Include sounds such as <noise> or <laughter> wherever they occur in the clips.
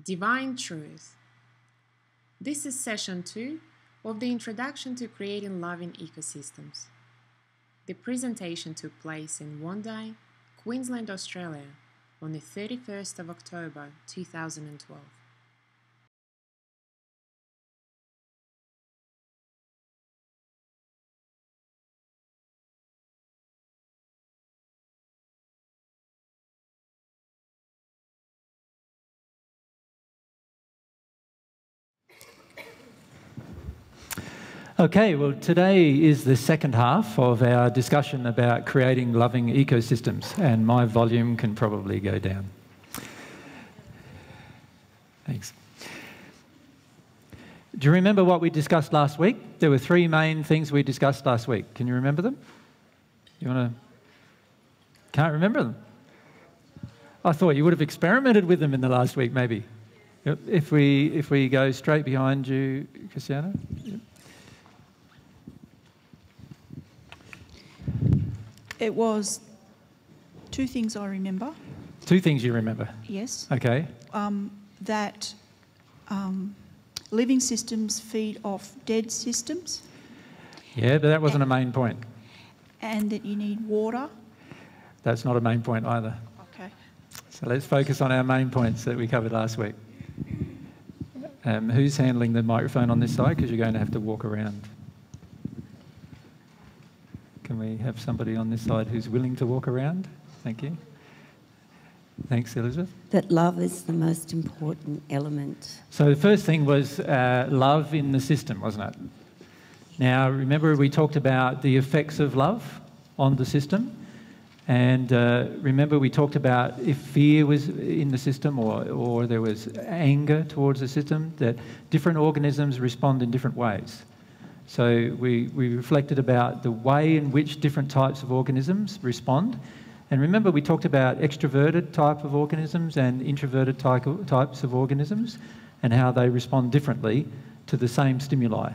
Divine Truth. This is session 2 of the Introduction to Creating Loving Ecosystems. The presentation took place in Wondai, Queensland, Australia on the 31st of October 2012. Okay, well, today is the second half of our discussion about creating loving ecosystems, and my volume can probably go down. Thanks. Do you remember what we discussed last week? There were three main things we discussed last week. Can you remember them? You want to? Can't remember them. I thought you would have experimented with them in the last week, maybe. If we if we go straight behind you, Christiana. Yep. It was two things I remember. Two things you remember. Yes. Okay. Um, that um, living systems feed off dead systems. Yeah, but that wasn't a main point. And that you need water. That's not a main point either. Okay. So let's focus on our main points that we covered last week. Um, who's handling the microphone on this side? Because you're going to have to walk around. Can we have somebody on this side who's willing to walk around? Thank you. Thanks, Elizabeth. That love is the most important element. So the first thing was uh, love in the system, wasn't it? Now, remember we talked about the effects of love on the system? And uh, remember, we talked about if fear was in the system or, or there was anger towards the system, that different organisms respond in different ways. So we, we reflected about the way in which different types of organisms respond. And remember, we talked about extroverted type of organisms and introverted type, types of organisms and how they respond differently to the same stimuli.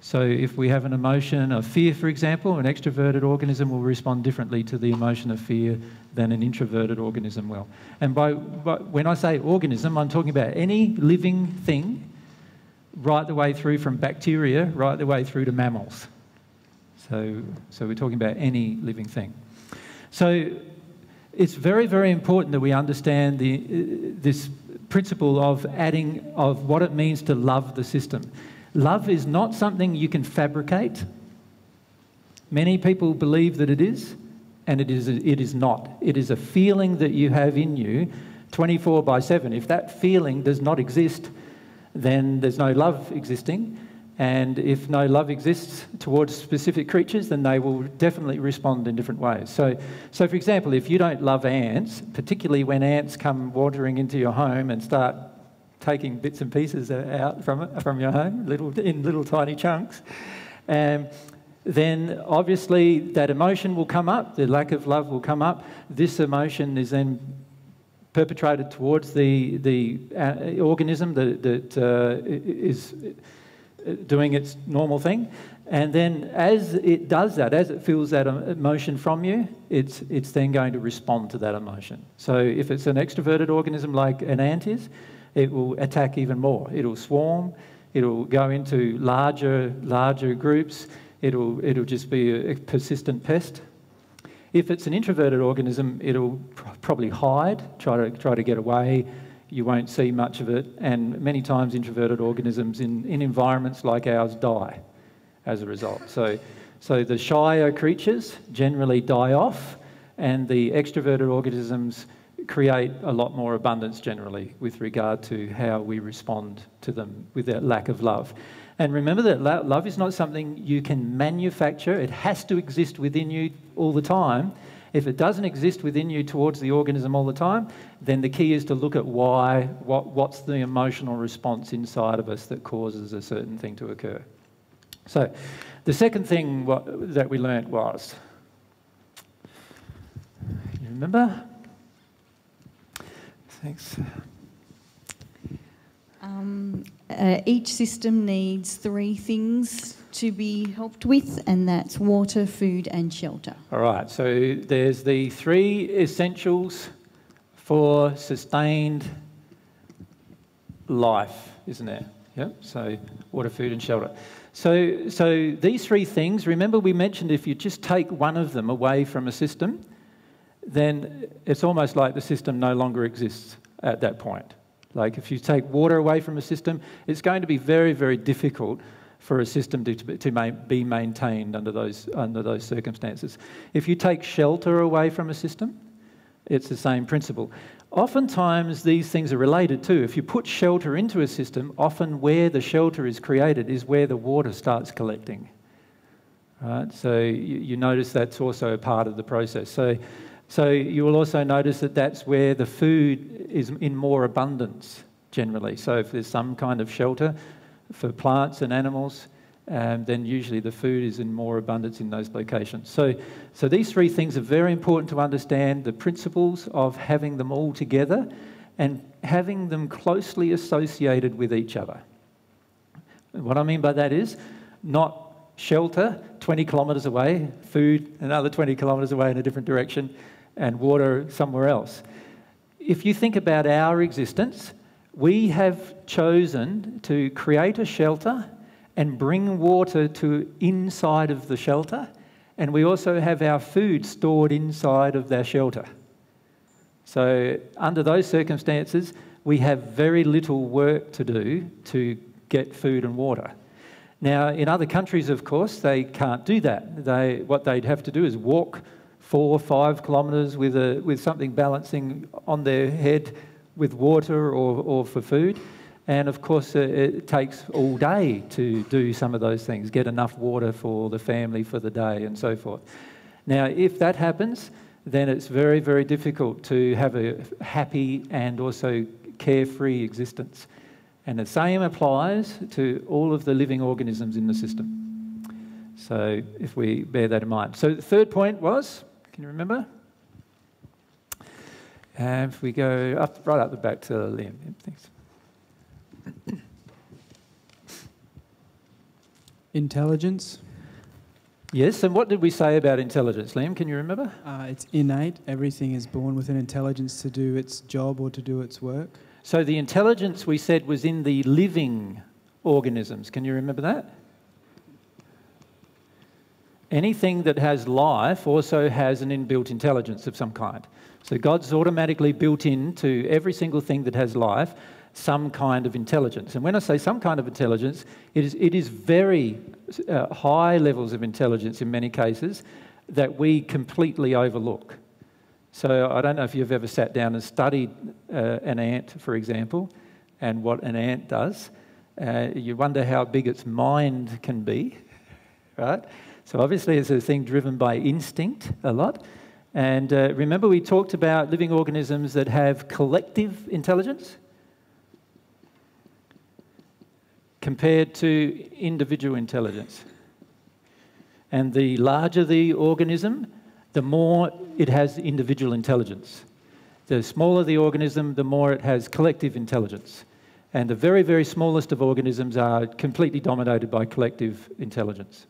So if we have an emotion of fear, for example, an extroverted organism will respond differently to the emotion of fear than an introverted organism will. And by, by when I say organism, I'm talking about any living thing right the way through from bacteria right the way through to mammals. So, so we're talking about any living thing. So it's very, very important that we understand the, this principle of adding of what it means to love the system. Love is not something you can fabricate. Many people believe that it is, and it is, it is not. It is a feeling that you have in you 24 by 7. If that feeling does not exist, then there's no love existing. And if no love exists towards specific creatures, then they will definitely respond in different ways. So, so for example, if you don't love ants, particularly when ants come wandering into your home and start taking bits and pieces out from, from your home little, in little tiny chunks, um, then obviously that emotion will come up, the lack of love will come up. This emotion is then perpetrated towards the, the uh, organism that, that uh, is doing its normal thing. And then as it does that, as it feels that emotion from you, it's, it's then going to respond to that emotion. So if it's an extroverted organism like an ant is, it will attack even more. It'll swarm, it'll go into larger, larger groups, it'll, it'll just be a persistent pest. If it's an introverted organism, it'll pr probably hide, try to, try to get away. You won't see much of it. And many times, introverted organisms in, in environments like ours die as a result. So, so the shyer creatures generally die off, and the extroverted organisms create a lot more abundance generally with regard to how we respond to them with that lack of love. And remember that love is not something you can manufacture, it has to exist within you all the time. If it doesn't exist within you towards the organism all the time, then the key is to look at why, what, what's the emotional response inside of us that causes a certain thing to occur. So, the second thing that we learnt was you remember? Thanks. Um, uh, each system needs three things to be helped with, and that's water, food, and shelter. All right, so there's the three essentials for sustained life, isn't there? Yep. So water, food, and shelter. So, so these three things. Remember, we mentioned if you just take one of them away from a system, then it's almost like the system no longer exists at that point. Like if you take water away from a system, it's going to be very, very difficult for a system to, to be maintained under those, under those circumstances. If you take shelter away from a system, it's the same principle. Oftentimes, these things are related too. If you put shelter into a system, often where the shelter is created is where the water starts collecting. Right? So you, you notice that's also a part of the process. So, so you will also notice that that's where the food is in more abundance generally. So if there's some kind of shelter for plants and animals, um, then usually the food is in more abundance in those locations. So, so these three things are very important to understand the principles of having them all together and having them closely associated with each other. What I mean by that is not shelter 20 kilometres away, food another 20 kilometres away in a different direction, and water somewhere else. If you think about our existence, we have chosen to create a shelter and bring water to inside of the shelter, and we also have our food stored inside of that shelter. So, under those circumstances, we have very little work to do to get food and water. Now, in other countries, of course, they can't do that. They, what they'd have to do is walk four or five kilometres with, a, with something balancing on their head with water or, or for food. And of course, uh, it takes all day to do some of those things, get enough water for the family for the day, and so forth. Now, if that happens, then it's very, very difficult to have a happy and also carefree existence. And the same applies to all of the living organisms in the system. So, if we bear that in mind. So, the third point was can you remember? And if we go up, right up the back to Liam. Thanks. Intelligence. Yes, and what did we say about intelligence, Liam? Can you remember? Uh, it's innate. Everything is born with an intelligence to do its job or to do its work. So the intelligence we said was in the living organisms. Can you remember that? Anything that has life also has an inbuilt intelligence of some kind. So God's automatically built into every single thing that has life some kind of intelligence. And when I say some kind of intelligence, it is, it is very uh, high levels of intelligence in many cases that we completely overlook. So I don't know if you've ever sat down and studied uh, an ant, for example, and what an ant does. Uh, you wonder how big its mind can be, <laughs> right? So obviously, it's a thing driven by instinct a lot. And uh, remember, we talked about living organisms that have collective intelligence. compared to individual intelligence. And the larger the organism, the more it has individual intelligence. The smaller the organism, the more it has collective intelligence. And the very, very smallest of organisms are completely dominated by collective intelligence.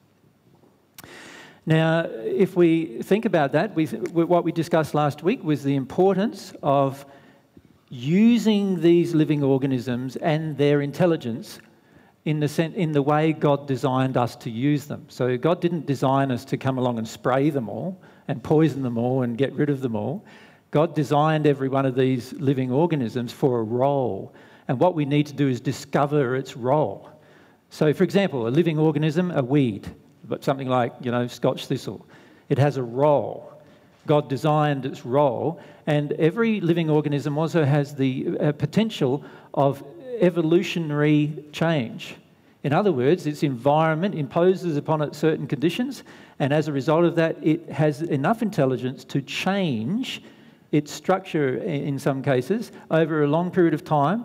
Now, if we think about that, we, what we discussed last week was the importance of using these living organisms and their intelligence in the, sen- in the way God designed us to use them. So God didn't design us to come along and spray them all and poison them all and get rid of them all. God designed every one of these living organisms for a role. And what we need to do is discover its role. So, for example, a living organism, a weed, but something like, you know, Scotch thistle, it has a role. God designed its role, and every living organism also has the uh, potential of evolutionary change. In other words, its environment imposes upon it certain conditions, and as a result of that, it has enough intelligence to change its structure in some cases over a long period of time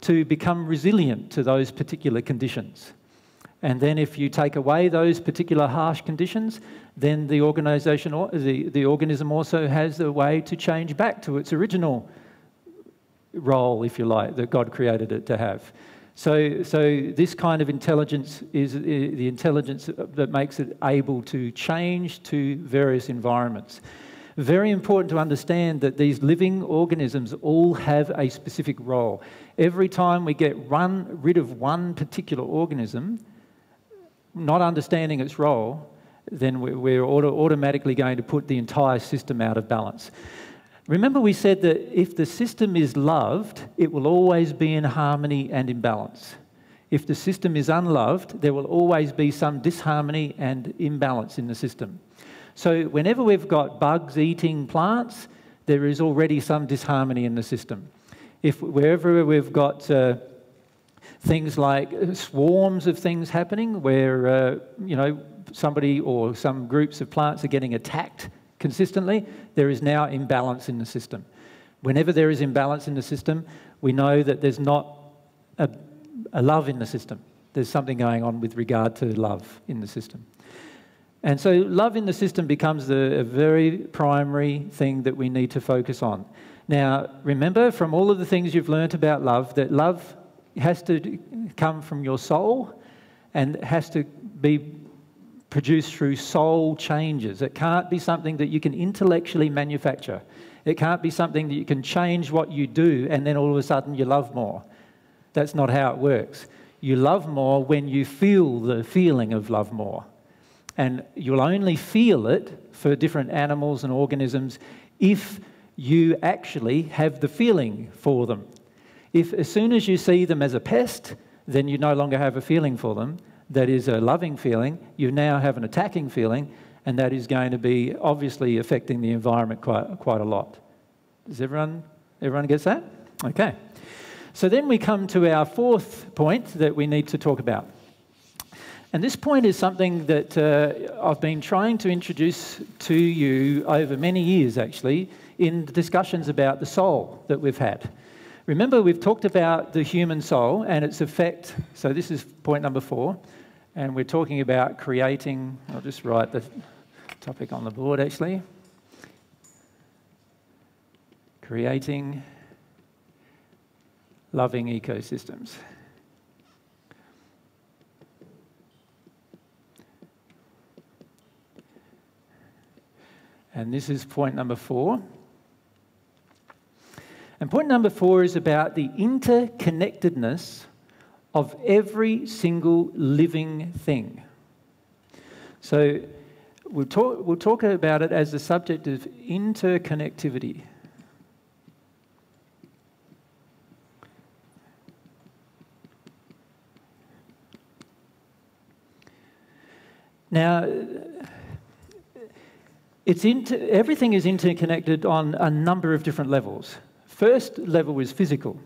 to become resilient to those particular conditions. And then, if you take away those particular harsh conditions, then the organisation, the, the organism also has a way to change back to its original role, if you like, that God created it to have. So, so this kind of intelligence is the intelligence that makes it able to change to various environments. Very important to understand that these living organisms all have a specific role. Every time we get run, rid of one particular organism, not understanding its role, then we're auto- automatically going to put the entire system out of balance. Remember, we said that if the system is loved, it will always be in harmony and in balance. If the system is unloved, there will always be some disharmony and imbalance in the system. So, whenever we've got bugs eating plants, there is already some disharmony in the system. If wherever we've got uh, things like swarms of things happening, where uh, you know somebody or some groups of plants are getting attacked consistently, there is now imbalance in the system. Whenever there is imbalance in the system, we know that there's not a, a love in the system. There's something going on with regard to love in the system. And so, love in the system becomes the, a very primary thing that we need to focus on. Now, remember from all of the things you've learnt about love that love has to come from your soul and has to be produced through soul changes. It can't be something that you can intellectually manufacture. It can't be something that you can change what you do and then all of a sudden you love more. That's not how it works. You love more when you feel the feeling of love more. And you'll only feel it for different animals and organisms if you actually have the feeling for them. If as soon as you see them as a pest, then you no longer have a feeling for them that is a loving feeling, you now have an attacking feeling, and that is going to be obviously affecting the environment quite, quite a lot. Does everyone, everyone gets that? Okay. So then we come to our fourth point that we need to talk about. And this point is something that uh, I've been trying to introduce to you over many years, actually, in the discussions about the soul that we've had. Remember, we've talked about the human soul and its effect. So, this is point number four and we're talking about creating, I'll just write the topic on the board actually. Creating loving ecosystems. And this is point number four. And point number four is about the interconnectedness of every single living thing. So we'll talk, we'll talk about it as the subject of interconnectivity. Now, it's inter, everything is interconnected on a number of different levels. First level is physical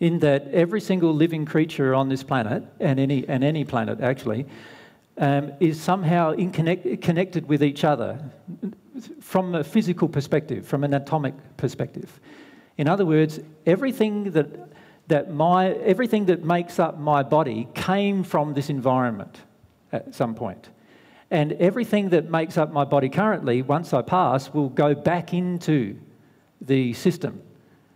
in that every single living creature on this planet, and any, and any planet actually, um, is somehow connected with each other from a physical perspective, from an atomic perspective. In other words, everything that, that, my, everything that makes up my body came from this environment at some point. And everything that makes up my body currently, once I pass, will go back into the system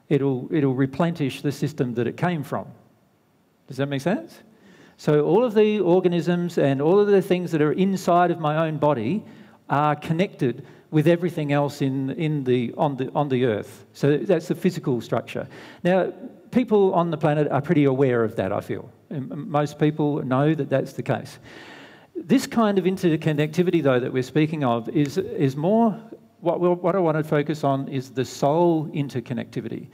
it'll, it'll replenish the system that it came from. Does that make sense? So, all of the organisms and all of the things that are inside of my own body are connected with everything else in, in the, on, the, on the earth. So, that's the physical structure. Now, people on the planet are pretty aware of that, I feel. most people know that that's the case. This kind of interconnectivity, though, that we're speaking of is, is more what, what I want to focus on is the soul interconnectivity.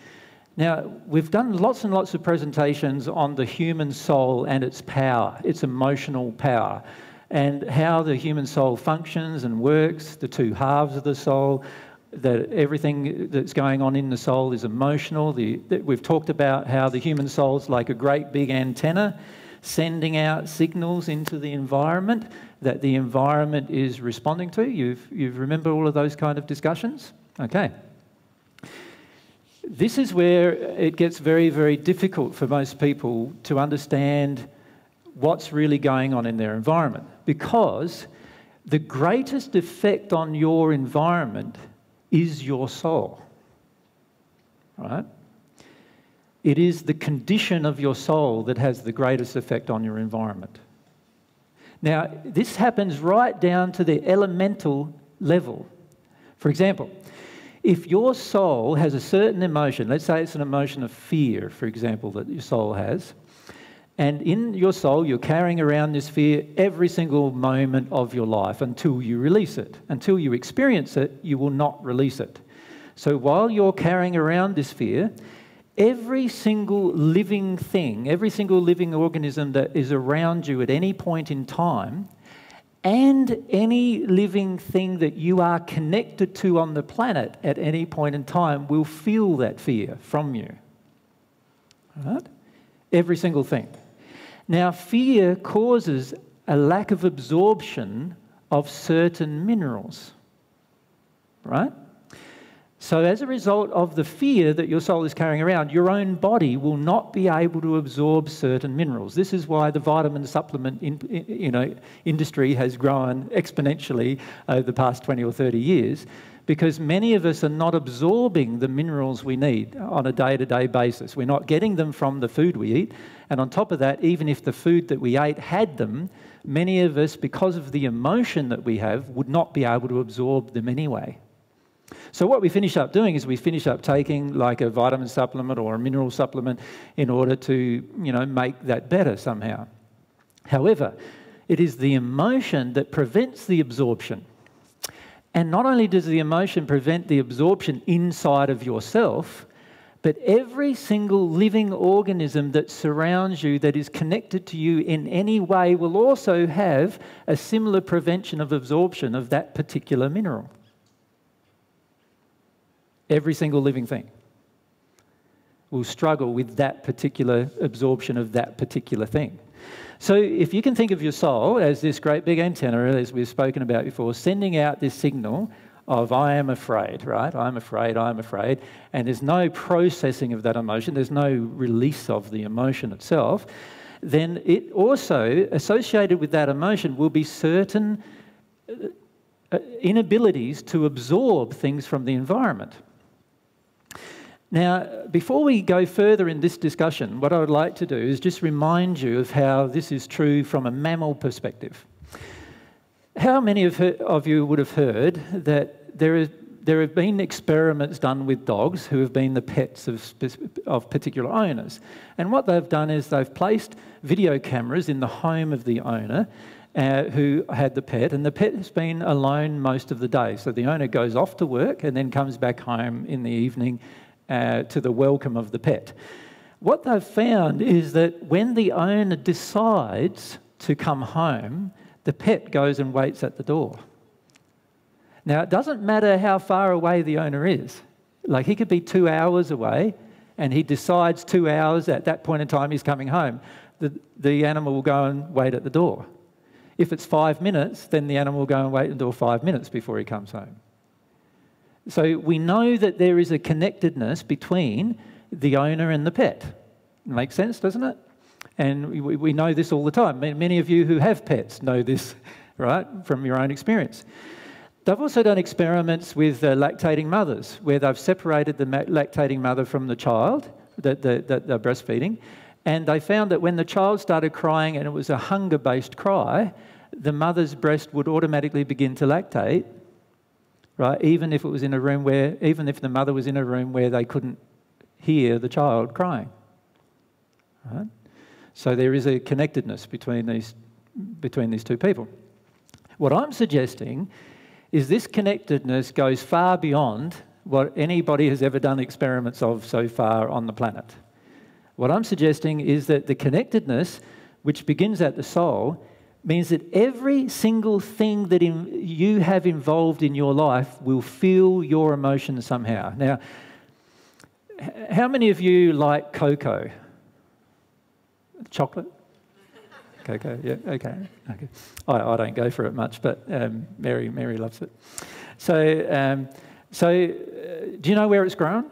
Now, we've done lots and lots of presentations on the human soul and its power, its emotional power, and how the human soul functions and works, the two halves of the soul, that everything that's going on in the soul is emotional. The, we've talked about how the human soul is like a great big antenna sending out signals into the environment that the environment is responding to. You've, you've remember all of those kind of discussions? Okay. This is where it gets very, very difficult for most people to understand what's really going on in their environment because the greatest effect on your environment is your soul. Right? It is the condition of your soul that has the greatest effect on your environment. Now, this happens right down to the elemental level. For example, if your soul has a certain emotion, let's say it's an emotion of fear, for example, that your soul has, and in your soul, you're carrying around this fear every single moment of your life until you release it. Until you experience it, you will not release it. So while you're carrying around this fear, every single living thing, every single living organism that is around you at any point in time, and any living thing that you are connected to on the planet at any point in time will feel that fear from you. Right? Every single thing. Now, fear causes a lack of absorption of certain minerals. Right? So, as a result of the fear that your soul is carrying around, your own body will not be able to absorb certain minerals. This is why the vitamin supplement in, you know, industry has grown exponentially over the past 20 or 30 years, because many of us are not absorbing the minerals we need on a day to day basis. We're not getting them from the food we eat. And on top of that, even if the food that we ate had them, many of us, because of the emotion that we have, would not be able to absorb them anyway. So what we finish up doing is we finish up taking like a vitamin supplement or a mineral supplement in order to, you know, make that better somehow. However, it is the emotion that prevents the absorption. And not only does the emotion prevent the absorption inside of yourself, but every single living organism that surrounds you, that is connected to you in any way, will also have a similar prevention of absorption of that particular mineral. Every single living thing will struggle with that particular absorption of that particular thing. So, if you can think of your soul as this great big antenna, as we've spoken about before, sending out this signal of I am afraid, right? I'm afraid, I'm afraid. And there's no processing of that emotion, there's no release of the emotion itself. Then it also, associated with that emotion, will be certain uh, inabilities to absorb things from the environment. Now, before we go further in this discussion, what I would like to do is just remind you of how this is true from a mammal perspective. How many of, of you would have heard that there, is, there have been experiments done with dogs who have been the pets of, of particular owners? And what they've done is they've placed video cameras in the home of the owner uh, who had the pet, and the pet has been alone most of the day. So the owner goes off to work and then comes back home in the evening uh, to the welcome of the pet. What they've found is that when the owner decides to come home, the pet goes and waits at the door. Now, it doesn't matter how far away the owner is. Like, he could be two hours away, and he decides two hours at that point in time he's coming home. The, the animal will go and wait at the door. If it's five minutes, then the animal will go and wait until five minutes before he comes home. So we know that there is a connectedness between the owner and the pet. Makes sense, doesn't it? And we, we know this all the time. Many of you who have pets know this, <laughs> right, from your own experience. They've also done experiments with uh, lactating mothers where they've separated the lactating mother from the child that, that, that they're breastfeeding. And they found that when the child started crying and it was a hunger based cry, the mother's breast would automatically begin to lactate right? Even if it was in a room where, even if the mother was in a room where they couldn't hear the child crying, right? So there is a connectedness between these, between these two people. What I'm suggesting is this connectedness goes far beyond what anybody has ever done experiments of so far on the planet. What I'm suggesting is that the connectedness, which begins at the soul, means that every single thing that in, you have involved in your life will feel your emotion somehow. Now, how many of you like cocoa? Chocolate? Cocoa, yeah, okay. okay. I, I don't go for it much, but um, Mary, Mary loves it. So, um, so uh, do you know where it's grown?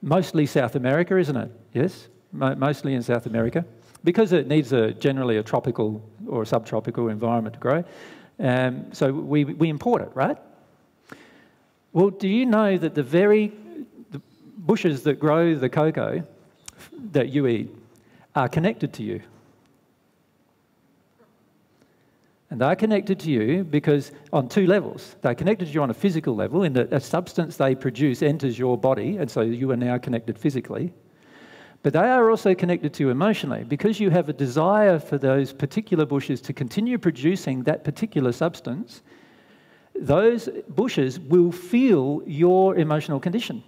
Mostly South America, isn't it? Yes? Mostly in South America, because it needs a, generally a tropical or a subtropical environment to grow. Um, so we, we import it, right? Well, do you know that the very the bushes that grow the cocoa that you eat are connected to you? And they're connected to you because on two levels. They're connected to you on a physical level, in that a substance they produce enters your body, and so you are now connected physically. But they are also connected to you emotionally because you have a desire for those particular bushes to continue producing that particular substance. Those bushes will feel your emotional condition.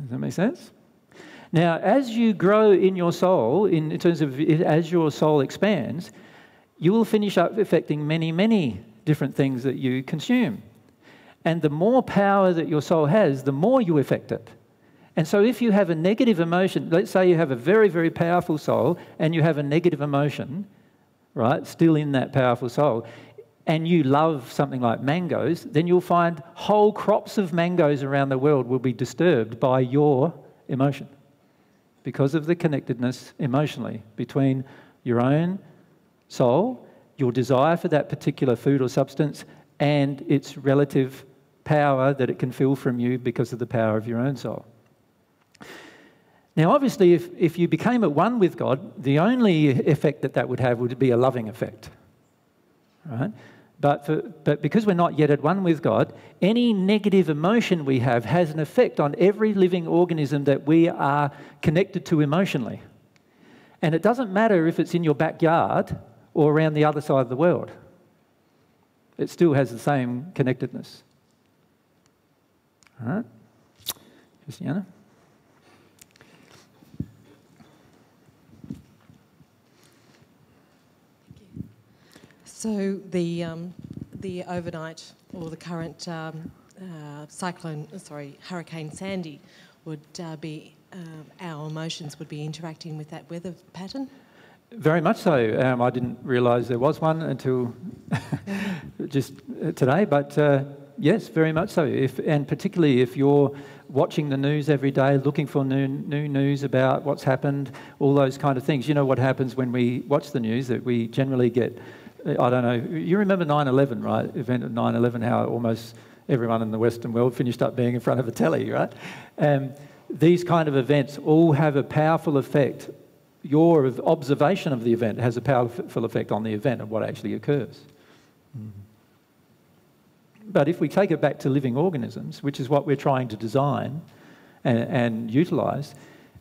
Does that make sense? Now, as you grow in your soul, in terms of as your soul expands, you will finish up affecting many, many different things that you consume. And the more power that your soul has, the more you affect it. And so, if you have a negative emotion, let's say you have a very, very powerful soul and you have a negative emotion, right, still in that powerful soul, and you love something like mangoes, then you'll find whole crops of mangoes around the world will be disturbed by your emotion because of the connectedness emotionally between your own soul, your desire for that particular food or substance, and its relative power that it can feel from you because of the power of your own soul. Now, obviously, if, if you became at one with God, the only effect that that would have would be a loving effect. Right? But, for, but because we're not yet at one with God, any negative emotion we have has an effect on every living organism that we are connected to emotionally. And it doesn't matter if it's in your backyard or around the other side of the world, it still has the same connectedness. All right? Christiana? So the um, the overnight or the current um, uh, cyclone, sorry, Hurricane Sandy, would uh, be uh, our emotions would be interacting with that weather pattern. Very much so. Um, I didn't realise there was one until <laughs> just uh, today, but uh, yes, very much so. If, and particularly if you're watching the news every day, looking for new, new news about what's happened, all those kind of things. You know what happens when we watch the news, that we generally get I don't know, you remember 9 11, right? Event of 9 11, how almost everyone in the Western world finished up being in front of a telly, right? Um, these kind of events all have a powerful effect. Your observation of the event has a powerful effect on the event and what actually occurs. Mm-hmm. But if we take it back to living organisms, which is what we're trying to design and, and utilise,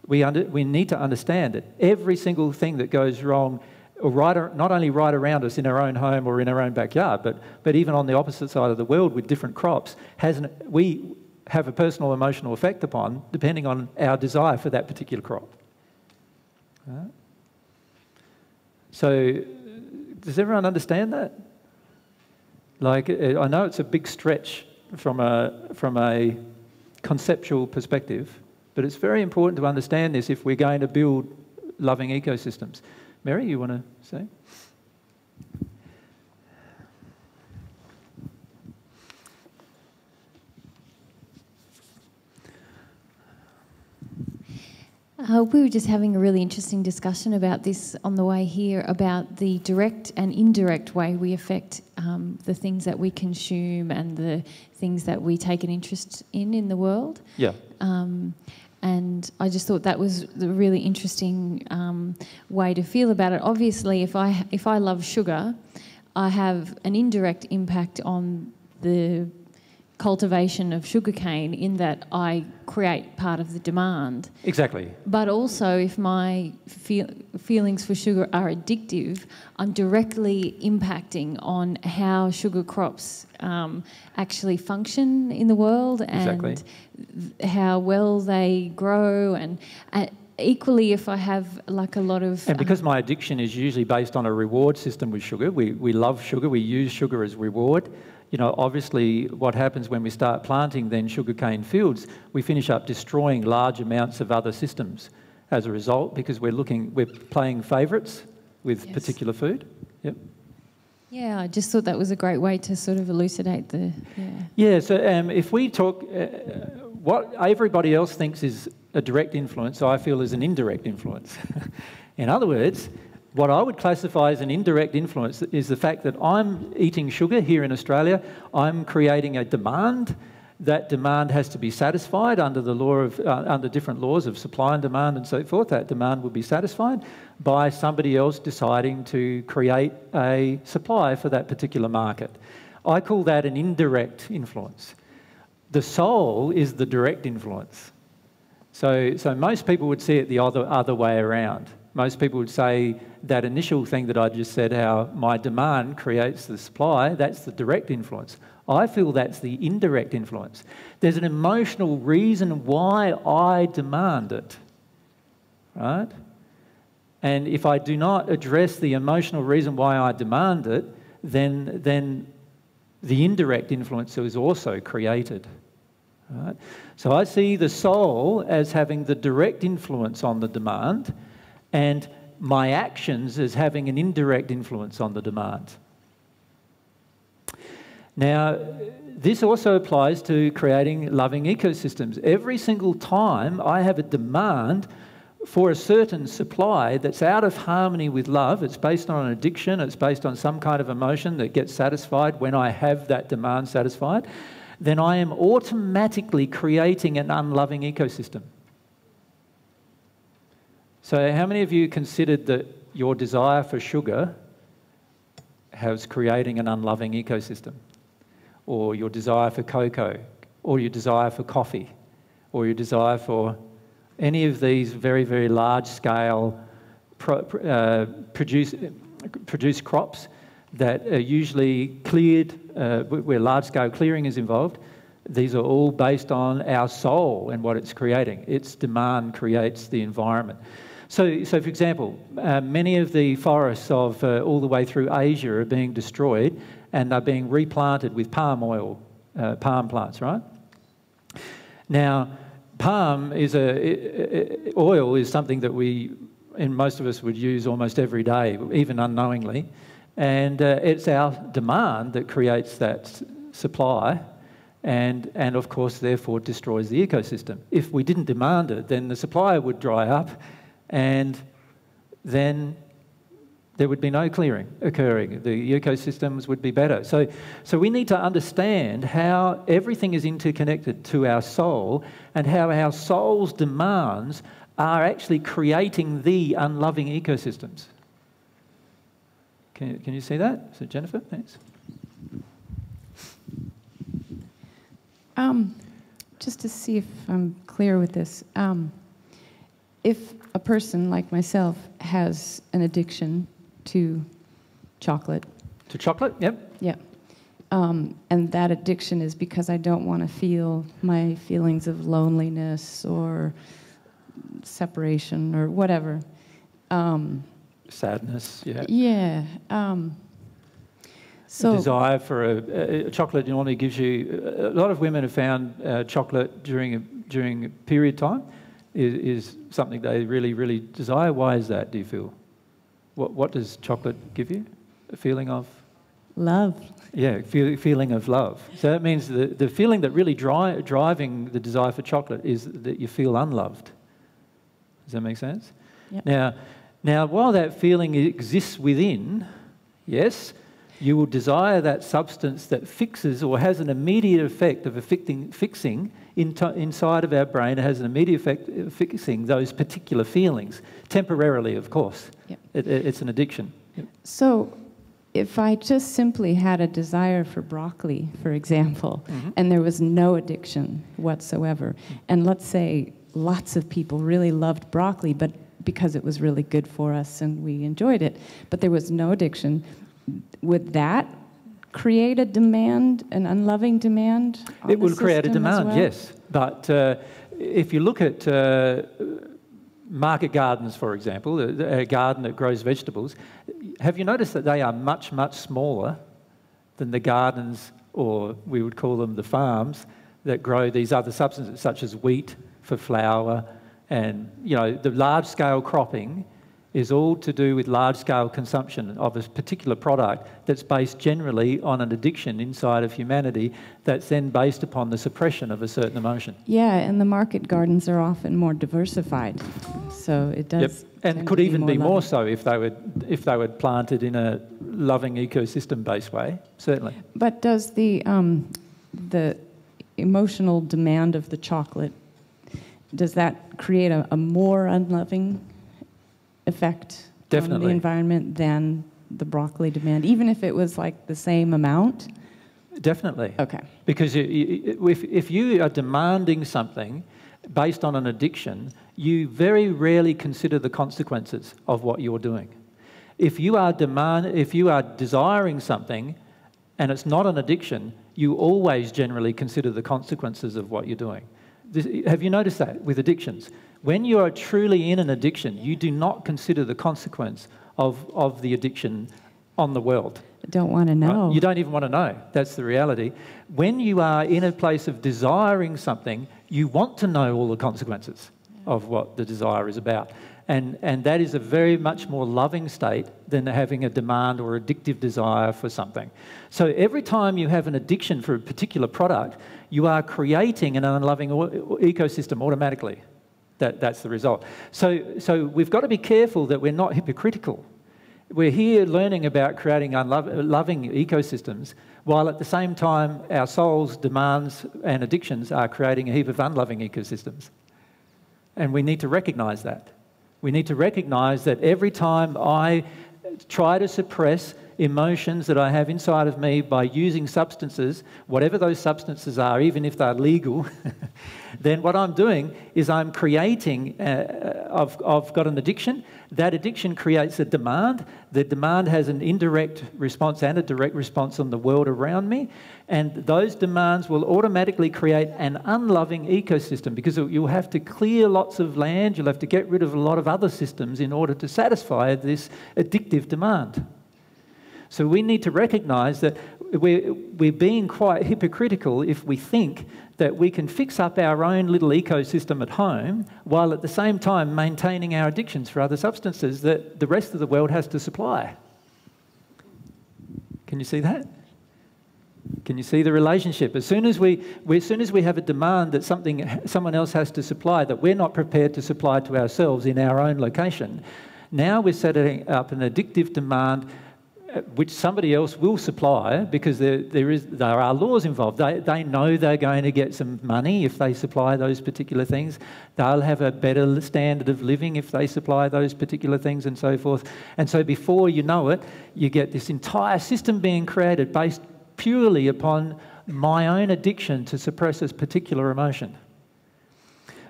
we, under, we need to understand that every single thing that goes wrong right, not only right around us in our own home or in our own backyard, but, but even on the opposite side of the world with different crops, has an, we have a personal emotional effect upon depending on our desire for that particular crop. Right? So, does everyone understand that? Like, uh, I know it's a big stretch from a, from a conceptual perspective, but it's very important to understand this if we're going to build loving ecosystems. Mary, you want to say? Uh, we were just having a really interesting discussion about this on the way here about the direct and indirect way we affect um, the things that we consume and the things that we take an interest in in the world. Yeah. Um, and I just thought that was a really interesting um, way to feel about it. Obviously, if I if I love sugar, I have an indirect impact on the cultivation of sugarcane in that I create part of the demand. Exactly. But also, if my feel, feelings for sugar are addictive, I'm directly impacting on how sugar crops um, actually function in the world and exactly. how well they grow and. Uh, equally if I have like a lot of. And because um, my addiction is usually based on a reward system with sugar, we, we love sugar, we use sugar as reward you know, obviously what happens when we start planting then sugarcane fields, we finish up destroying large amounts of other systems as a result because we're looking, we're playing favourites with yes. particular food. Yep. Yeah, I just thought that was a great way to sort of elucidate the. Yeah. Yeah. So um, if we talk, uh, what everybody else thinks is a direct influence, I feel is an indirect influence. <laughs> In other words, what I would classify as an indirect influence is the fact that I'm eating sugar here in Australia, I'm creating a demand that demand has to be satisfied under the law of uh, under different laws of supply and demand and so forth. That demand will be satisfied by somebody else deciding to create a supply for that particular market. I call that an indirect influence. The soul is the direct influence. So, so most people would see it the other, other way around. Most people would say that initial thing that I just said, how my demand creates the supply, that's the direct influence. I feel that's the indirect influence. There's an emotional reason why I demand it, right? And if I do not address the emotional reason why I demand it, then, then the indirect influence is also created. Right? So I see the soul as having the direct influence on the demand, and my actions as having an indirect influence on the demand. Now, this also applies to creating loving ecosystems. Every single time I have a demand for a certain supply that's out of harmony with love, it's based on an addiction, it's based on some kind of emotion that gets satisfied when I have that demand satisfied, then I am automatically creating an unloving ecosystem. So, how many of you considered that your desire for sugar has creating an unloving ecosystem? Or your desire for cocoa, or your desire for coffee, or your desire for any of these very, very large scale pro, uh, produce, produce crops that are usually cleared, uh, where large scale clearing is involved, these are all based on our soul and what it's creating. Its demand creates the environment. So, so for example, uh, many of the forests of uh, all the way through Asia are being destroyed and they're being replanted with palm oil, uh, palm plants, right? Now, palm is a oil is something that we and most of us would use almost every day, even unknowingly, and uh, it's our demand that creates that supply. And, and of course, therefore, destroys the ecosystem. If we didn't demand it, then the supply would dry up, and then there would be no clearing occurring. The ecosystems would be better. So, so we need to understand how everything is interconnected to our soul and how our soul's demands are actually creating the unloving ecosystems. Can, can you see that? So, Jennifer, thanks. Um, just to see if I'm clear with this. Um, if a person like myself has an addiction to chocolate. To chocolate? Yep. Yep. Um, and that addiction is because I don't want to feel my feelings of loneliness or separation or whatever. Um, Sadness, yeah. Yeah. Um, so desire for a, a, chocolate normally gives you. A lot of women have found uh, chocolate during a, during a period time is, is something they really, really desire. Why is that? Do you feel? What, what does chocolate give you? A feeling of? Love. Yeah, feel, feeling of love. So that means the, the feeling that really dri- driving the desire for chocolate is that you feel unloved. Does that make sense? Yep. Now, now, while that feeling exists within, yes, you will desire that substance that fixes or has an immediate effect of affecting, fixing in inside of our brain. It has an immediate effect of fixing those particular feelings, temporarily, of course. Yep. It, it, it's an addiction. Yep. So, if I just simply had a desire for broccoli, for example, mm-hmm. and there was no addiction whatsoever, mm-hmm. and let's say lots of people really loved broccoli, but because it was really good for us and we enjoyed it, but there was no addiction, would that create a demand, an unloving demand? it would create a demand, well? yes. But uh, if you look at uh, market gardens, for example, a garden that grows vegetables, have you noticed that they are much, much smaller than the gardens, or we would call them the farms, that grow these other substances such as wheat for flour and, you know, the large scale cropping is all to do with large scale consumption of a particular product that's based generally on an addiction inside of humanity that's then based upon the suppression of a certain emotion. Yeah, and the market gardens are often more diversified. So it does. Yep. And could even be more, be more so if they were if they were planted in a loving ecosystem based way, certainly. But does the um, the emotional demand of the chocolate, does that create a, a more unloving effect on the environment than the broccoli demand, even if it was like the same amount? Definitely. Okay. Because you, you, if, if you are demanding something based on an addiction, you very rarely consider the consequences of what you're doing. If you are demand, if you are desiring something and it's not an addiction, you always generally consider the consequences of what you're doing. This, have you noticed that with addictions? When you are truly in an addiction, you do not consider the consequence of, of the addiction on the world. Don't want to Right? know. You don't even want to know. That's the reality. When you are in a place of desiring something, you want to know all the consequences of what the desire is about. And, and that is a very much more loving state than having a demand or addictive desire for something. So every time you have an addiction for a particular product, you are creating an unloving ecosystem automatically. That, that's the result. So, so we've got to be careful that we're not hypocritical. We're here learning about creating loving ecosystems, while at the same time, our soul's demands and addictions are creating a heap of unloving ecosystems. And we need to recognize that. We need to recognize that every time I try to suppress emotions that I have inside of me by using substances, whatever those substances are, even if they're legal, <laughs> then what I'm doing is I'm creating, uh, I've, I've got an addiction. That addiction creates a demand. The demand has an indirect response and a direct response on the world around me. And those demands will automatically create an unloving ecosystem because you'll have to clear lots of land, you'll have to get rid of a lot of other systems in order to satisfy this addictive demand. So we need to recognize that we're, we're being quite hypocritical if we think that we can fix up our own little ecosystem at home while at the same time maintaining our addictions for other substances that the rest of the world has to supply. Can you see that? Can you see the relationship? As soon as we, we, as soon as we have a demand that something, someone else has to supply that we're not prepared to supply to ourselves in our own location, now we're setting up an addictive demand which somebody else will supply because there, there, is, there are laws involved. They, they know they're going to get some money if they supply those particular things. They'll have a better standard of living if they supply those particular things and so forth. And so before you know it, you get this entire system being created based purely upon my own addiction to suppress this particular emotion.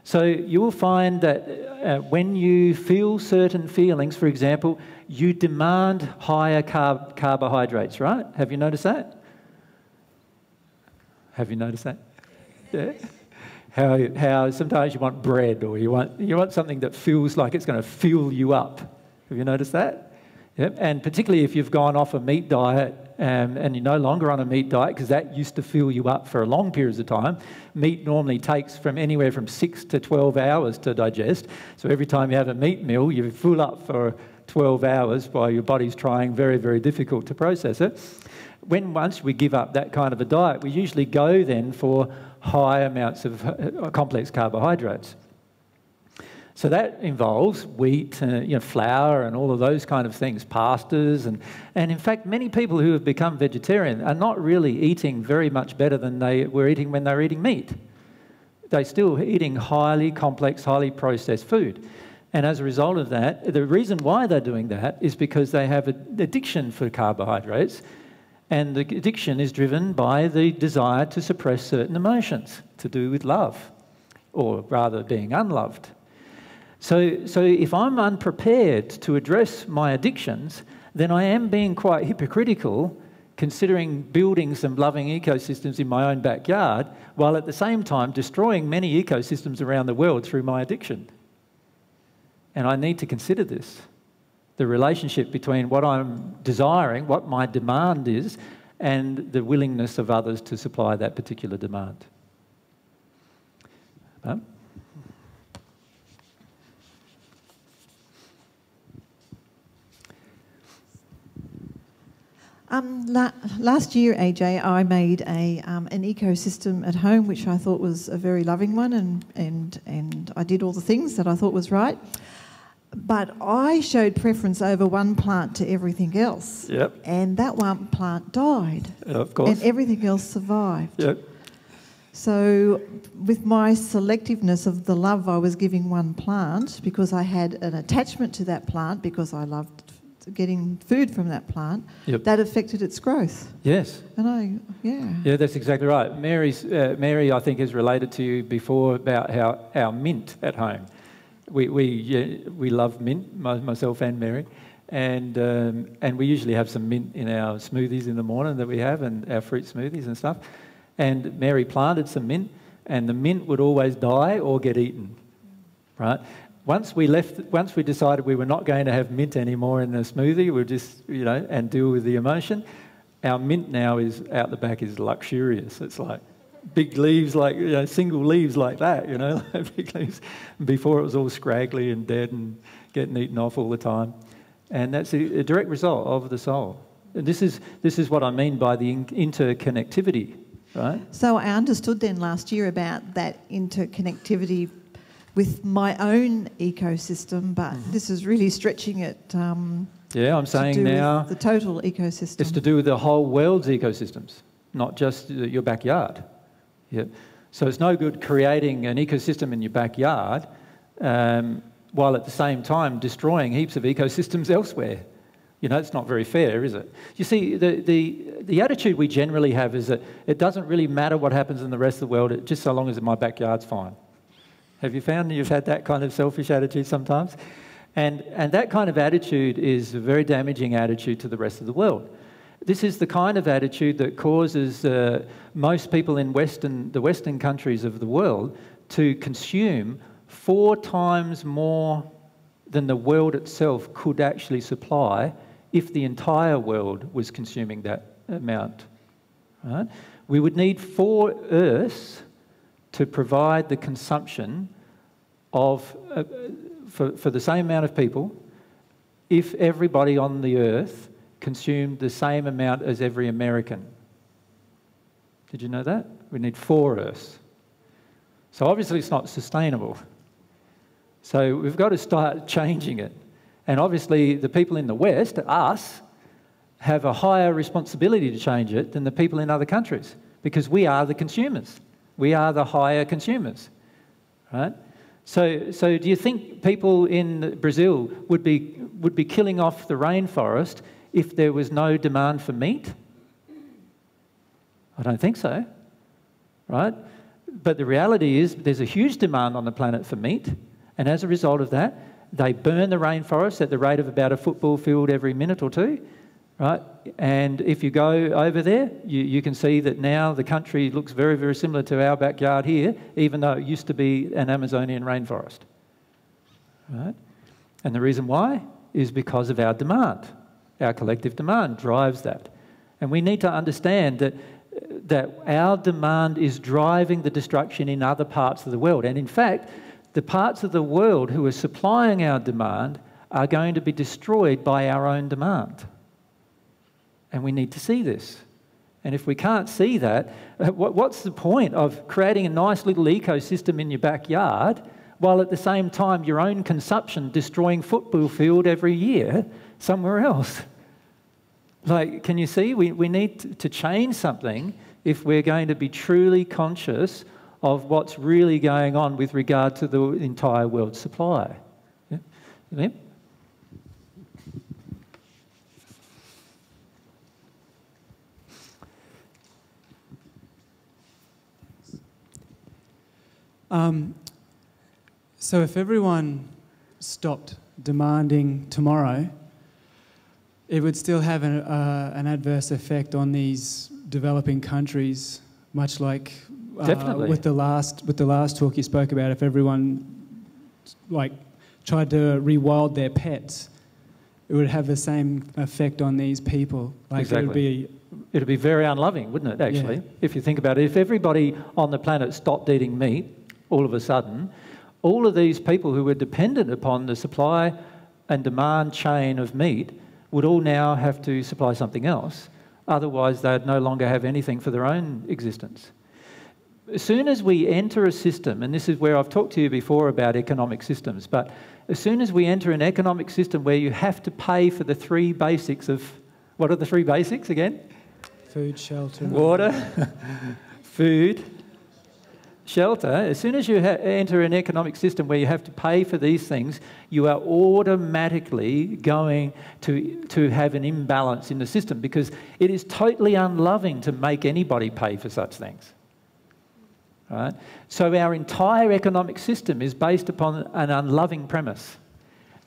So you will find that uh, when you feel certain feelings, for example, you demand higher carb- carbohydrates, right? Have you noticed that? Have you noticed that? Yeah. How, how sometimes you want bread or you want, you want something that feels like it's going to fuel you up. Have you noticed that? Yep. And particularly if you've gone off a meat diet um, and you're no longer on a meat diet, because that used to fill you up for a long periods of time. Meat normally takes from anywhere from six to 12 hours to digest. So every time you have a meat meal, you fill up for 12 hours while your body's trying very, very difficult to process it. When once we give up that kind of a diet, we usually go then for high amounts of uh, complex carbohydrates. So that involves wheat, uh, you know, flour, and all of those kind of things, pastas, and and in fact, many people who have become vegetarian are not really eating very much better than they were eating when they were eating meat. They're still eating highly complex, highly processed food. And as a result of that, the reason why they're doing that is because they have an addiction for carbohydrates, and the addiction is driven by the desire to suppress certain emotions to do with love, or rather being unloved. So, so if I'm unprepared to address my addictions, then I am being quite hypocritical considering building some loving ecosystems in my own backyard, while at the same time destroying many ecosystems around the world through my addiction. And I need to consider this the relationship between what I'm desiring, what my demand is, and the willingness of others to supply that particular demand. Um, Um, la- last year, AJ, I made a um, an ecosystem at home, which I thought was a very loving one, and and and I did all the things that I thought was right. But I showed preference over one plant to everything else, Yep. and that one plant died, Of course. and everything else survived. Yep. So, with my selectiveness of the love I was giving one plant, because I had an attachment to that plant, because I loved getting food from that plant, Yep. that affected its growth. Yes. And I, yeah. Yeah, that's exactly right. Mary's, uh, Mary, I think, has related to you before about how our mint at home. We, we, yeah, we love mint, my, myself and Mary, and, um, and we usually have some mint in our smoothies in the morning that we have and our fruit smoothies and stuff. And Mary planted some mint, and the mint would always die or get eaten, right? Once we left, once we decided we were not going to have mint anymore in the smoothie, we'll just, you know, and deal with the emotion, our mint now is out the back is luxurious. It's like big leaves, like you know, single leaves like that, you know, <laughs> big leaves. Before it was all scraggly and dead and getting eaten off all the time, and that's a, a direct result of the soul. And this is this is what I mean by the in- interconnectivity, right? So I understood then last year about that interconnectivity with my own ecosystem, but this is really stretching it. Um, Yeah, I'm saying now the total ecosystem. it's to do with the whole world's ecosystems, not just your backyard. Yeah. So it's no good creating an ecosystem in your backyard um, while at the same time destroying heaps of ecosystems <laughs> elsewhere. You know, it's not very fair, is it? You see, the, the, the attitude we generally have is that it doesn't really matter what happens in the rest of the world, it, just so long as my backyard's fine. Have you found you've had that kind of selfish attitude sometimes? And, and that kind of attitude is a very damaging attitude to the rest of the world. This is the kind of attitude that causes uh, most people in Western, the Western countries of the world to consume four times more than the world itself could actually supply if the entire world was consuming that amount. Right? We would need four Earths to provide the consumption of, uh, for, for the same amount of people if everybody on the earth consumed the same amount as every American. Did you know that? We need four Earths. So obviously it's not sustainable. So we've got to start <laughs> changing it. And obviously the people in the West, us, have a higher responsibility to change it than the people in other countries because we are the consumers. We are the higher consumers, right? So, so do you think people in Brazil would be, would be killing off the rainforest if there was no demand for meat? I don't think so, right? But the reality is there's a huge demand on the planet for meat, and as a result of that, they burn the rainforest at the rate of about a football field every minute or two, right? And if you go over there, you, you can see that now the country looks very, very similar to our backyard here, even though it used to be an Amazonian rainforest, right? And the reason why is because of our demand. Our collective demand drives that. And we need to understand that, that our demand is driving the destruction in other parts of the world. And in fact, the parts of the world who are supplying our demand are going to be destroyed by our own demand. And we need to see this. And if we can't see that, <laughs> what's the point of creating a nice little ecosystem in your backyard while at the same time your own consumption destroying football field every year somewhere else? Like, can you see? We, we need to change something if we're going to be truly conscious of what's really going on with regard to the entire world supply. Yeah? Yeah? Um, so if everyone stopped demanding tomorrow, it would still have an, uh, an adverse effect on these developing countries, much like uh, Definitely. with the last with the last talk you spoke about. If everyone like tried to rewild their pets, it would have the same effect on these people. Like it would Exactly. be It'd be very unloving, wouldn't it, actually? Yeah. If you think about it. If everybody on the planet stopped eating meat all of a sudden, all of these people who were dependent upon the supply and demand chain of meat would all now have to supply something else. Otherwise, they'd no longer have anything for their own existence. As soon as we enter a system, and this is where I've talked to you before about economic systems, but as soon as we enter an economic system where you have to pay for the three basics of what are the three basics again? food, shelter, Water, <laughs> food, shelter, as soon as you ha- enter an economic system where you have to pay for these things, you are automatically going to, to have an imbalance in the system because it is totally unloving to make anybody pay for such things. Right? So our entire economic system is based upon an unloving premise.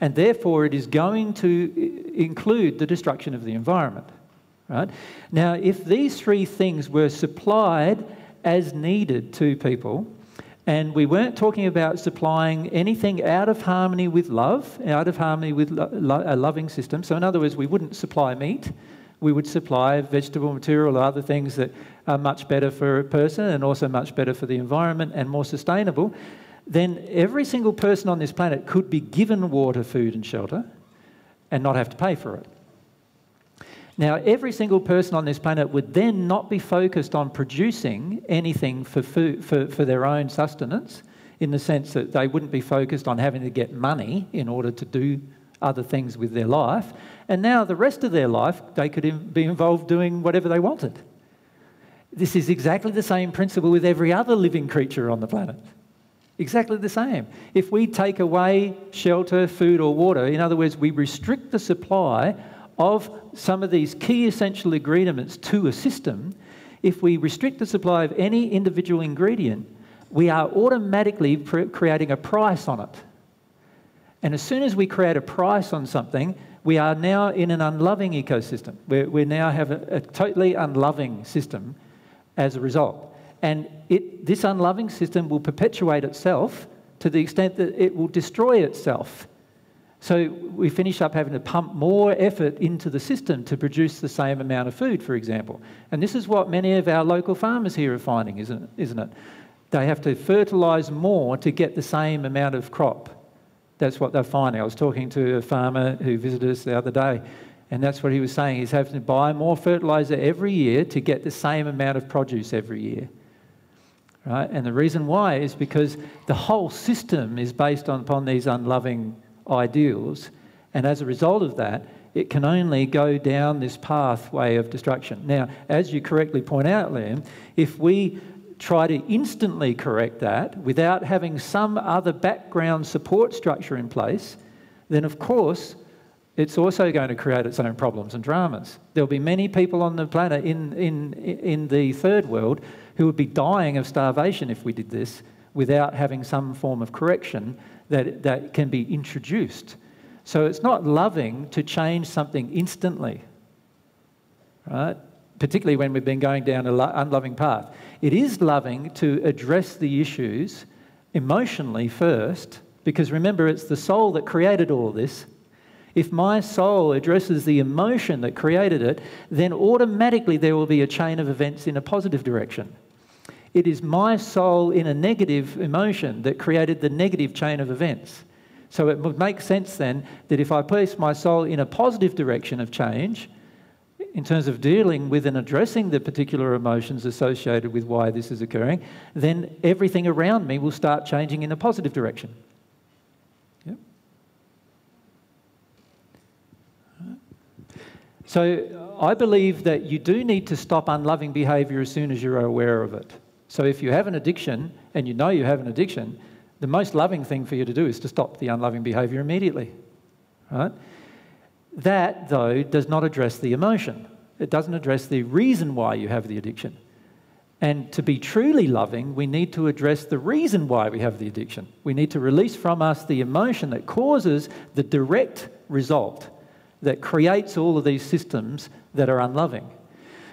And therefore, it is going to include the destruction of the environment. Right? Now, if these three things were supplied as needed to people. And we weren't talking about supplying anything out of harmony with love, out of harmony with lo- lo- a loving system. So, in other words, we wouldn't supply meat, we would supply vegetable material or other things that are much better for a person and also much better for the environment and more sustainable. Then every single person on this planet could be given water, food, and shelter and not have to pay for it. Now, every single person on this planet would then not be focused on producing anything for, food, for, for their own sustenance, in the sense that they wouldn't be focused on having to get money in order to do other things with their life. And now, the rest of their life, they could be involved doing whatever they wanted. This is exactly the same principle with every other living creature on the planet. Exactly the same. If we take away shelter, food, or water, in other words, we restrict the supply of some of these key essential ingredients to a system, if we restrict the supply of any individual ingredient, we are automatically creating a price on it. And as soon as we create a price on something, we are now in an unloving ecosystem. we we now have a, a, totally unloving system as a result. And it, this unloving system will perpetuate itself to the extent that it will destroy itself so we finish up having to pump more effort into the system to produce the same amount of food, for example. And this is what many of our local farmers here are finding, isn't it? Isn't it? They have to fertilise more to get the same amount of crop. That's what they're finding. I was talking to a farmer who visited us the other day, and that's what he was saying. He's having to buy more fertiliser every year to get the same amount of produce every year. Right? And the reason why is because the whole system is based on, upon these unloving ideals. And as a result of that, it can only go down this pathway of destruction. Now, as you correctly point out, Liam, if we try to instantly correct that without having some other background support structure in place, then of course it's also going to create its own problems and dramas. There'll be many people on the planet in, in, in the third world who would be dying of starvation if we did this without having some form of correction that, that can be introduced. So it's not loving to change something instantly, right? Particularly when we've been going down an unloving path. It is loving to address the issues emotionally first, because remember, it's the soul that created all this. If my soul addresses the emotion that created it, then automatically there will be a chain of events in a positive direction. It is my soul in a negative emotion that created the negative chain of events. So it would make sense then that if I place my soul in a positive direction of change, in terms of dealing with and addressing the particular emotions associated with why this is occurring, then everything around me will start changing in a positive direction. Yep. So I believe that you do need to stop unloving behaviour as soon as you're aware of it. So if you have an addiction and you know you have an addiction, the most loving thing for you to do is to stop the unloving behavior immediately. Right? That, though, does not address the emotion. It doesn't address the reason why you have the addiction. And to be truly loving, we need to address the reason why we have the addiction. We need to release from us the emotion that causes the direct result that creates all of these systems that are unloving.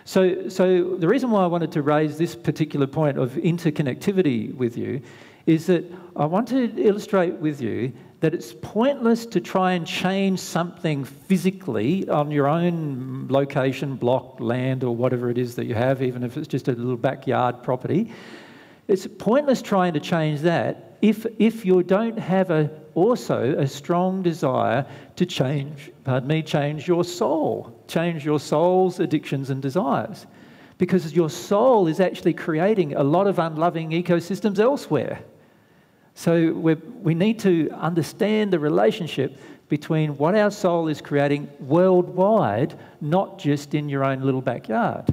So, so the reason why I wanted to raise this particular point of interconnectivity with you is that I want to illustrate with you that it's pointless to try and change something physically on your own location, block, land, or whatever it is that you have, even if it's just a little backyard property. It's pointless trying to change that if, if you don't have a, also a strong desire to change, pardon me, change your soul, change your soul's addictions and desires. Because your soul is actually creating a lot of unloving ecosystems elsewhere. So we need to understand the relationship between what our soul is creating worldwide, not just in your own little backyard.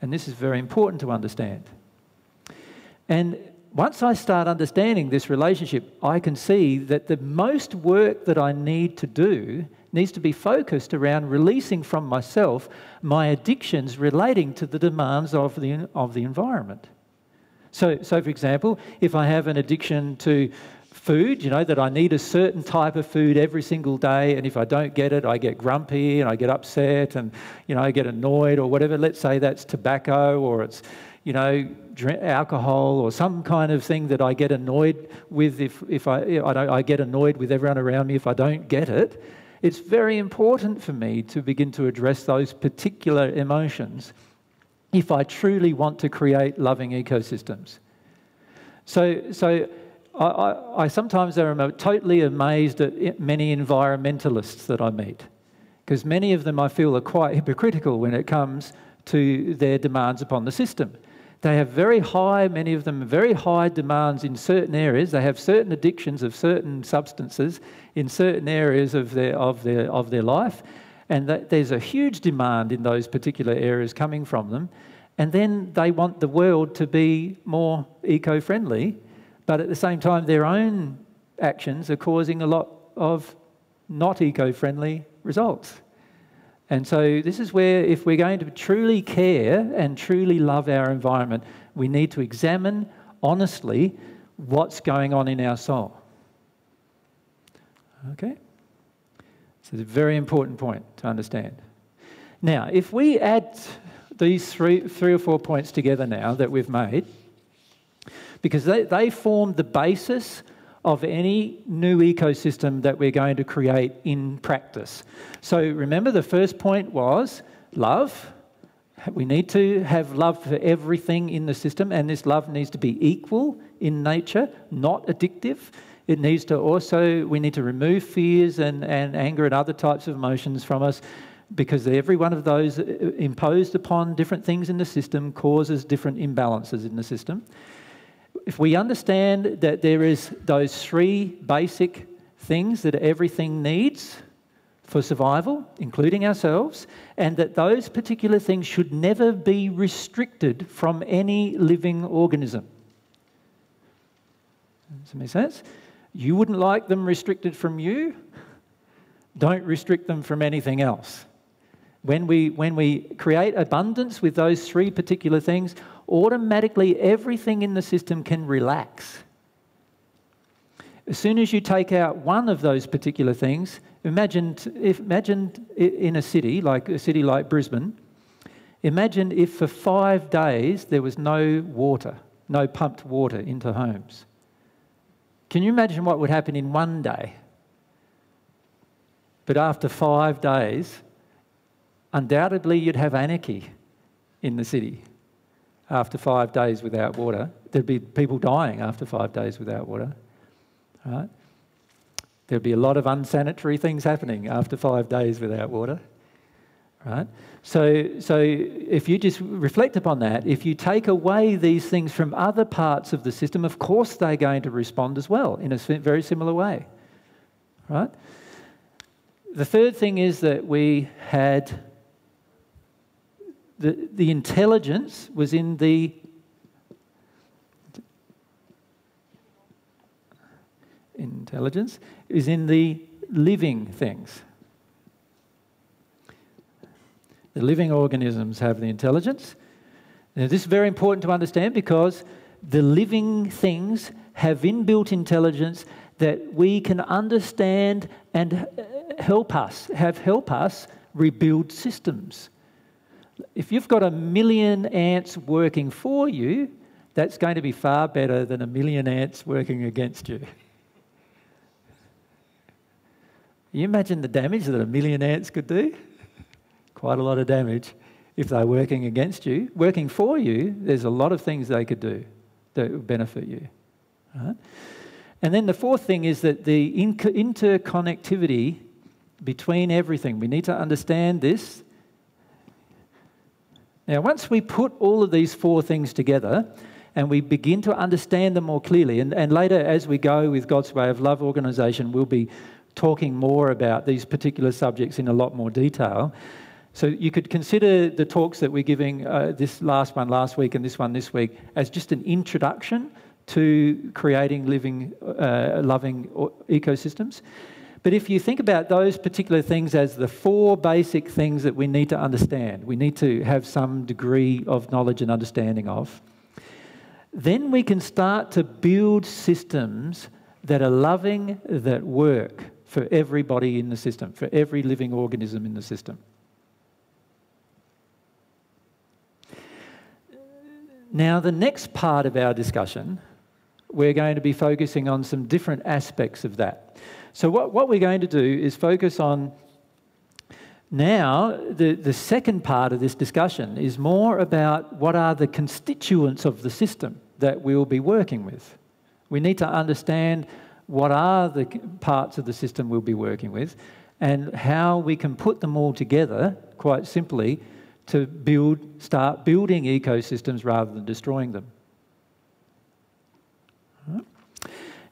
And this is very important to understand. And once I start understanding this relationship, I can see that the most work that I need to do needs to be focused around releasing from myself my addictions relating to the demands of the, of the environment. So, so, for example, if I have an addiction to food, you know, that I need a certain type of food every single day, and if I don't get it, I get grumpy and I get upset and, you know, I get annoyed or whatever. Let's say that's tobacco or it's, you know, drink, alcohol or some kind of thing that I get annoyed with if, if I, I, I get annoyed with everyone around me if I don't get it. It's very important for me to begin to address those particular emotions if I truly want to create loving ecosystems. So, so I, I, I sometimes am totally amazed at many environmentalists that I meet, because many of them I feel are quite hypocritical when it comes to their demands upon the system. They have very high, many of them, very high demands in certain areas. They have certain addictions of certain substances in certain areas of their, of their, of their life. And that there's a huge demand in those particular areas coming from them. And then they want the world to be more eco friendly, but at the same time, their own actions are causing a lot of not eco friendly results. And so, this is where, if we're going to truly care and truly love our environment, we need to examine honestly what's going on in our soul. Okay? So, it's a very important point to understand. Now, if we add these three, three or four points together now that we've made, because they, they form the basis of any new ecosystem that we're going to create in practice. So remember, the first point was love. We need to have love for everything in the system, and this love needs to be equal in nature, not addictive. It needs to also, we need to remove fears and, and anger and other types of emotions from us because every one of those uh, imposed upon different things in the system causes different imbalances in the system if we understand that there is those three basic things that everything needs for survival, including ourselves, and that those particular things should never be restricted from any living organism. Does that make sense? You wouldn't like them restricted from you. Don't restrict them from anything else. When we, when we create abundance with those three particular things, automatically everything in the system can relax. As soon as you take out one of those particular things, imagine, if, imagine in a city, like a city like Brisbane, imagine if for five days there was no water, no pumped water into homes. Can you imagine what would happen in one day? But after five days, undoubtedly you'd have anarchy in the city after five days without water. There'd be people dying after five days without water. Right? There'd be a lot of unsanitary things happening after five days without water. Right? So, so if you just reflect upon that, if you take away these things from other parts of the system, of course they're going to respond as well in a very similar way. Right? The third thing is that we had the, the intelligence was in the intelligence is in the living things. The living organisms have the intelligence. Now, this is very important to understand because the living things have inbuilt intelligence that we can understand and uh, help us, have help us rebuild systems if you've got a million ants working for you, that's going to be far better than a million ants working against you. You imagine the damage that a million ants could do? Quite a lot of damage if they're working against you. Working for you, there's a lot of things they could do that would benefit you. Right? And then the fourth thing is that the interconnectivity between everything, we need to understand this now, once we put all of these four things together and we begin to understand them more clearly, and, and later as we go with God's Way of Love organisation, we'll be talking more about these particular subjects in a lot more detail. So you could consider the talks that we're giving, uh, this last one last week and this one this week, as just an introduction to creating living, uh, loving ecosystems. But if you think about those particular things as the four basic things that we need to understand, we need to have some degree of knowledge and understanding of, then we can start to build systems that are loving, that work for everybody in the system, for every living organism in the system. Now, the next part of our discussion, we're going to be focusing on some different aspects of that. So, what, what we're going to do is focus on now, the, the second part of this discussion is more about what are the constituents of the system that we'll be working with. We need to understand what are the parts of the system we'll be working with and how we can put them all together, quite simply, to build, start building ecosystems rather than destroying them.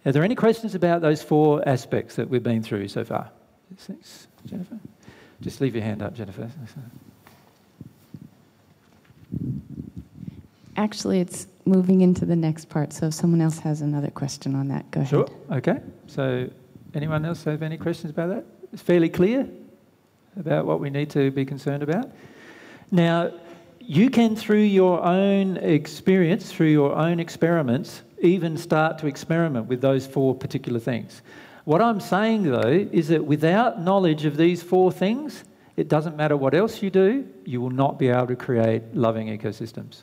Are there any questions about those four aspects that we've been through so far? Thanks, Jennifer. Just leave your hand up, Jennifer. Actually, it's moving into the next part, so if someone else has another question on that, go sure. ahead. Sure, okay. So, anyone else have any questions about that? It's fairly clear about what we need to be concerned about. Now, you can, through your own experience, through your own experiments, even start to experiment with those four particular things. What I'm saying though is that without knowledge of these four things, it doesn't matter what else you do, you will not be able to create loving ecosystems.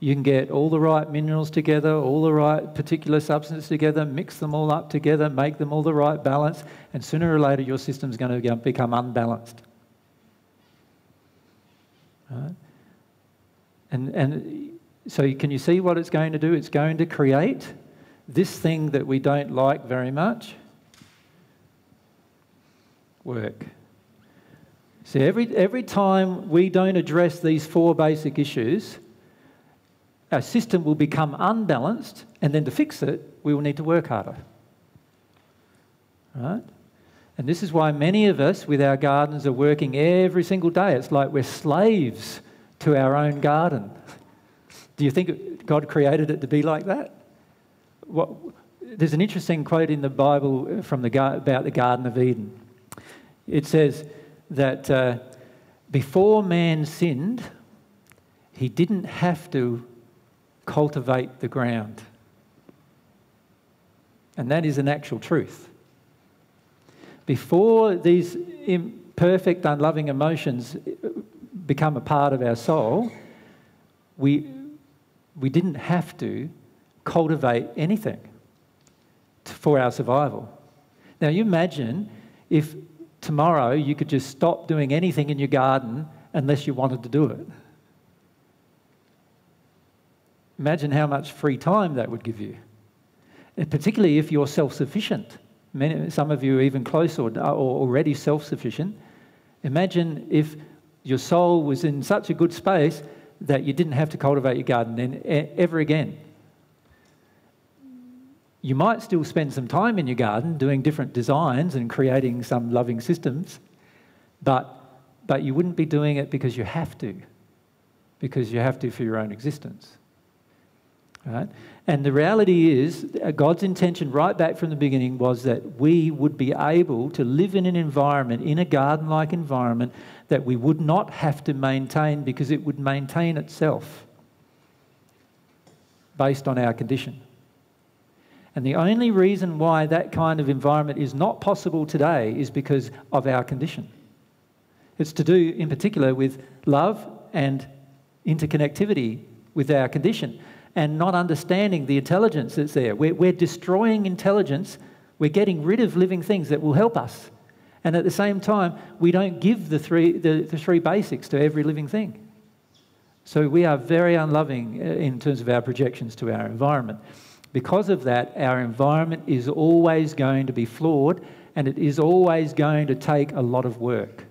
You can get all the right minerals together, all the right particular substances together, mix them all up together, make them all the right balance, and sooner or later your system's going to become unbalanced. Right? And, and so, can you see what it's going to do? It's going to create this thing that we don't like very much work. See, every, every time we don't address these four basic issues, our system will become unbalanced, and then to fix it, we will need to work harder. Right? And this is why many of us with our gardens are working every single day. It's like we're slaves to our own garden. <laughs> Do you think God created it to be like that? What, there's an interesting quote in the Bible from the, about the Garden of Eden. It says that uh, before man sinned, he didn't have to cultivate the ground. And that is an actual truth. Before these imperfect, unloving emotions become a part of our soul, we, we didn't have to cultivate anything for our survival. Now, you imagine if tomorrow you could just stop doing anything in your garden unless you wanted to do it. Imagine how much free time that would give you, and particularly if you're self sufficient. Some of you are even close or, uh, or already self sufficient. Imagine if your soul was in such a good space that you didn't have to cultivate your garden then ever again. You might still spend some time in your garden doing different designs and creating some loving systems, but, but you wouldn't be doing it because you have to, because you have to for your own existence. Right? And the reality is, uh, God's intention right back from the beginning was that we would be able to live in an environment, in a garden like environment, that we would not have to maintain because it would maintain itself based on our condition. And the only reason why that kind of environment is not possible today is because of our condition. It's to do, in particular, with love and interconnectivity with our condition and not understanding the intelligence that's there. We're, we're destroying intelligence, we're getting rid of living things that will help us. And at the same time, we don't give the three, the, the three basics to every living thing. So we are very unloving uh, in terms of our projections to our environment. Because of that, our environment is always going to be flawed and it is always going to take a lot of work.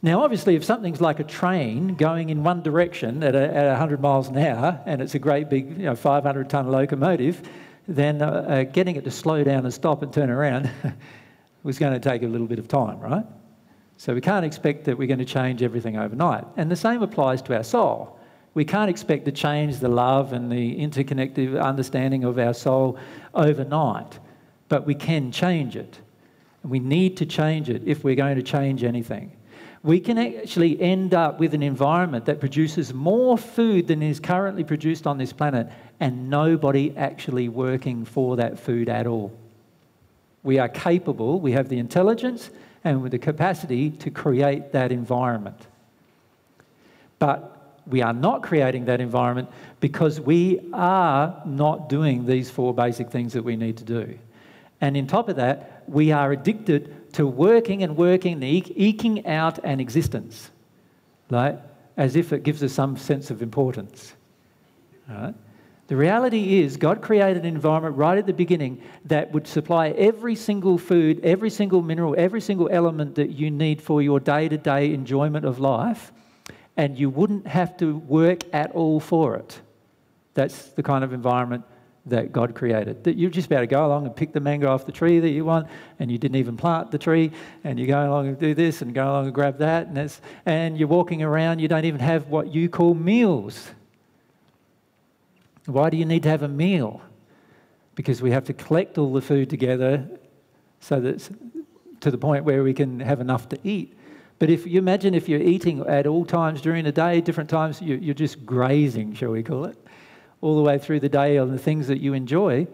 Now, obviously, if something's like a train going in one direction at, a, at 100 miles an hour and it's a great big you know, 500 tonne locomotive, then uh, uh, getting it to slow down and stop and turn around <laughs> was going to take a little bit of time, right? So we can't expect that we're going to change everything overnight. And the same applies to our soul. We can't expect to change the love and the interconnected understanding of our soul overnight, but we can change it. And we need to change it if we're going to change anything. We can actually end up with an environment that produces more food than is currently produced on this planet and nobody actually working for that food at all. We are capable, we have the intelligence and with the capacity to create that environment. But we are not creating that environment because we are not doing these four basic things that we need to do. And on top of that, we are addicted to working and working and eking out an existence, right? As if it gives us some sense of importance. Right? The reality is, God created an environment right at the beginning that would supply every single food, every single mineral, every single element that you need for your day to day enjoyment of life, and you wouldn't have to work at all for it. That's the kind of environment that God created. That you're just about to go along and pick the mango off the tree that you want, and you didn't even plant the tree, and you go along and do this and go along and grab that, and, and you're walking around, you don't even have what you call meals why do you need to have a meal? Because we have to collect all the food together so that to the point where we can have enough to eat. But if you imagine if you're eating at all times during the day, different times, you're just grazing, shall we call it, all the way through the day on the things that you enjoy,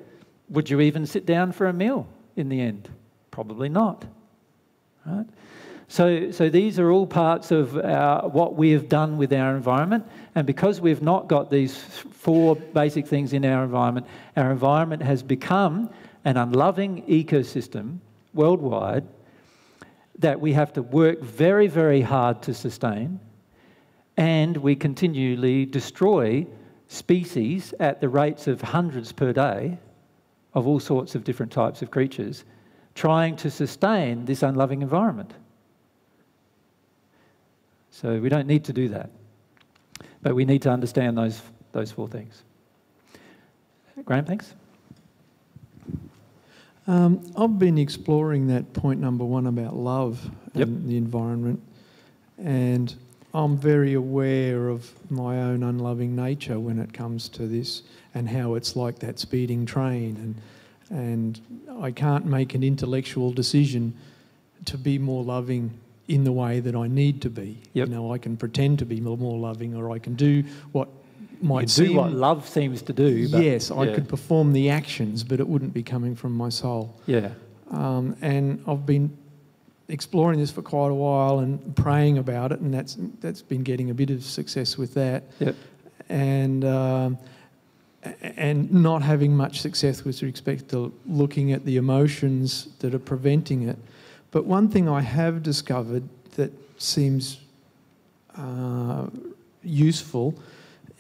would you even sit down for a meal in the end? Probably not. Right? So, so these are all parts of our, what we have done with our environment. And because we've not got these four basic things in our environment, our environment has become an unloving ecosystem worldwide that we have to work very, very hard to sustain. And we continually destroy species at the rates of hundreds per day of all sorts of different types of creatures, trying to sustain this unloving environment. So we don't need to do that. But we need to understand those, those four things. Graham, thanks. Um, I've been exploring that point number one about love yep. and the environment, and I'm very aware of my own unloving nature when it comes to this, and how it's like that speeding train, and and I can't make an intellectual decision to be more loving in the way that I need to be. Yep. You know, I can pretend to be more loving, or I can do what might you seem, do what love seems to do. yes, yeah. I could perform the actions, but it wouldn't be coming from my soul. Yeah. Um, and I've been exploring this for quite a while and praying about it, and that's that's been getting a bit of success with that. Yep. And um, and not having much success with respect to looking at the emotions that are preventing it. But one thing I have discovered that seems uh, useful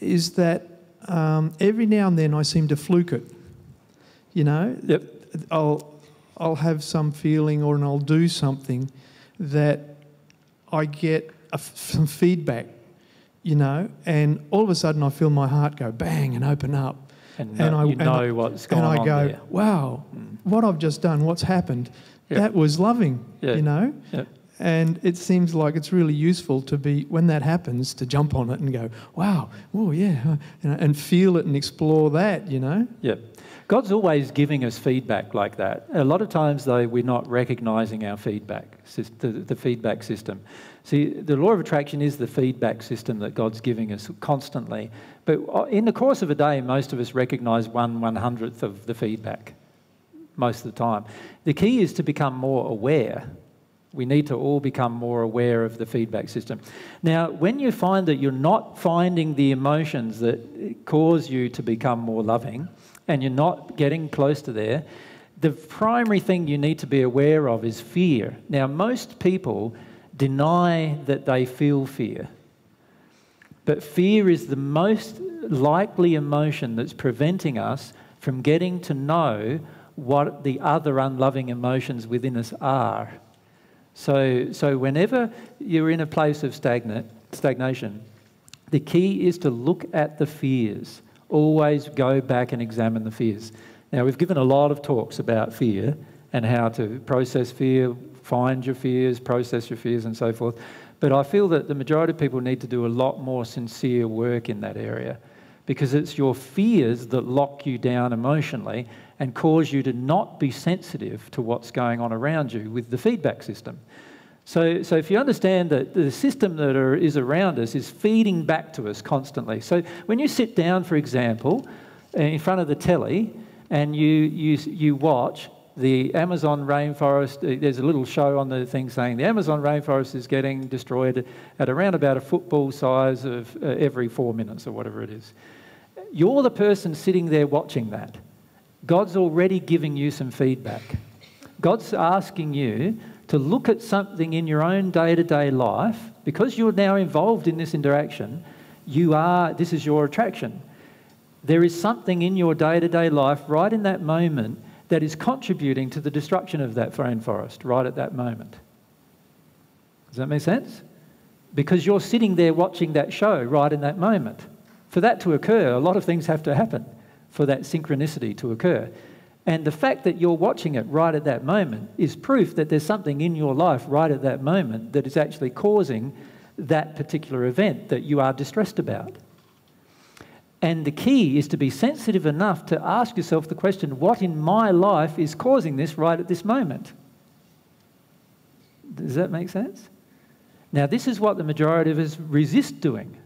is that um, every now and then I seem to fluke it. You know, yep. I'll I'll have some feeling or and I'll do something that I get some feedback. You know, and all of a sudden I feel my heart go bang and open up. And, and I, you know I, what's going on. And I go, there. wow, mm. what I've just done, what's happened? Yep. That was loving, yep. you know? Yep. And it seems like it's really useful to be, when that happens, to jump on it and go, wow, oh, yeah, and feel it and explore that, you know? Yep. God's always giving us feedback like that. A lot of times, though, we're not recognizing our feedback, the, feedback system. See, the law of attraction is the feedback system that God's giving us constantly. But uh, in the course of a day, most of us recognize one one hundredth of the feedback most of the time. The key is to become more aware. We need to all become more aware of the feedback system. Now, when you find that you're not finding the emotions that cause you to become more loving and you're not getting close to there, the primary thing you need to be aware of is fear. Now, most people deny that they feel fear. But fear is the most likely emotion that's preventing us from getting to know what the other unloving emotions within us are. So, so whenever you're in a place of stagnant, stagnation, the key is to look at the fears. Always go back and examine the fears. Now, we've given a lot of talks about fear and how to process fear, find your fears, process your fears, and so forth. But I feel that the majority of people need to do a lot more sincere work in that area because it's your fears that lock you down emotionally and cause you to not be sensitive to what's going on around you with the feedback system. So, so if you understand that the system that are, is around us is feeding back to us constantly. So when you sit down, for example, in front of the telly and you, you, you watch the Amazon rainforest, uh, there's a little show on the thing saying the Amazon rainforest is getting destroyed at around about a football size of uh, every four minutes or whatever it is. You're the person sitting there watching that. God's already giving you some feedback. God's asking you to look at something in your own day to day life, because you're now involved in this interaction, you are, this is your attraction. There is something in your day to day life right in that moment that is contributing to the destruction of that rainforest right at that moment. Does that make sense? Because you're sitting there watching that show right in that moment. For that to occur, a lot of things have to happen for that synchronicity to occur. And the fact that you're watching it right at that moment is proof that there's something in your life right at that moment that is actually causing that particular event that you are distressed about. And the key is to be sensitive enough to ask yourself the question what in my life is causing this right at this moment? Does that make sense? Now, this is what the majority of us resist doing.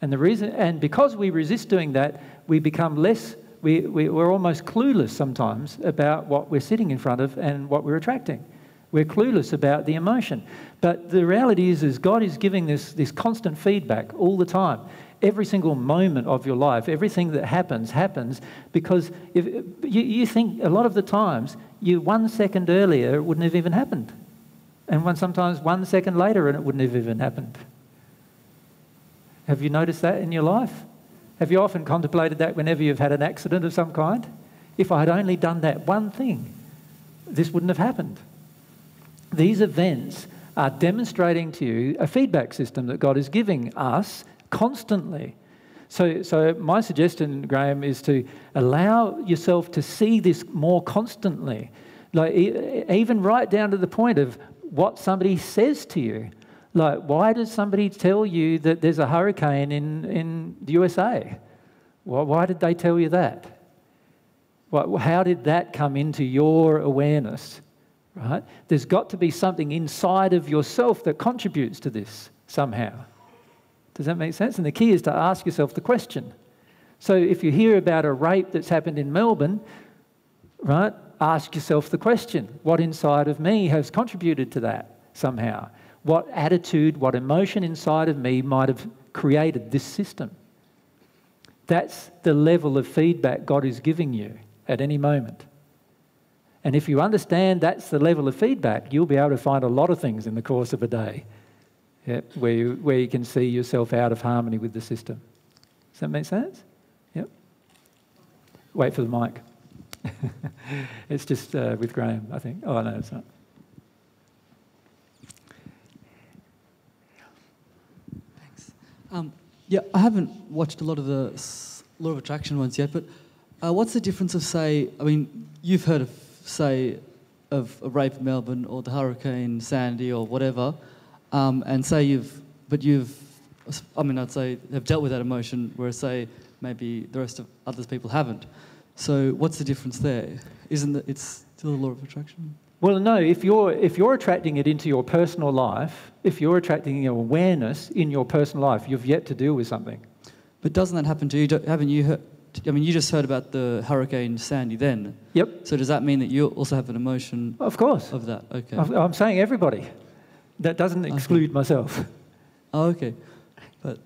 And, the reason, and because we resist doing that, we become less we, we, we're almost clueless sometimes about what we're sitting in front of and what we're attracting. We're clueless about the emotion. But the reality is, is God is giving this, this constant feedback all the time. Every single moment of your life, everything that happens, happens because if, you, you think a lot of the times, you one second earlier, it wouldn't have even happened. And one, sometimes one second later, and it wouldn't have even happened. Have you noticed that in your life? Have you often contemplated that whenever you've had an accident of some kind? If I had only done that one thing, this wouldn't have happened. These events are demonstrating to you a feedback system that God is giving us constantly. So, so my suggestion, Graham, is to allow yourself to see this more constantly. Like even right down to the point of what somebody says to you. Like, why does somebody tell you that there's a hurricane in, in the USA? Well, why did they tell you that? Well, how did that come into your awareness? Right? There's got to be something inside of yourself that contributes to this somehow. Does that make sense? And the key is to ask yourself the question. So if you hear about a rape that's happened in Melbourne, right, ask yourself the question what inside of me has contributed to that somehow? What attitude, what emotion inside of me might have created this system. That's the level of feedback God is giving you at any moment. And if you understand that's the level of feedback, you'll be able to find a lot of things in the course of a day yeah, where, you, where you can see yourself out of harmony with the system. Does that make sense? Yep. Wait for the mic. <laughs> it's just uh, with Graham, I think. Oh, no, it's not. Um, yeah, I haven't watched a lot of the Law of Attraction ones yet, but uh, what's the difference of, say, I mean, you've heard of, say, of a rape in Melbourne or the Hurricane Sandy or whatever, um, and say you've, but you've, I mean, I'd say have dealt with that emotion, whereas, say, maybe the rest of other people haven't. So what's the difference there? Isn't it, it's still the law of attraction? Well, no, if you're, if you're attracting it into your personal life, if you're attracting your awareness in your personal life, you've yet to deal with something. But doesn't that happen to you? Haven't you heard? I mean, you just heard about the Hurricane Sandy then. Yep. So does that mean that you also have an emotion? Of course. Of that, okay. I'm saying everybody. That doesn't exclude okay. myself. Oh, okay. But,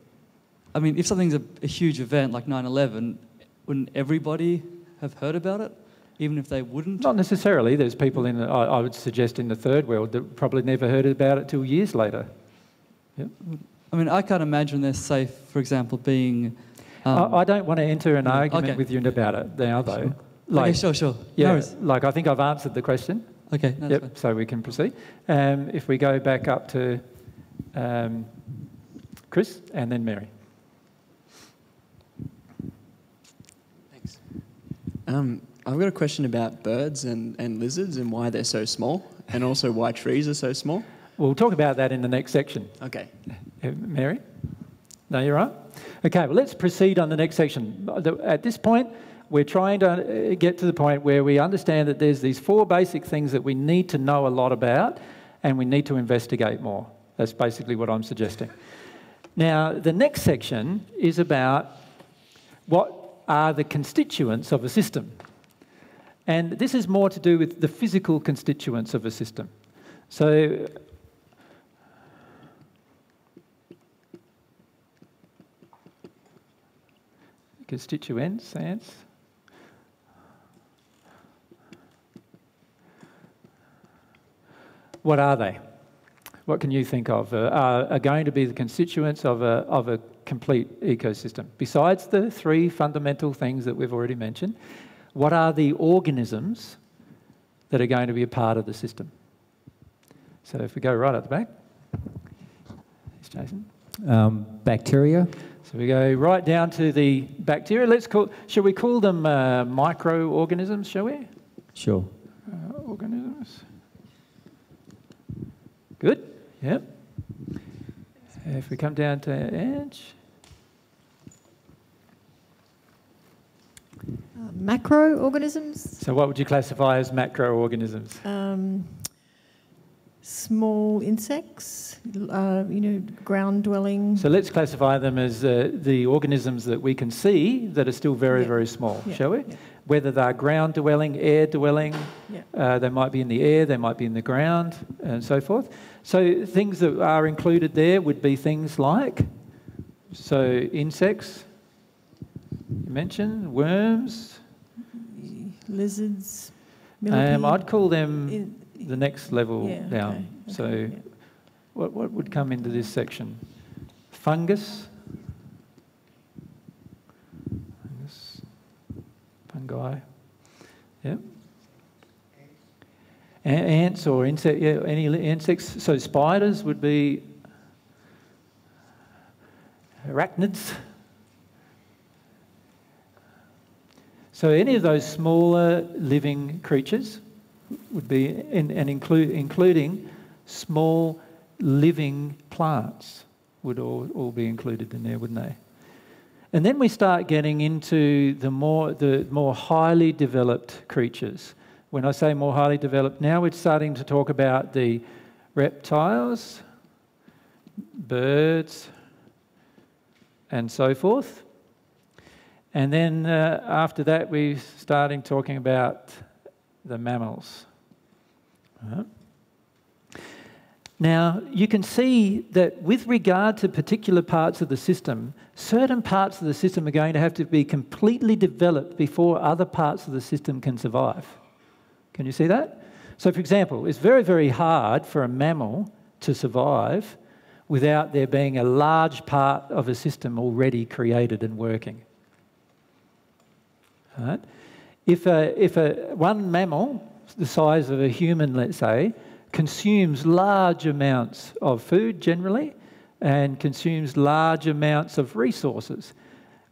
I mean, if something's a, a huge event like 9 11, wouldn't everybody have heard about it? Even if they wouldn't? Not necessarily. There's people in, I, I would suggest, in the third world that probably never heard about it till years later. Yep. I mean, I can't imagine there's safe, for example, being. Um, I, I, don't want to enter an argument okay. with you about it now, though. Sure. Like, okay, sure, sure. Yeah, no like I think I've answered the question. Okay. No, yep. So we can proceed. Um, if we go back up to um, Chris and then Mary. Thanks. I've got a question about birds and, and lizards and why they're so small, and also why trees are so small. We'll talk about that in the next section. Okay. Uh, Mary? No, you're right. Okay, well, let's proceed on the next section. At this point, we're trying to uh, get to the point where we understand that there's these four basic things that we need to know a lot about and we need to investigate more. That's basically what I'm suggesting. Now, the next section is about what are the constituents of a system. And this is more to do with the physical constituents of a system. So, constituents, ants. What are they? What can you think of uh, are, are going to be the constituents of a, of a complete ecosystem? Besides the three fundamental things that we've already mentioned, what are the organisms that are going to be a part of the system? So if we go right at the back, it's Jason. Um, bacteria. So we go right down to the bacteria. Let's call. Shall we call them uh, microorganisms? Shall we? Sure. Uh, organisms. Good. Yep. If we come down to Ange. Uh, macroorganisms. So, what would you classify as macroorganisms? Um, small insects, uh, you know, ground dwelling. So, let's classify them as uh, the organisms that we can see that are still very, yeah. very small, yeah. shall we? Yeah. Whether they're ground dwelling, air dwelling, uh, they might be in the air, they might be in the ground, and so forth. So, things that are included there would be things like so insects, you mentioned, worms, lizards. Um, I'd call them in, the next level yeah, down. Okay, okay, so, yeah. what, what would come into this section? Fungus. Fungus. Fungi. Yep. Ants or insect, yeah, any insects. So spiders would be arachnids. So any of those smaller living creatures would be, in, and include, including small living plants would all, all be included in there, wouldn't they? And then we start getting into the more, the more highly developed creatures. When I say more highly developed, now we're starting to talk about the reptiles, birds, and so forth. And then uh, after that, we're starting talking about the mammals. Right. Now, you can see that with regard to particular parts of the system, certain parts of the system are going to have to be completely developed before other parts of the system can survive. Can you see that? So, for example, it's very, very hard for a mammal to survive without there being a large part of a system already created and working. Right? If, a, if a, one mammal, the size of a human, let's say, consumes large amounts of food generally and consumes large amounts of resources,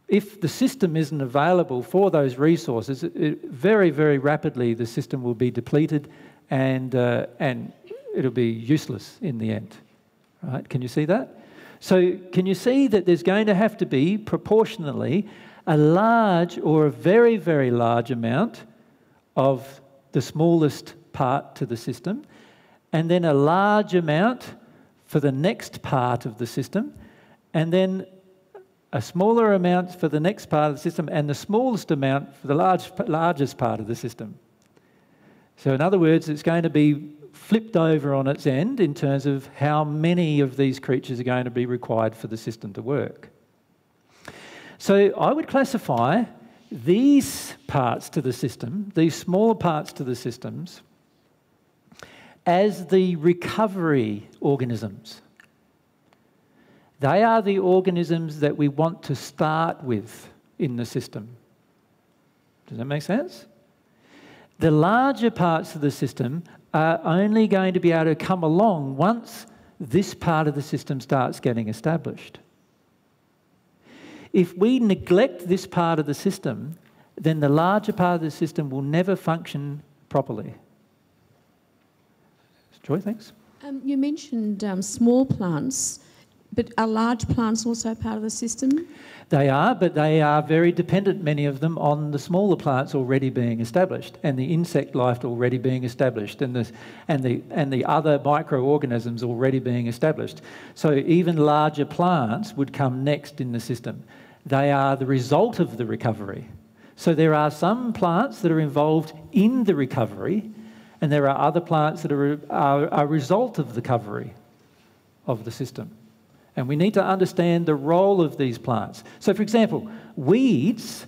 if the system isn't available for those resources, it, very, very rapidly the system will be depleted and, uh, and it'll be useless in the end. Right? Can you see that? So, can you see that there's going to have to be proportionally a large or a very, very large amount of the smallest part to the system, and then a large amount for the next part of the system, and then a smaller amount for the next part of the system, and the smallest amount for the large, largest part of the system. So, in other words, it's going to be flipped over on its end in terms of how many of these creatures are going to be required for the system to work. So I would classify these parts to the system, these smaller parts to the systems, as the recovery organisms. They are the organisms that we want to start with in the system. Does that make sense? The larger parts of the system are only going to be able to come along once this part of the system starts getting established. If we neglect this part of the system, then the larger part of the system will never function properly. Joy, thanks. Um, you mentioned um, small plants, but are large plants also part of the system? They are, but they are very dependent, many of them, on the smaller plants already being established and the insect life already being established and the, and the, and the other microorganisms already being established. So even larger plants would come next in the system. They are the result of the recovery. So there are some plants that are involved in the recovery, and there are other plants that are, are a result of the recovery of the system. And we need to understand the role of these plants. So, for example, weeds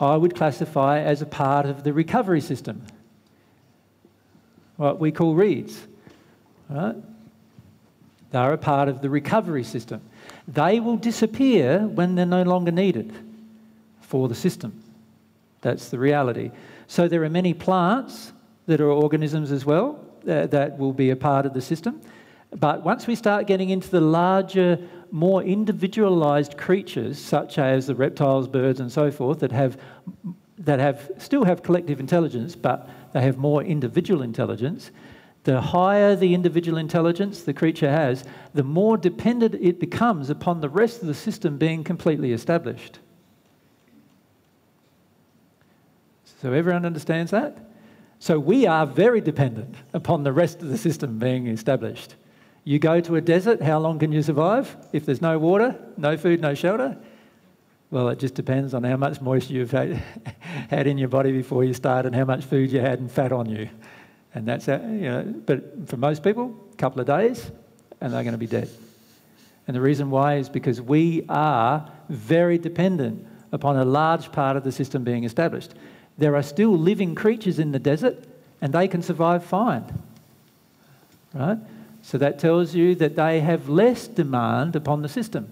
I would classify as a part of the recovery system, what we call reeds. Right? They're a part of the recovery system. They will disappear when they're no longer needed for the system. That's the reality. So, there are many plants that are organisms as well uh, that will be a part of the system. But once we start getting into the larger, more individualized creatures, such as the reptiles, birds, and so forth, that have that have still have collective intelligence, but they have more individual intelligence. The higher the individual intelligence the creature has, the more dependent it becomes upon the rest of the system being completely established. So everyone understands that? So we are very dependent upon the rest of the system being established. You go to a desert, how long can you survive? If there's no water, no food, no shelter? Well, it just depends on how much moisture you've had, <laughs> in your body before you start and how much food you had and fat on you. And that's, you know, but for most people, a couple of days and they're going to be dead. And the reason why is because we are very dependent upon a large part of the system being established. There are still living creatures in the desert and they can survive fine. Right? So that tells you that they have less demand upon the system.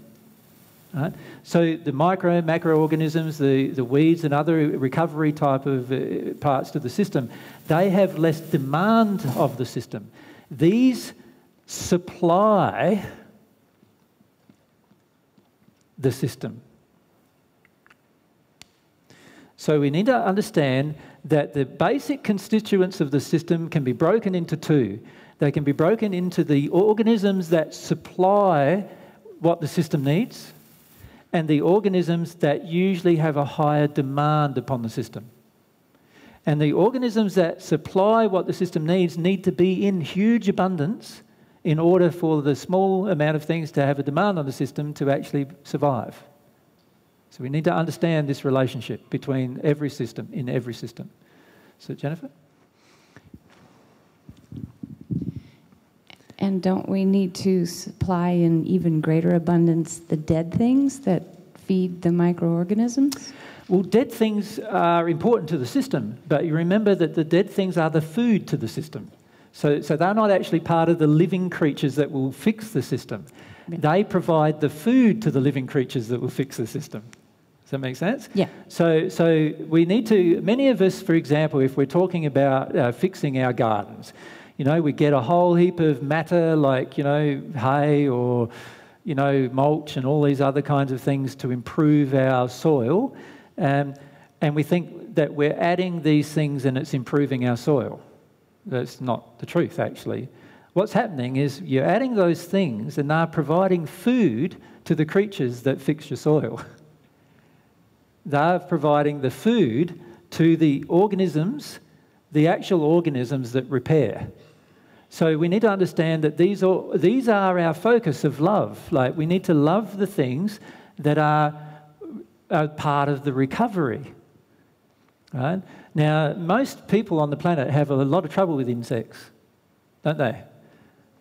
Right? So the micro, macroorganisms, the, the weeds and other recovery type of uh, parts to the system, they have less demand of the system. These supply the system. So we need to understand that the basic constituents of the system can be broken into two. They can be broken into the organisms that supply what the system needs and the organisms that usually have a higher demand upon the system. And the organisms that supply what the system needs need to be in huge abundance in order for the small amount of things to have a demand on the system to actually survive. So we need to understand this relationship between every system, in every system. So, Jennifer? And don't we need to supply in even greater abundance the dead things that feed the microorganisms? Well, dead things are important to the system, but you remember that the dead things are the food to the system. So, so they're not actually part of the living creatures that will fix the system. They provide the food to the living creatures that will fix the system. Does that make sense? Yeah. So, so we need to, many of us, for example, if we're talking about uh, fixing our gardens, you know, we get a whole heap of matter like, you know, hay or, you know, mulch and all these other kinds of things to improve our soil. Um, and we think that we're adding these things and it's improving our soil. That's not the truth, actually. What's happening is you're adding those things and they're providing food to the creatures that fix your soil. <laughs> they're providing the food to the organisms, the actual organisms that repair. So we need to understand that these are, these are our focus of love. Like we need to love the things that are, are part of the recovery. Right? Now, most people on the planet have a lot of trouble with insects, don't they?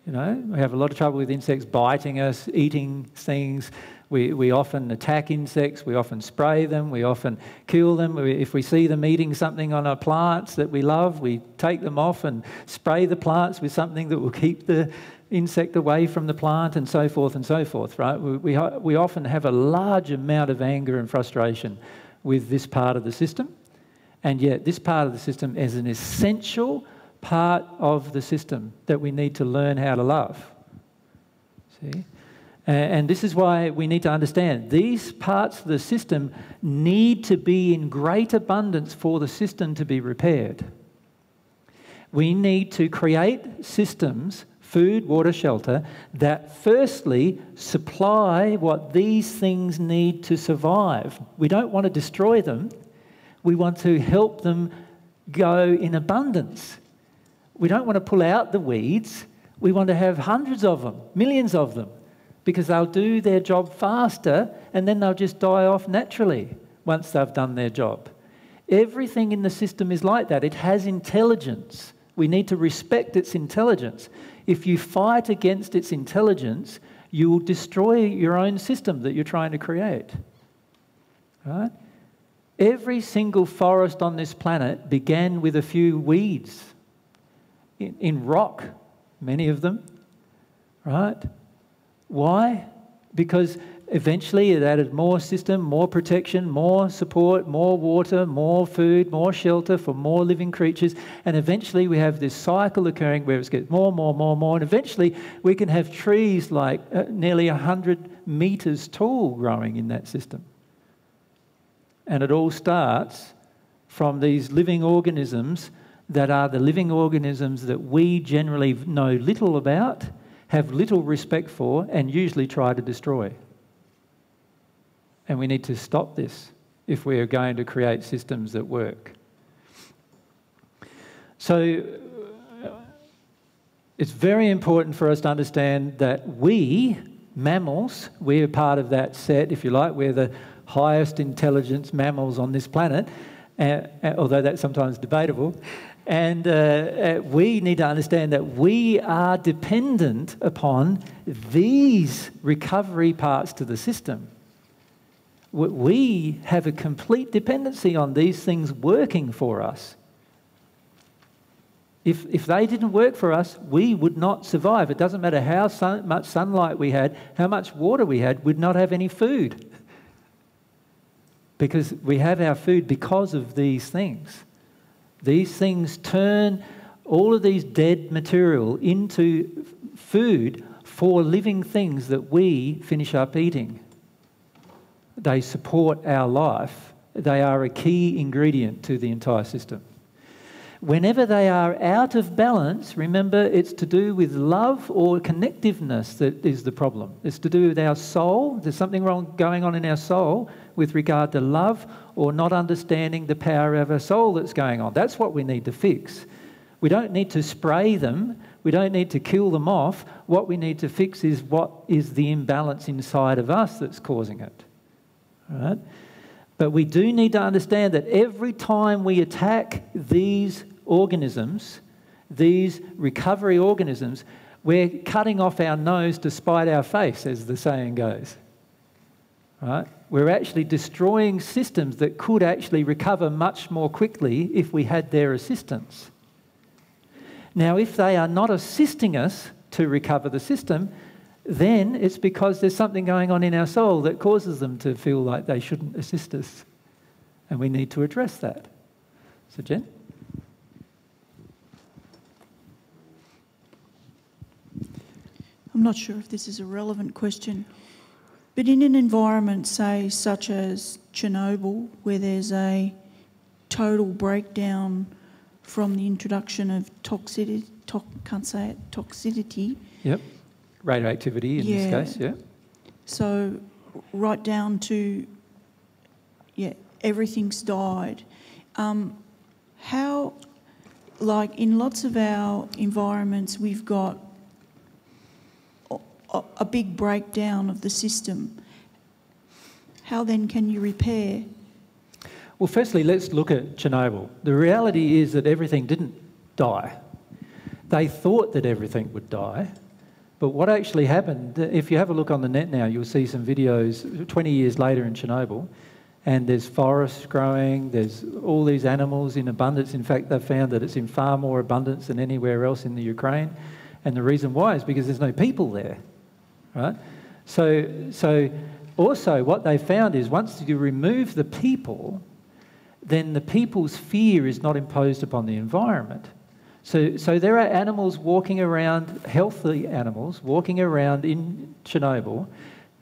You know, we have a lot of trouble with insects biting us, eating things. We, we often attack insects, we often spray them, we often kill them. If we see them eating something on our plants that we love, we take them off and spray the plants with something that will keep the insect away from the plant and so forth and so forth, right? We, we, we often have a large amount of anger and frustration with this part of the system. And yet, this part of the system is an essential part of the system that we need to learn how to love. See? Uh, and this is why we need to understand these parts of the system need to be in great abundance for the system to be repaired. We need to create systems food, water, shelter, that firstly supply what these things need to survive. We don't want to destroy them, we want to help them go in abundance. We don't want to pull out the weeds, we want to have hundreds of them, millions of them, because they'll do their job faster and then they'll just die off naturally once they've done their job. Everything in the system is like that. It has intelligence. We need to respect its intelligence. If you fight against its intelligence, you will destroy your own system that you're trying to create. Right? Every single forest on this planet began with a few weeds in, in rock, many of them. Right? Why? Because eventually it added more system, more protection, more support, more water, more food, more shelter for more living creatures. And eventually we have this cycle occurring where it gets more, more, more, more. And eventually we can have trees like uh, nearly 100 meters tall growing in that system. And it all starts from these living organisms that are the living organisms that we generally know little about, have little respect for, and usually try to destroy. And we need to stop this if we are going to create systems that work. So it's very important for us to understand that we, mammals, we are part of that set, if you like, we're the highest intelligence mammals on this planet, uh, although that's sometimes debatable. And uh, uh, we need to understand that we are dependent upon these recovery parts to the system we have a complete dependency on these things working for us. If, if they didn't work for us, we would not survive. It doesn't matter how sun, much sunlight we had, how much water we had, we'd not have any food. <laughs> Because we have our food because of these things. These things turn all of these dead material into food for living things that we finish up eating. They support our life. They are a key ingredient to the entire system. Whenever they are out of balance, remember it's to do with love or connectiveness that is the problem. It's to do with our soul. There's something wrong going on in our soul with regard to love or not understanding the power of our soul that's going on. That's what we need to fix. We don't need to spray them. We don't need to kill them off. What we need to fix is what is the imbalance inside of us that's causing it. Right? But we do need to understand that every time we attack these organisms, these recovery organisms, we're cutting off our nose to spite our face, as the saying goes. Right? We're actually destroying systems that could actually recover much more quickly if we had their assistance. Now, if they are not assisting us to recover the system, then it's because there's something going on in our soul that causes them to feel like they shouldn't assist us. And we need to address that. So, Jen? I'm not sure if this is a relevant question, but in an environment, say, such as Chernobyl, where there's a total breakdown from the introduction of toxicity, to- can't say it, toxicity. Yep radioactivity in yeah. this case, yeah. So right down to, yeah, everything's died. Um, how, like in lots of our environments, we've got a, big breakdown of the system. How then can you repair? Well, firstly, let's look at Chernobyl. The reality is that everything didn't die. They thought that everything would die, but what actually happened, if you have a look on the net now, you'll see some videos 20 years later in Chernobyl, and there's forests growing, there's all these animals in abundance. In fact, they've found that it's in far more abundance than anywhere else in the Ukraine. And the reason why is because there's no people there, right? So, so also what they found is once you remove the people, then the people's fear is not imposed upon the environment. So, so there are animals walking around, healthy animals walking around in Chernobyl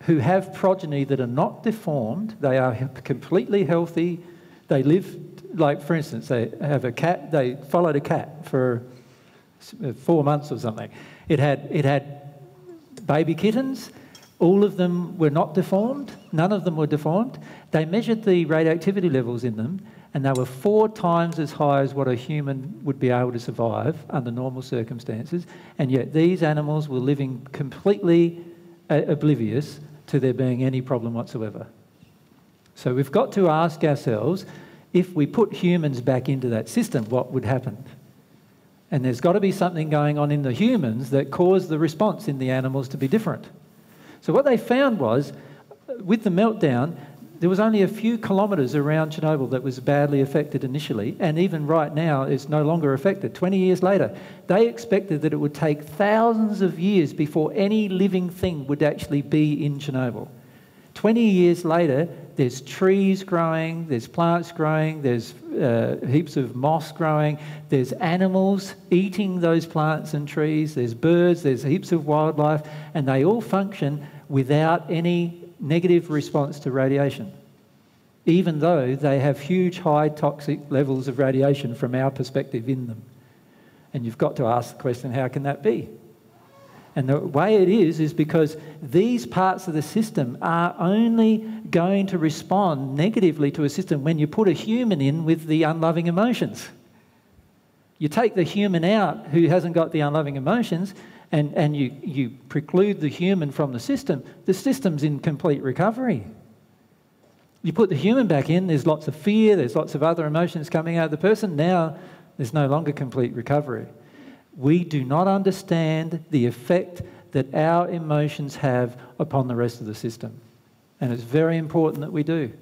who have progeny that are not deformed. They are completely healthy. They live, like for instance, they have a cat, they followed a cat for four months or something. It had, it had baby kittens. All of them were not deformed. None of them were deformed. They measured the radioactivity levels in them, and they were four times as high as what a human would be able to survive under normal circumstances. And yet these animals were living completely uh, oblivious to there being any problem whatsoever. So we've got to ask ourselves if we put humans back into that system, what would happen? And there's got to be something going on in the humans that caused the response in the animals to be different. So what they found was, with the meltdown, there was only a few kilometres around Chernobyl that was badly affected initially, and even right now it's no longer affected. 20 years later, they expected that it would take thousands of years before any living thing would actually be in Chernobyl. 20 years later, there's trees growing, there's plants growing, there's uh, heaps of moss growing, there's animals eating those plants and trees, there's birds, there's heaps of wildlife, and they all function without any negative response to radiation, even though they have huge high toxic levels of radiation from our perspective in them. And you've got to ask the question how can that be? And the way it is, is because these parts of the system are only going to respond negatively to a system when you put a human in with the unloving emotions. You take the human out who hasn't got the unloving emotions and, and you, you preclude the human from the system, the system's in complete recovery. You put the human back in, there's lots of fear, there's lots of other emotions coming out of the person. Now there's no longer complete recovery we do not understand the effect that our emotions have upon the rest of the system. And it's very important that we do.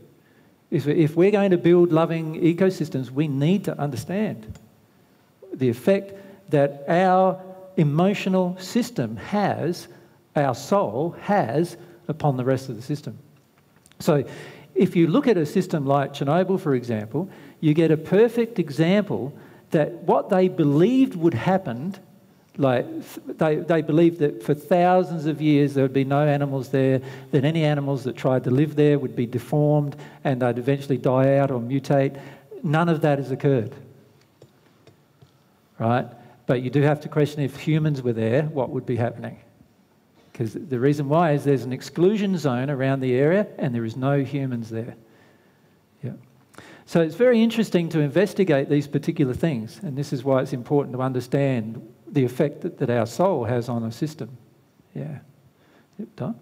If we're going to build loving ecosystems, we need to understand the effect that our emotional system has, our soul has, upon the rest of the system. So, if you look at a system like Chernobyl, for example, you get a perfect example that what they believed would happen, like they, they believed that for thousands of years there would be no animals there, that any animals that tried to live there would be deformed and they'd eventually die out or mutate. None of that has occurred. Right? But you do have to question if humans were there, what would be happening? Because the reason why is there's an exclusion zone around the area and there is no humans there. So it's very interesting to investigate these particular things, and this is why it's important to understand the effect that, that our soul has on a system. Yeah. Yep, done.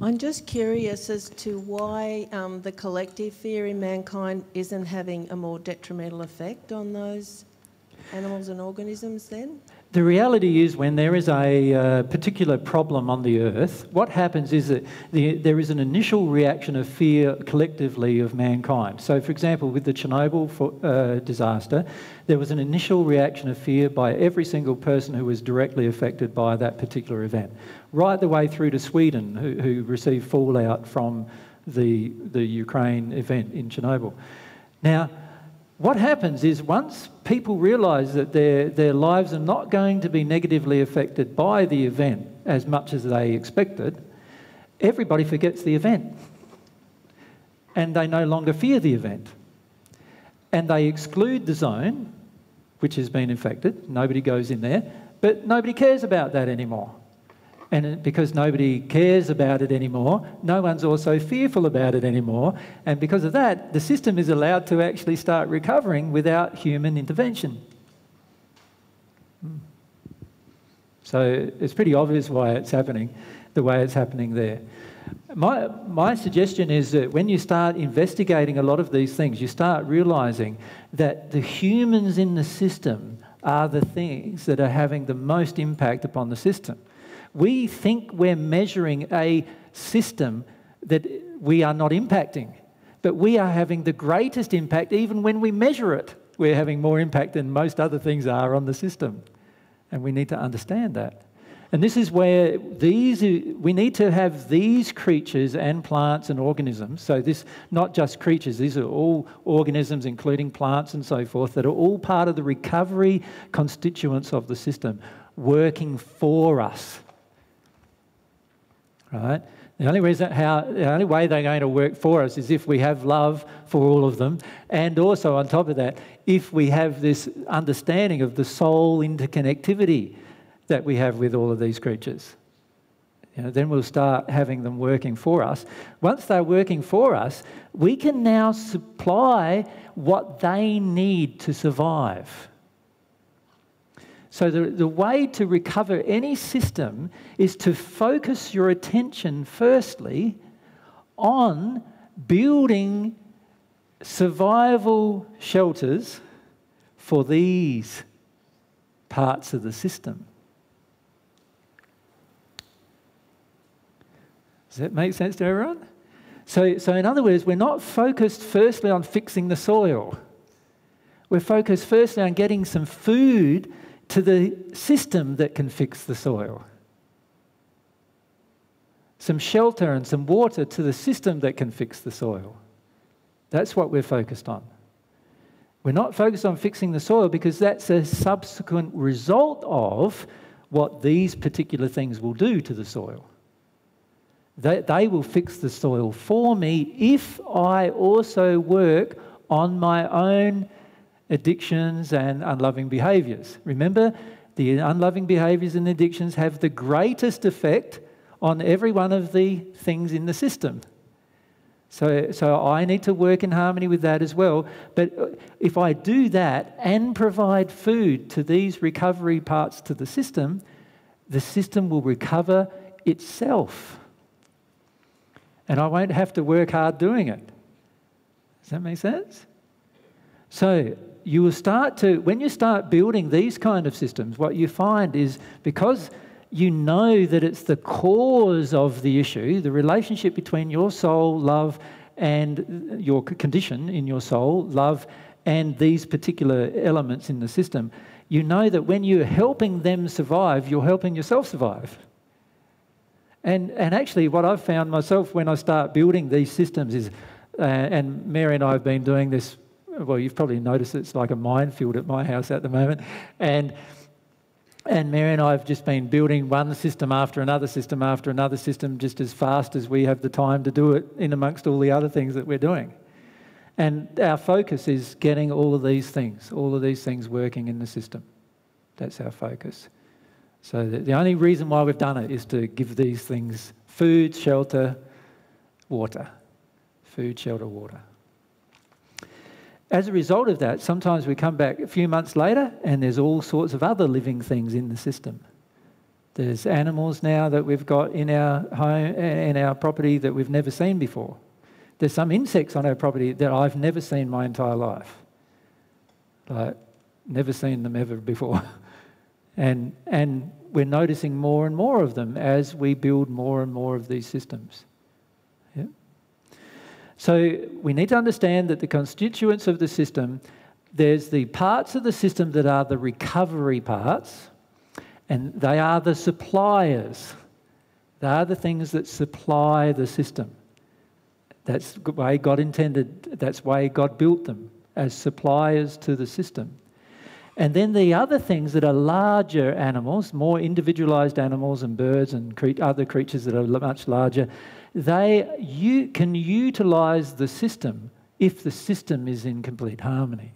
I'm just curious as to why um, the collective fear in mankind isn't having a more detrimental effect on those animals and organisms then? The reality is, when there is a uh, particular problem on the earth, what happens is that the, there is an initial reaction of fear collectively of mankind. So, for example, with the Chernobyl for, uh, disaster, there was an initial reaction of fear by every single person who was directly affected by that particular event, right the way through to Sweden, who, who received fallout from the, the Ukraine event in Chernobyl. Now, what happens is once people realise that their, their lives are not going to be negatively affected by the event as much as they expected, everybody forgets the event. And they no longer fear the event. And they exclude the zone, which has been infected, nobody goes in there, but nobody cares about that anymore. And because nobody cares about it anymore, no one's also fearful about it anymore. And because of that, the system is allowed to actually start recovering without human intervention. Hmm. So it's pretty obvious why it's happening the way it's happening there. My, my suggestion is that when you start investigating a lot of these things, you start realizing that the humans in the system are the things that are having the most impact upon the system. We think we're measuring a system that we are not impacting, but we are having the greatest impact even when we measure it. We're having more impact than most other things are on the system. And we need to understand that. And this is where these, we need to have these creatures and plants and organisms. So, this, not just creatures, these are all organisms, including plants and so forth, that are all part of the recovery constituents of the system, working for us right? The only, reason how, the only way they're going to work for us is if we have love for all of them, and also on top of that, if we have this understanding of the soul interconnectivity that we have with all of these creatures. You know, then we'll start having them working for us. Once they're working for us, we can now supply what they need to survive. So, the, the way to recover any system is to focus your attention, firstly, on building survival shelters for these parts of the system. Does that make sense to everyone? So, so, in other words, we're not focused firstly on fixing the soil. We're focused firstly on getting some food to the system that can fix the soil. Some shelter and some water to the system that can fix the soil. That's what we're focused on. We're not focused on fixing the soil because that's a subsequent result of what these particular things will do to the soil. They, they will fix the soil for me if I also work on my own addictions and unloving behaviors. Remember, the unloving behaviors and addictions have the greatest effect on every one of the things in the system. So, so I need to work in harmony with that as well. But uh, if I do that and provide food to these recovery parts to the system, the system will recover itself. And I won't have to work hard doing it. Does that make sense? So you will start to, when you start building these kind of systems, what you find is because you know that it's the cause of the issue, the relationship between your soul, love, and your condition in your soul, love, and these particular elements in the system, you know that when you're helping them survive, you're helping yourself survive. And, and actually, what I've found myself when I start building these systems is, uh, and Mary and I have been doing this well, you've probably noticed it's like a minefield at my house at the moment. And and Mary and I have just been building one system after another system after another system just as fast as we have the time to do it in amongst all the other things that we're doing. And our focus is getting all of these things, all of these things working in the system. That's our focus. So the, the only reason why we've done it is to give these things food, shelter, water. Food, shelter, water. As a result of that, sometimes we come back a few months later and there's all sorts of other living things in the system. There's animals now that we've got in our home in our property that we've never seen before. There's some insects on our property that I've never seen my entire life. Like never seen them ever before. <laughs> and and we're noticing more and more of them as we build more and more of these systems. So we need to understand that the constituents of the system, there's the parts of the system that are the recovery parts, and they are the suppliers. They are the things that supply the system. That's the way God intended, that's why God built them as suppliers to the system. And then the other things that are larger animals, more individualized animals and birds and cre- other creatures that are much larger, they you can utilize the system if the system is in complete harmony.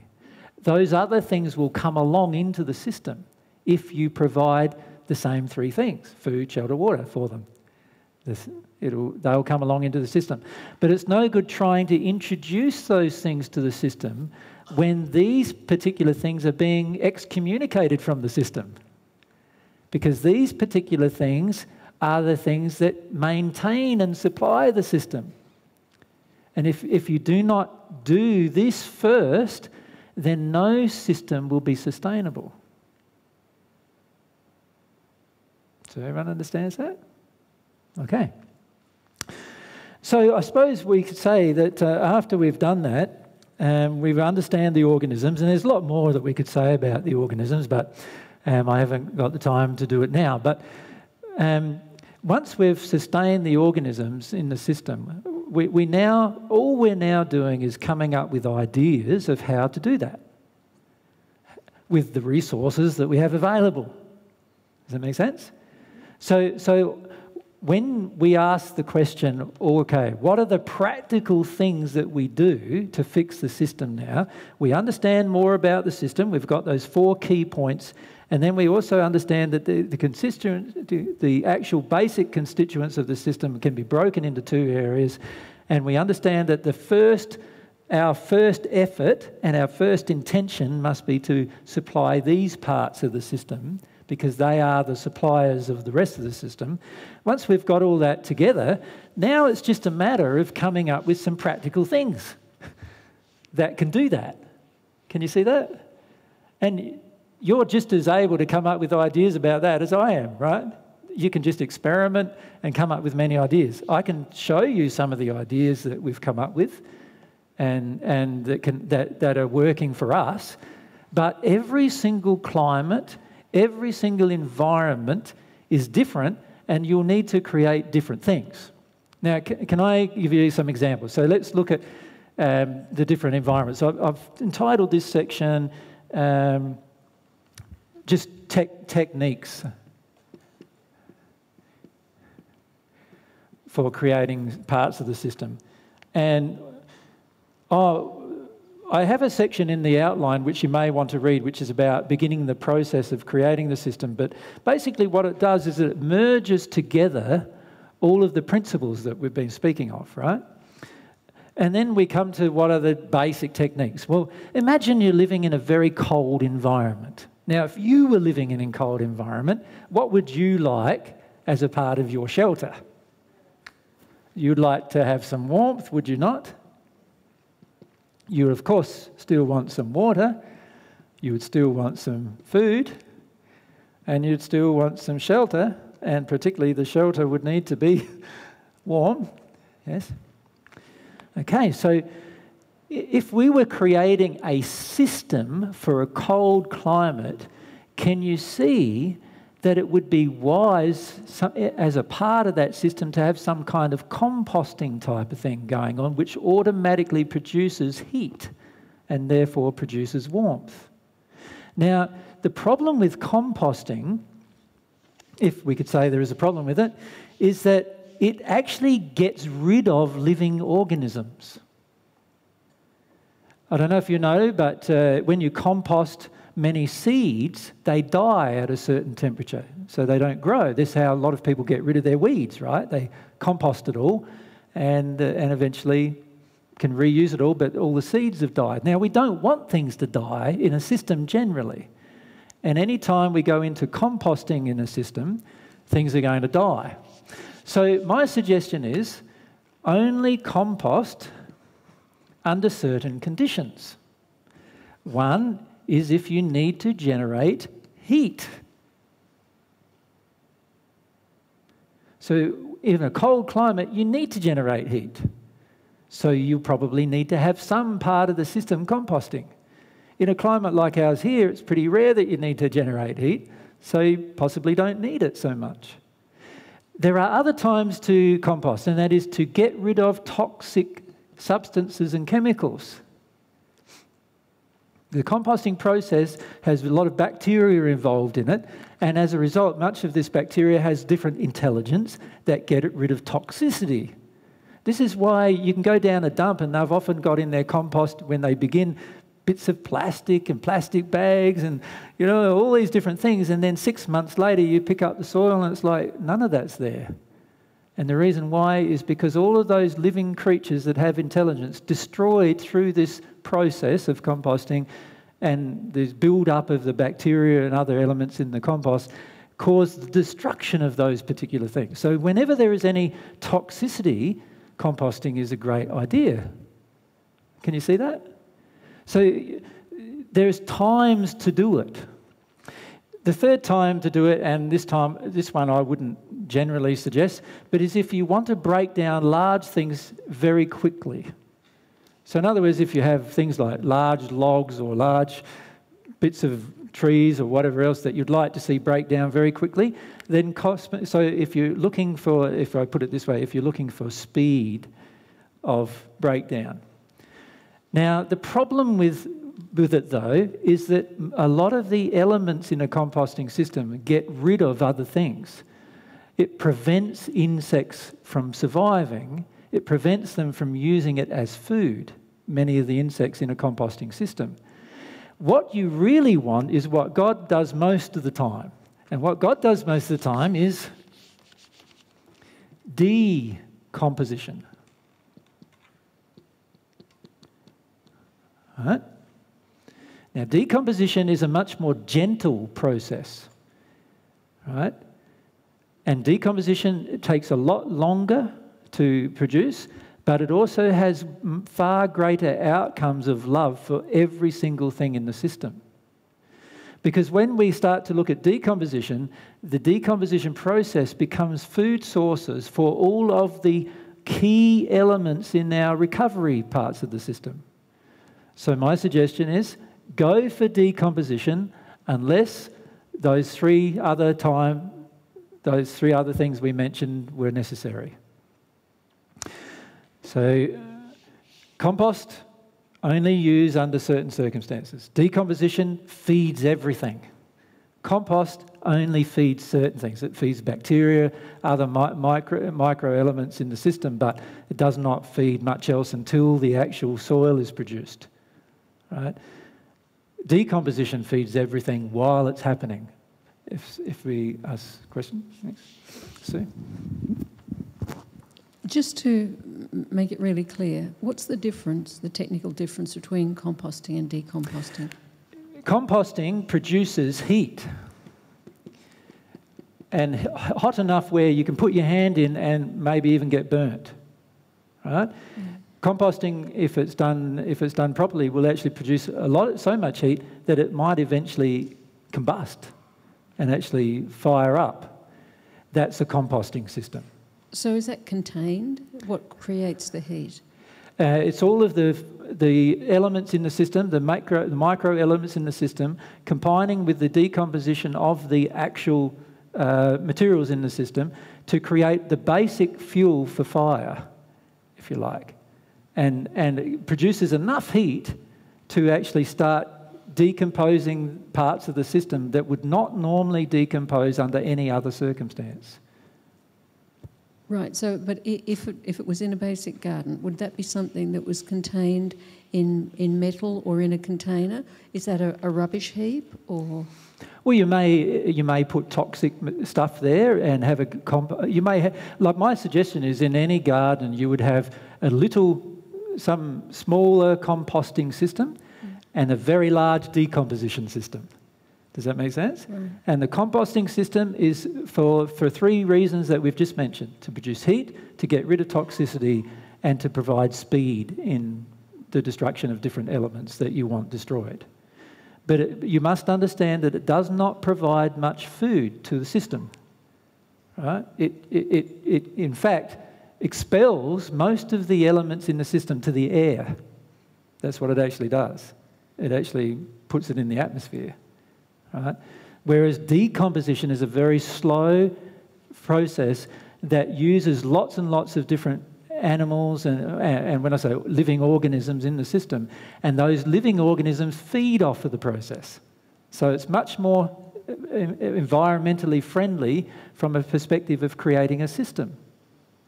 Those other things will come along into the system if you provide the same three things food, shelter, water for them. This, they'll come along into the system. But it's no good trying to introduce those things to the system when these particular things are being excommunicated from the system. Because these particular things are the things that maintain and supply the system. And if, if you do not do this first, then no system will be sustainable. So everyone understands that? Okay. So I suppose we could say that uh, after we've done that, um, we understand the organisms, and there's a lot more that we could say about the organisms, but um, I haven't got the time to do it now. But um, once we've sustained the organisms in the system, we, we now, all we're now doing is coming up with ideas of how to do that with the resources that we have available. Does that make sense? So, so when we ask the question, oh, okay, what are the practical things that we do to fix the system now? We understand more about the system. We've got those four key points. And then we also understand that the, the, constituent, the actual basic constituents of the system can be broken into two areas. And we understand that the first, our first effort and our first intention must be to supply these parts of the system because they are the suppliers of the rest of the system. Once we've got all that together, now it's just a matter of coming up with some practical things <laughs> that can do that. Can you see that? And you're just as able to come up with ideas about that as I am, right? You can just experiment and come up with many ideas. I can show you some of the ideas that we've come up with and, and that, can, that, that are working for us. But every single climate, Every single environment is different, and you'll need to create different things. Now, can I give you some examples? So let's look at um, the different environments. I've, I've entitled this section um, just techniques for creating parts of the system. And oh, I have a section in the outline which you may want to read, which is about beginning the process of creating the system. But basically, what it does is it merges together all of the principles that we've been speaking of, right? And then we come to what are the basic techniques. Well, imagine you're living in a very cold environment. Now, if you were living in a cold environment, what would you like as a part of your shelter? You'd like to have some warmth, would you not? You of course, still want some water, you would still want some food, and you'd still want some shelter, and particularly the shelter would need to be <laughs> warm. Yes? Okay, so if we were creating a system for a cold climate, can you see that it would be wise as a part of that system to have some kind of composting type of thing going on, which automatically produces heat and therefore produces warmth. Now, the problem with composting, if we could say there is a problem with it, is that it actually gets rid of living organisms. I don't know if you know, but uh, when you compost many seeds, they die at a certain temperature, so they don't grow. This is how a lot of people get rid of their weeds, right? They compost it all and, uh, and eventually can reuse it all, but all the seeds have died. Now, we don't want things to die in a system generally. And any time we go into composting in a system, things are going to die. So, my suggestion is only compost under certain conditions. One is if you need to generate heat. So, in a cold climate, you need to generate heat. So, you probably need to have some part of the system composting. In a climate like ours here, it's pretty rare that you need to generate heat, so you possibly don't need it so much. There are other times to compost, and that is to get rid of toxic substances and chemicals. The composting process has a lot of bacteria involved in it, and as a result, much of this bacteria has different intelligence that get rid of toxicity. This is why you can go down a dump, and they've often got in their compost when they begin bits of plastic and plastic bags and you know all these different things and then 6 months later you pick up the soil and it's like none of that's there and the reason why is because all of those living creatures that have intelligence destroyed through this process of composting and this build-up of the bacteria and other elements in the compost cause the destruction of those particular things. So whenever there is any toxicity, composting is a great idea. Can you see that? So there's times to do it. The third time to do it, and this time, this one I wouldn't generally suggests, but is if you want to break down large things very quickly. So, in other words, if you have things like large logs or large bits of trees or whatever else that you'd like to see break down very quickly, then. So, if you're looking for, if I put it this way, if you're looking for speed of breakdown. Now, the problem with with it, though, is that a lot of the elements in a composting system get rid of other things. It prevents insects from surviving, it prevents them from using it as food, many of the insects in a composting system. What you really want is what God does most of the time. And what God does most of the time is decomposition. Right? Now, decomposition is a much more gentle process, right? And decomposition takes a lot longer to produce, but it also has far greater outcomes of love for every single thing in the system. Because when we start to look at decomposition, the decomposition process becomes food sources for all of the key elements in our recovery parts of the system. So, my suggestion is go for decomposition unless those three other time those three other things we mentioned were necessary. So, compost only use under certain circumstances. Decomposition feeds everything. Compost only feeds certain things. It feeds bacteria, other mi- micro, micro elements in the system, but it does not feed much else until the actual soil is produced. Right? Decomposition feeds everything while it's happening. If, if we ask questions. next. Sue? Just to make it really clear, what's the difference, the technical difference between composting and decomposting? Composting produces heat and hot enough where you can put your hand in and maybe even get burnt. Right? Mm. Composting, if it's done if it's done properly, will actually produce a lot so much heat that it might eventually combust and actually fire up. That's a composting system. So is that contained? What creates the heat? Uh, it's all of the the elements in the system, the micro the micro elements in the system, combining with the decomposition of the actual uh, materials in the system to create the basic fuel for fire, if you like, and and it produces enough heat to actually start decomposing parts of the system that would not normally decompose under any other circumstance. Right. So, but if it, if it was in a basic garden, would that be something that was contained in in metal or in a container? Is that a, a rubbish heap or? Well, you may you may put toxic stuff there and have a comp. You may have, like my suggestion is in any garden you would have a little some smaller composting system and a very large decomposition system. Does that make sense? Right. And the composting system is for, for three reasons that we've just mentioned to produce heat, to get rid of toxicity, and to provide speed in the destruction of different elements that you want destroyed. But it, you must understand that it does not provide much food to the system. Right? It, it, it, it, in fact, expels most of the elements in the system to the air. That's what it actually does. It actually puts it in the atmosphere. Right? Whereas decomposition is a very slow process that uses lots and lots of different animals and, and when I say living organisms in the system, and those living organisms feed off of the process. So it's much more uh, environmentally friendly from a perspective of creating a system.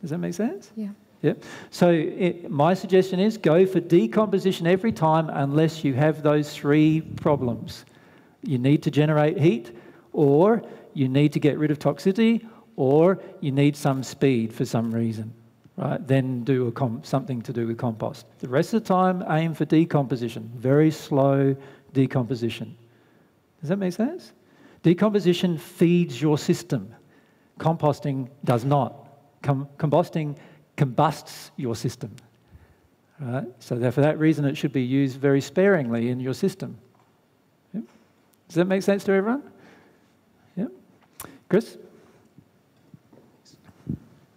Does that make sense? Yeah. Yeah. So it, my suggestion is go for decomposition every time unless you have those three problems. You need to generate heat, or you need to get rid of toxicity, or you need some speed for some reason. Right? Then do a something to do with compost. The rest of the time, aim for decomposition, very slow decomposition. Does that make sense? Decomposition feeds your system. Composting does not. Com- combusting combusts your system. Right? So for that reason, it should be used very sparingly in your system. Yep. Does that make sense to everyone? Yep. Chris?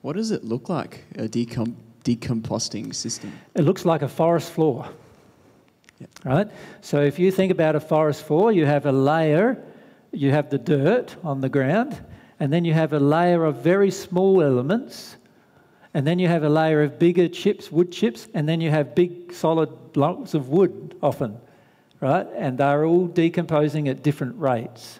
What does it look like, a decom- decomposting system? It looks like a forest floor. Right? So if you think about a forest floor, you have a layer, you have the dirt on the ground, and then you have a layer of very small elements, and then you have a layer of bigger chips, wood chips, and then you have big solid blocks of wood often, right? And they're all decomposing at different rates,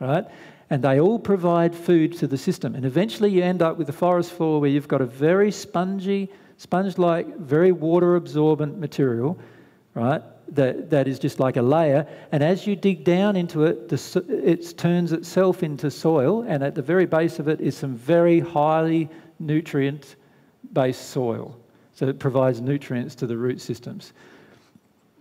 right? and they all provide food to the system. And eventually you end up with a forest floor where you've got a very spongy, sponge like, very water absorbent material, right? That, that is just like a layer. And as you dig down into it, the, it turns itself into soil, and at the very base of it is some very highly nutrient based soil. So it provides nutrients to the root systems.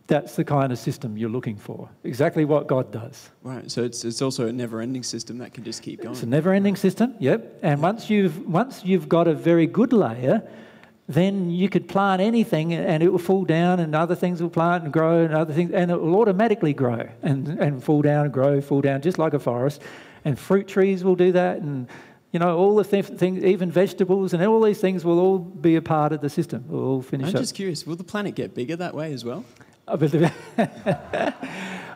That's the kind of system you're looking for. Exactly what God does. Right. So it's, it's also a never-ending system that can just keep going. It's a never-ending system. Yep. And once you've once you've got a very good layer, then you could plant anything and it will fall down, and other things will plant and grow, and other things, and it will automatically grow and, and fall down and grow, fall down, just like a forest. And fruit trees will do that, and you know, all the th- things, even vegetables, and all these things will all be a part of the system. We'll all finish I'm up. just curious, will the planet get bigger that way as well? Oh, <laughs>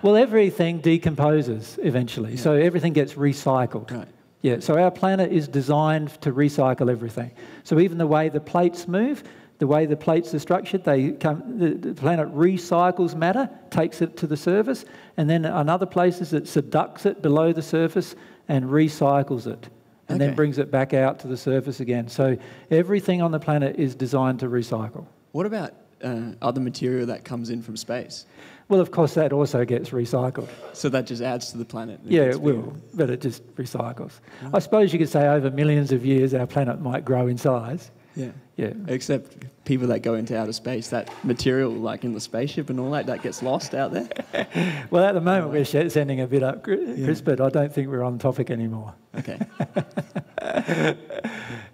well, everything decomposes eventually, yeah. so everything gets recycled. Right. Yeah, so our planet is designed to recycle everything. So even the way the plates move, the way the plates are structured, they come, the, the planet recycles matter, takes it to the surface, and then on other places it subducts it below the surface and recycles it, and okay. then brings it back out to the surface again. So everything on the planet is designed to recycle. What about uh, other material that comes in from space? Well, of course, that also gets recycled. So that just adds to the planet? Yeah, it will, but it just recycles. I suppose you could say over millions of years our planet might grow in size. Yeah. Yeah. Except people that go into outer space, that material, like in the spaceship and all that, that gets lost out there. <laughs> well, at the moment we're sending a bit up, Chris, yeah. but I don't think we're on topic anymore. Okay. <laughs>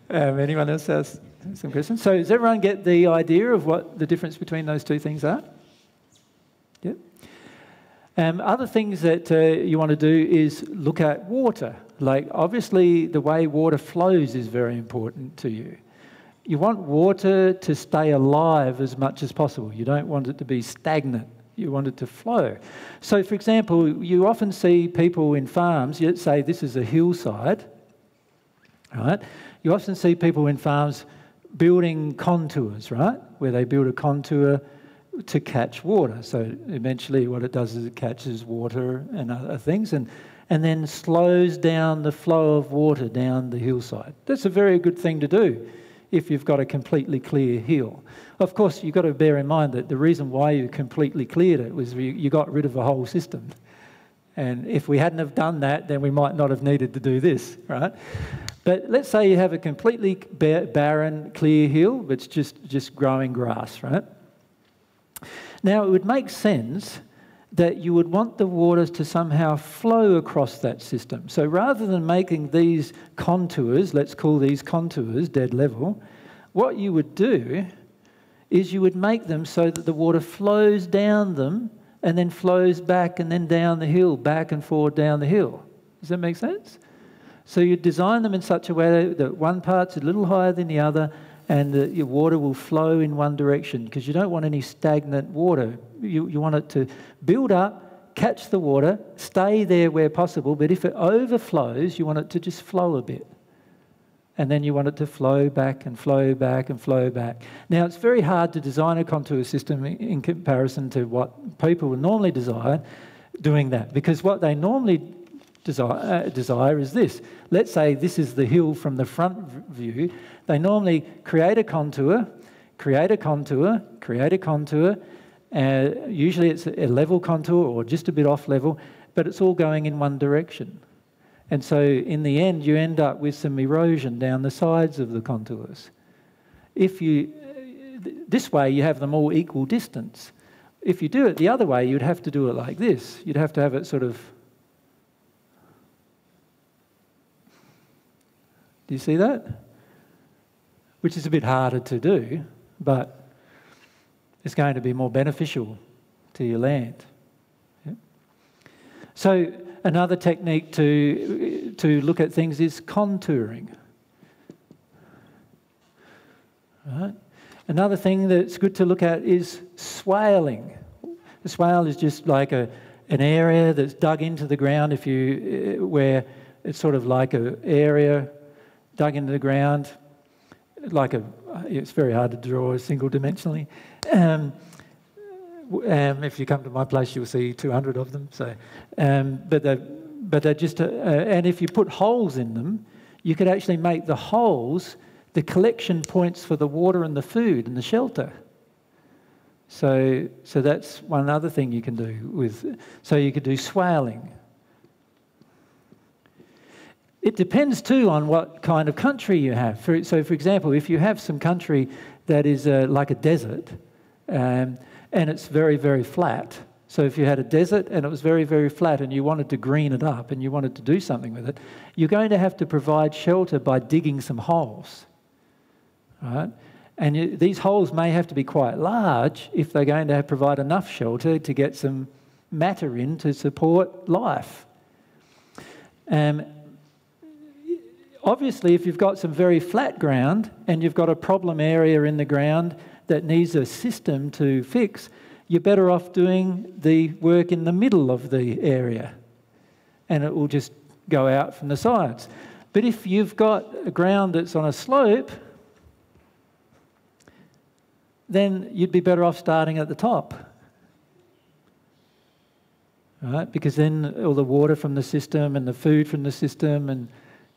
um, anyone else has some questions? So, does everyone get the idea of what the difference between those two things are? Yep. Um, other things that uh, you want to do is look at water. Like, obviously, the way water flows is very important to you. You want water to stay alive as much as possible. You don't want it to be stagnant. You want it to flow. So, for example, you often see people in farms, let's say this is a hillside, right? You often see people in farms building contours, right? Where they build a contour to catch water. So eventually, what it does is it catches water and other things and, and then slows down the flow of water down the hillside. That's a very good thing to do if you've got a completely clear hill. Of course, you've got to bear in mind that the reason why you completely cleared it was you, you got rid of a whole system. And if we hadn't have done that, then we might not have needed to do this, right? But let's say you have a completely barren, clear hill that's just, just growing grass, right? Now, it would make sense that you would want the waters to somehow flow across that system. So rather than making these contours, let's call these contours dead level, what you would do is you would make them so that the water flows down them and then flows back and then down the hill, back and forward down the hill. Does that make sense? So you design them in such a way that one part's a little higher than the other and the, your water will flow in one direction because you don't want any stagnant water. You, you want it to build up, catch the water, stay there where possible, but if it overflows, you want it to just flow a bit. And then you want it to flow back and flow back and flow back. Now, it's very hard to design a contour system in comparison to what people would normally desire doing that because what they normally desire, uh, desire is this. Let's say this is the hill from the front view. They normally create a contour, create a contour, create a contour. Uh, usually it's a level contour or just a bit off level, but it's all going in one direction. And so in the end, you end up with some erosion down the sides of the contours. If you, this way, you have them all equal distance. If you do it the other way, you'd have to do it like this. You'd have to have it sort of Do you see that? Which is a bit harder to do, but it's going to be more beneficial to your land. Yeah. So, another technique to, to look at things is contouring. Right. Another thing that's good to look at is swaling. The swale is just like a, an area that's dug into the ground if you, uh, where it's sort of like an area dug into the ground, like a, it's very hard to draw single dimensionally. Um, um, if you come to my place, you'll see 200 of them. So, um, but they've but they're just, uh, uh, and if you put holes in them, you could actually make the holes the collection points for the water and the food and the shelter. So, so that's one other thing you can do with. So you could do swaling. It depends too on what kind of country you have. For, so, for example, if you have some country that is uh, like a desert um, and it's very, very flat. So, if you had a desert and it was very, very flat and you wanted to green it up and you wanted to do something with it, you're going to have to provide shelter by digging some holes. Right? And you, these holes may have to be quite large if they're going to provide enough shelter to get some matter in to support life. Um, obviously, if you've got some very flat ground and you've got a problem area in the ground that needs a system to fix, you're better off doing the work in the middle of the area and it will just go out from the sides. But if you've got a ground that's on a slope, then you'd be better off starting at the top. Right? Because then all the water from the system and the food from the system and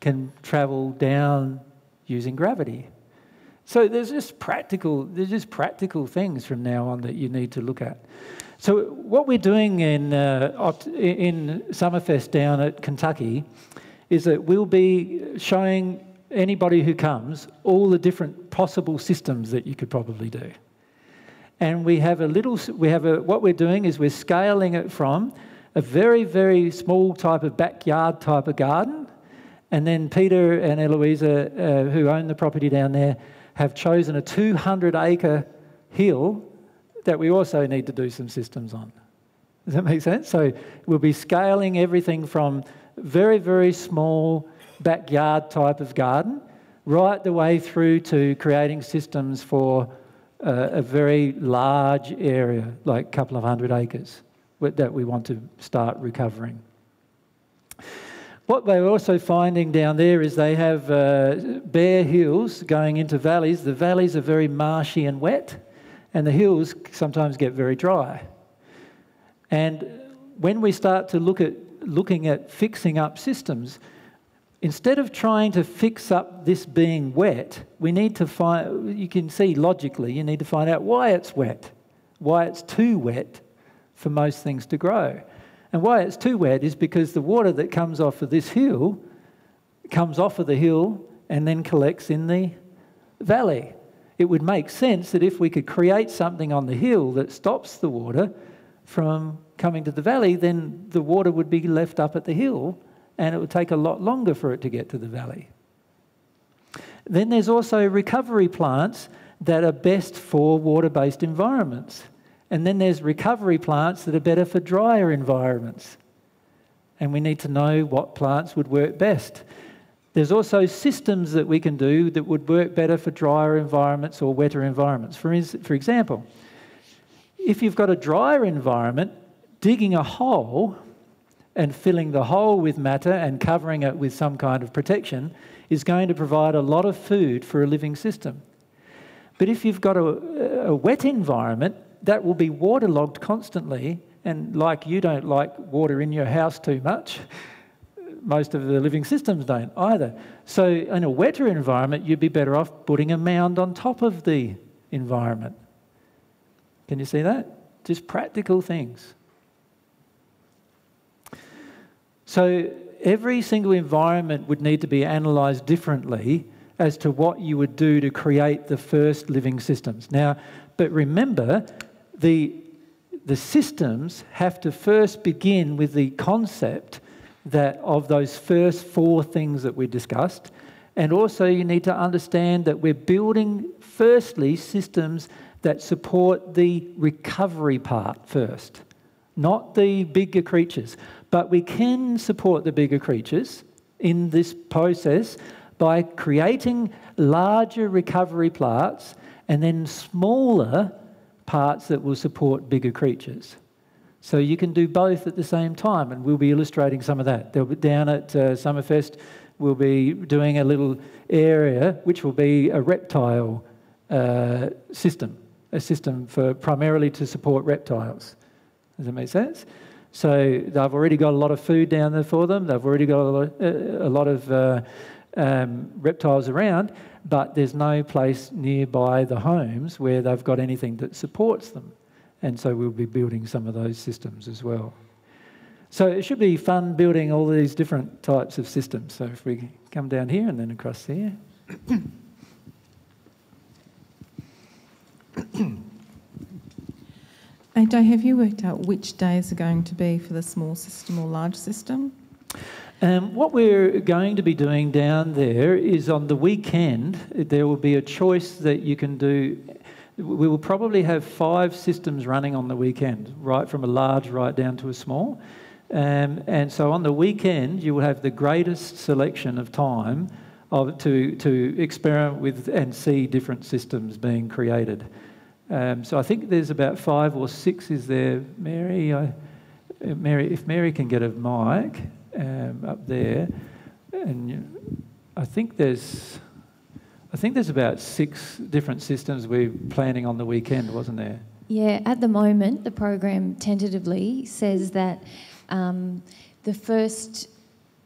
can travel down using gravity. So there's just practical, there's just practical things from now on that you need to look at. So what we're doing in uh, in Summerfest down at Kentucky is that we'll be showing anybody who comes all the different possible systems that you could probably do. And we have a little, we have a, what we're doing is we're scaling it from a very, very small type of backyard type of garden. And then Peter and Eloisa, uh, who own the property down there, have chosen a 200 acre hill that we also need to do some systems on. Does that make sense? So we'll be scaling everything from very, very small backyard type of garden right the way through to creating systems for uh, a very large area, like a couple of hundred acres, that we want to start recovering. What they're also finding down there is they have uh, bare hills going into valleys. The valleys are very marshy and wet, and the hills sometimes get very dry. And when we start to look at looking at fixing up systems, instead of trying to fix up this being wet, we need to find, you can see logically, you need to find out why it's wet, why it's too wet for most things to grow. And why it's too wet is because the water that comes off of this hill comes off of the hill and then collects in the valley. It would make sense that if we could create something on the hill that stops the water from coming to the valley, then the water would be left up at the hill and it would take a lot longer for it to get to the valley. Then there's also recovery plants that are best for water based environments. And then there's recovery plants that are better for drier environments. And we need to know what plants would work best. There's also systems that we can do that would work better for drier environments or wetter environments. For, for example, if you've got a drier environment, digging a hole and filling the hole with matter and covering it with some kind of protection is going to provide a lot of food for a living system. But if you've got a, a wet environment, that will be waterlogged constantly, and like you don't like water in your house too much, <laughs> most of the living systems don't either. So, in a wetter environment, you'd be better off putting a mound on top of the environment. Can you see that? Just practical things. So every single environment would need to be analysed differently as to what you would do to create the first living systems. Now, but remember, the, the systems have to first begin with the concept that of those first four things that we discussed. And also, you need to understand that we're building, firstly, systems that support the recovery part first, not the bigger creatures. But we can support the bigger creatures in this process by creating larger recovery parts and then smaller parts that will support bigger creatures. So you can do both at the same time, and we'll be illustrating some of that. They'll be down at uh, Summerfest, we'll be doing a little area which will be a reptile uh, system, a system for primarily to support reptiles. Does that make sense? So they've already got a lot of food down there for them. They've already got a lot, uh, a lot of uh, um, reptiles around, but there's no place nearby the homes where they've got anything that supports them. And so we'll be building some of those systems as well. So it should be fun building all these different types of systems. So if we come down here and then across there. AJ, have you worked out which days are going to be for the small system or large system? Um, what we're going to be doing down there is on the weekend, there will be a choice that you can do. We will probably have five systems running on the weekend, right from a large right down to a small. Um, and so on the weekend, you will have the greatest selection of time of, to, to experiment with and see different systems being created. Um, so I think there's about five or six, is there, Mary? I, uh, Mary, if Mary can get a mic um, up there, and I think there's, I think there's about six different systems we're planning on the weekend, wasn't there? Yeah, at the moment, the program tentatively says that um, the first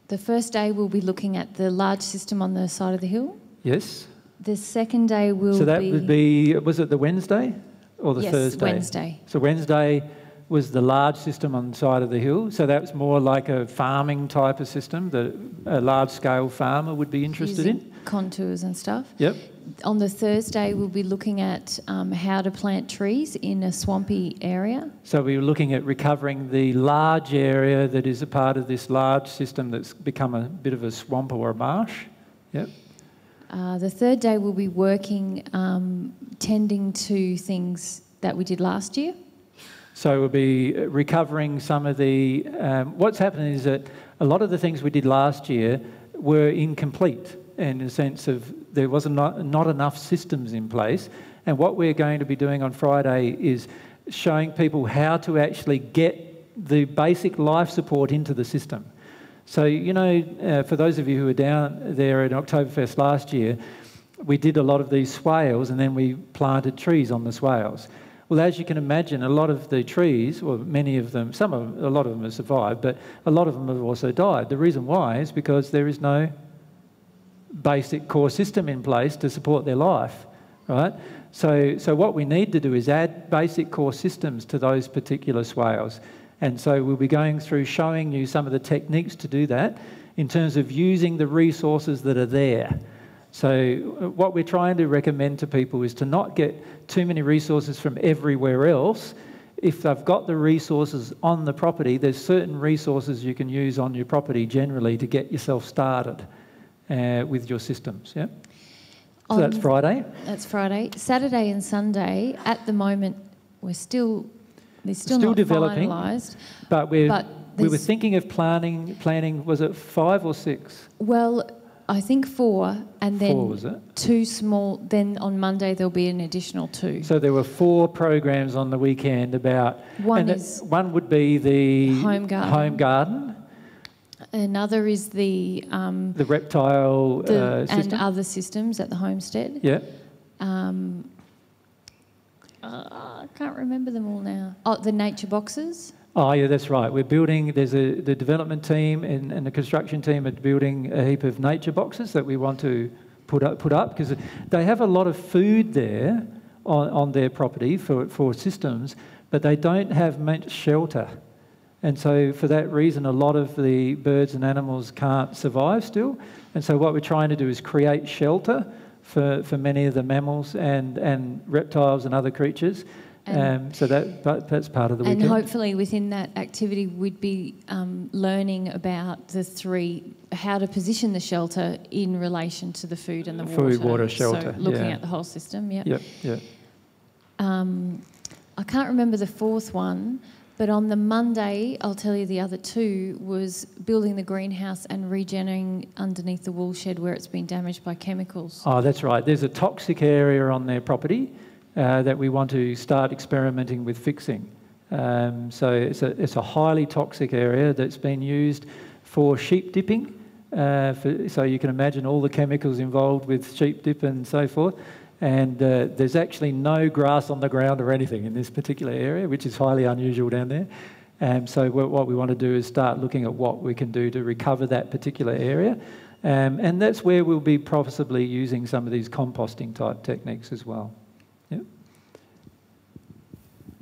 the first day we'll be looking at the large system on the side of the hill. Yes. The second day will so that be would be was it the Wednesday or the Yes, Thursday? Wednesday. So Wednesday was the large system on the side of the hill. So that was more like a farming type of system that a large scale farmer would be interested using in. contours and stuff. Yep. On the Thursday, we'll be looking at um, how to plant trees in a swampy area. So we were looking at recovering the large area that is a part of this large system that's become a bit of a swamp or a marsh. Yep. Uh, the third day, we'll be working, um, tending to things that we did last year. So we'll be recovering some of the. Um, what's happening is that a lot of the things we did last year were incomplete in the sense of there wasn't not, not enough systems in place. And what we're going to be doing on Friday is showing people how to actually get the basic life support into the system. So, you know, uh, for those of you who were down there at Oktoberfest last year, we did a lot of these swales and then we planted trees on the swales. Well, as you can imagine, a lot of the trees, or many of them, some of them, a lot of them have survived, but a lot of them have also died. The reason why is because there is no basic core system in place to support their life, right? So, so what we need to do is add basic core systems to those particular swales. And so we'll be going through showing you some of the techniques to do that in terms of using the resources that are there. So uh, what we're trying to recommend to people is to not get too many resources from everywhere else. If they've got the resources on the property, there's certain resources you can use on your property generally to get yourself started uh, with your systems. Yeah. So On- that's Friday. That's Friday. Saturday and Sunday, at the moment, we're still, they're still, Still not developing, finalised. But we're, But we were thinking of planning, planning, was it five or six? Well, I think four, and then Four, two small. Then on Monday there'll be an additional two. So there were four programs on the weekend about. One is one would be the Home garden. home garden, Another is the um, the reptile the, uh, and other systems at the homestead. yeah. Um, uh, I can't remember them all now. Oh, the nature boxes. Oh yeah, that's right. We're building. There's a the development team and, and the construction team are building a heap of nature boxes that we want to put up put up because they have a lot of food there on, on their property for for systems, but they don't have much shelter, and so for that reason, a lot of the birds and animals can't survive still. And so what we're trying to do is create shelter for, for many of the mammals and, and reptiles and other creatures. Um, so that, that that's part of the And hopefully within that activity, we'd be um, learning about the three, how to position the shelter in relation to the food and the water. Food, water, shelter, So looking yeah. at the whole system, yeah. Yep, yep. Um, I can't remember the fourth one, but on the Monday, I'll tell you the other two was building the greenhouse and regenerating underneath the wool shed where it's been damaged by chemicals. Oh, that's right. There's a toxic area on their property uh, that we want to start experimenting with fixing. Um, so it's a, it's a highly toxic area that's been used for sheep dipping. Uh, for, so you can imagine all the chemicals involved with sheep dip and so forth. And uh, there's actually no grass on the ground or anything in this particular area, which is highly unusual down there. And so what what we want to do is start looking at what we can do to recover that particular area. Um, and that's where we'll be possibly using some of these composting type techniques as well.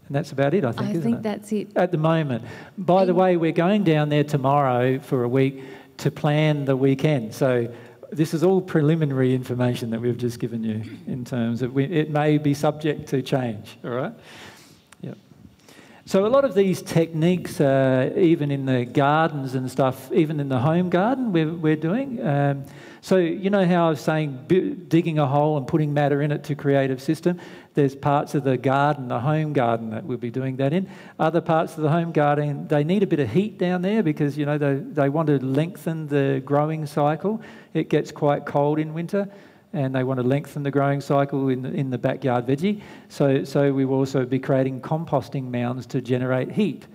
And that's about it, I think, I isn't think it? that's it. At the moment. By the way, we're going down there tomorrow for a week to plan the weekend. So this is all preliminary information that we've just given you in terms of we, it may be subject to change, all right? Yep. So a lot of these techniques, uh, even in the gardens and stuff, even in the home garden, we're, we're doing. Um, so you know how I was saying digging a hole and putting matter in it to create a system? There's parts of the garden, the home garden, that we'll be doing that in. Other parts of the home garden, they need a bit of heat down there because you know they, they want to lengthen the growing cycle. It gets quite cold in winter and they want to lengthen the growing cycle in the, in the backyard veggie. So, so we will also be creating composting mounds to generate heat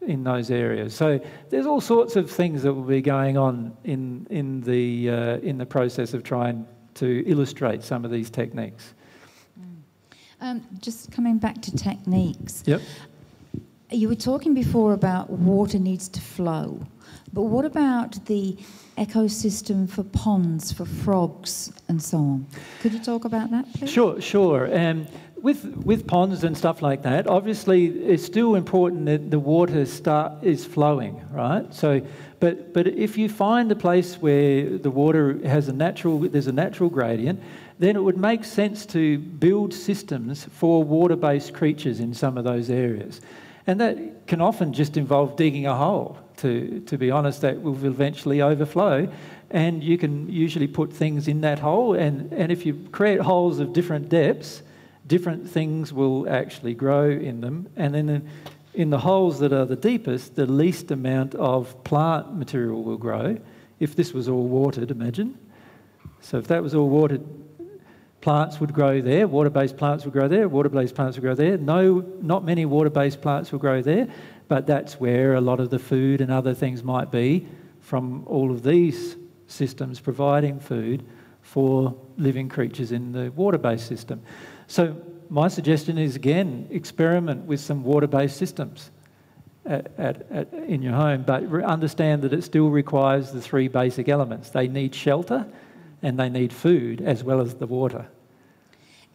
in those areas. So there's all sorts of things that will be going on in, in, the, uh, in the process of trying to illustrate some of these techniques. Um, just coming back to techniques. Yep. You were talking before about water needs to flow, but what about the ecosystem for ponds, for frogs, and so on? Could you talk about that, please? Sure, sure. Um, with with ponds and stuff like that, obviously it's still important that the water start is flowing, right? So, but but if you find a place where the water has a natural, there's a natural gradient, then it would make sense to build systems for water-based creatures in some of those areas, and that can often just involve digging a hole. To to be honest, that will eventually overflow. And you can usually put things in that hole, and, and if you create holes of different depths, different things will actually grow in them. And then in the holes that are the deepest, the least amount of plant material will grow. If this was all watered, imagine. So if that was all watered, plants would grow there, water-based plants would grow there, water-based plants would grow there. No, not many water-based plants will grow there, but that's where a lot of the food and other things might be from all of these systems providing food for living creatures in the water-based system. So my suggestion is again experiment with some water-based systems at, at, at, in your home, but understand that it still requires the three basic elements. They need shelter, and they need food as well as the water.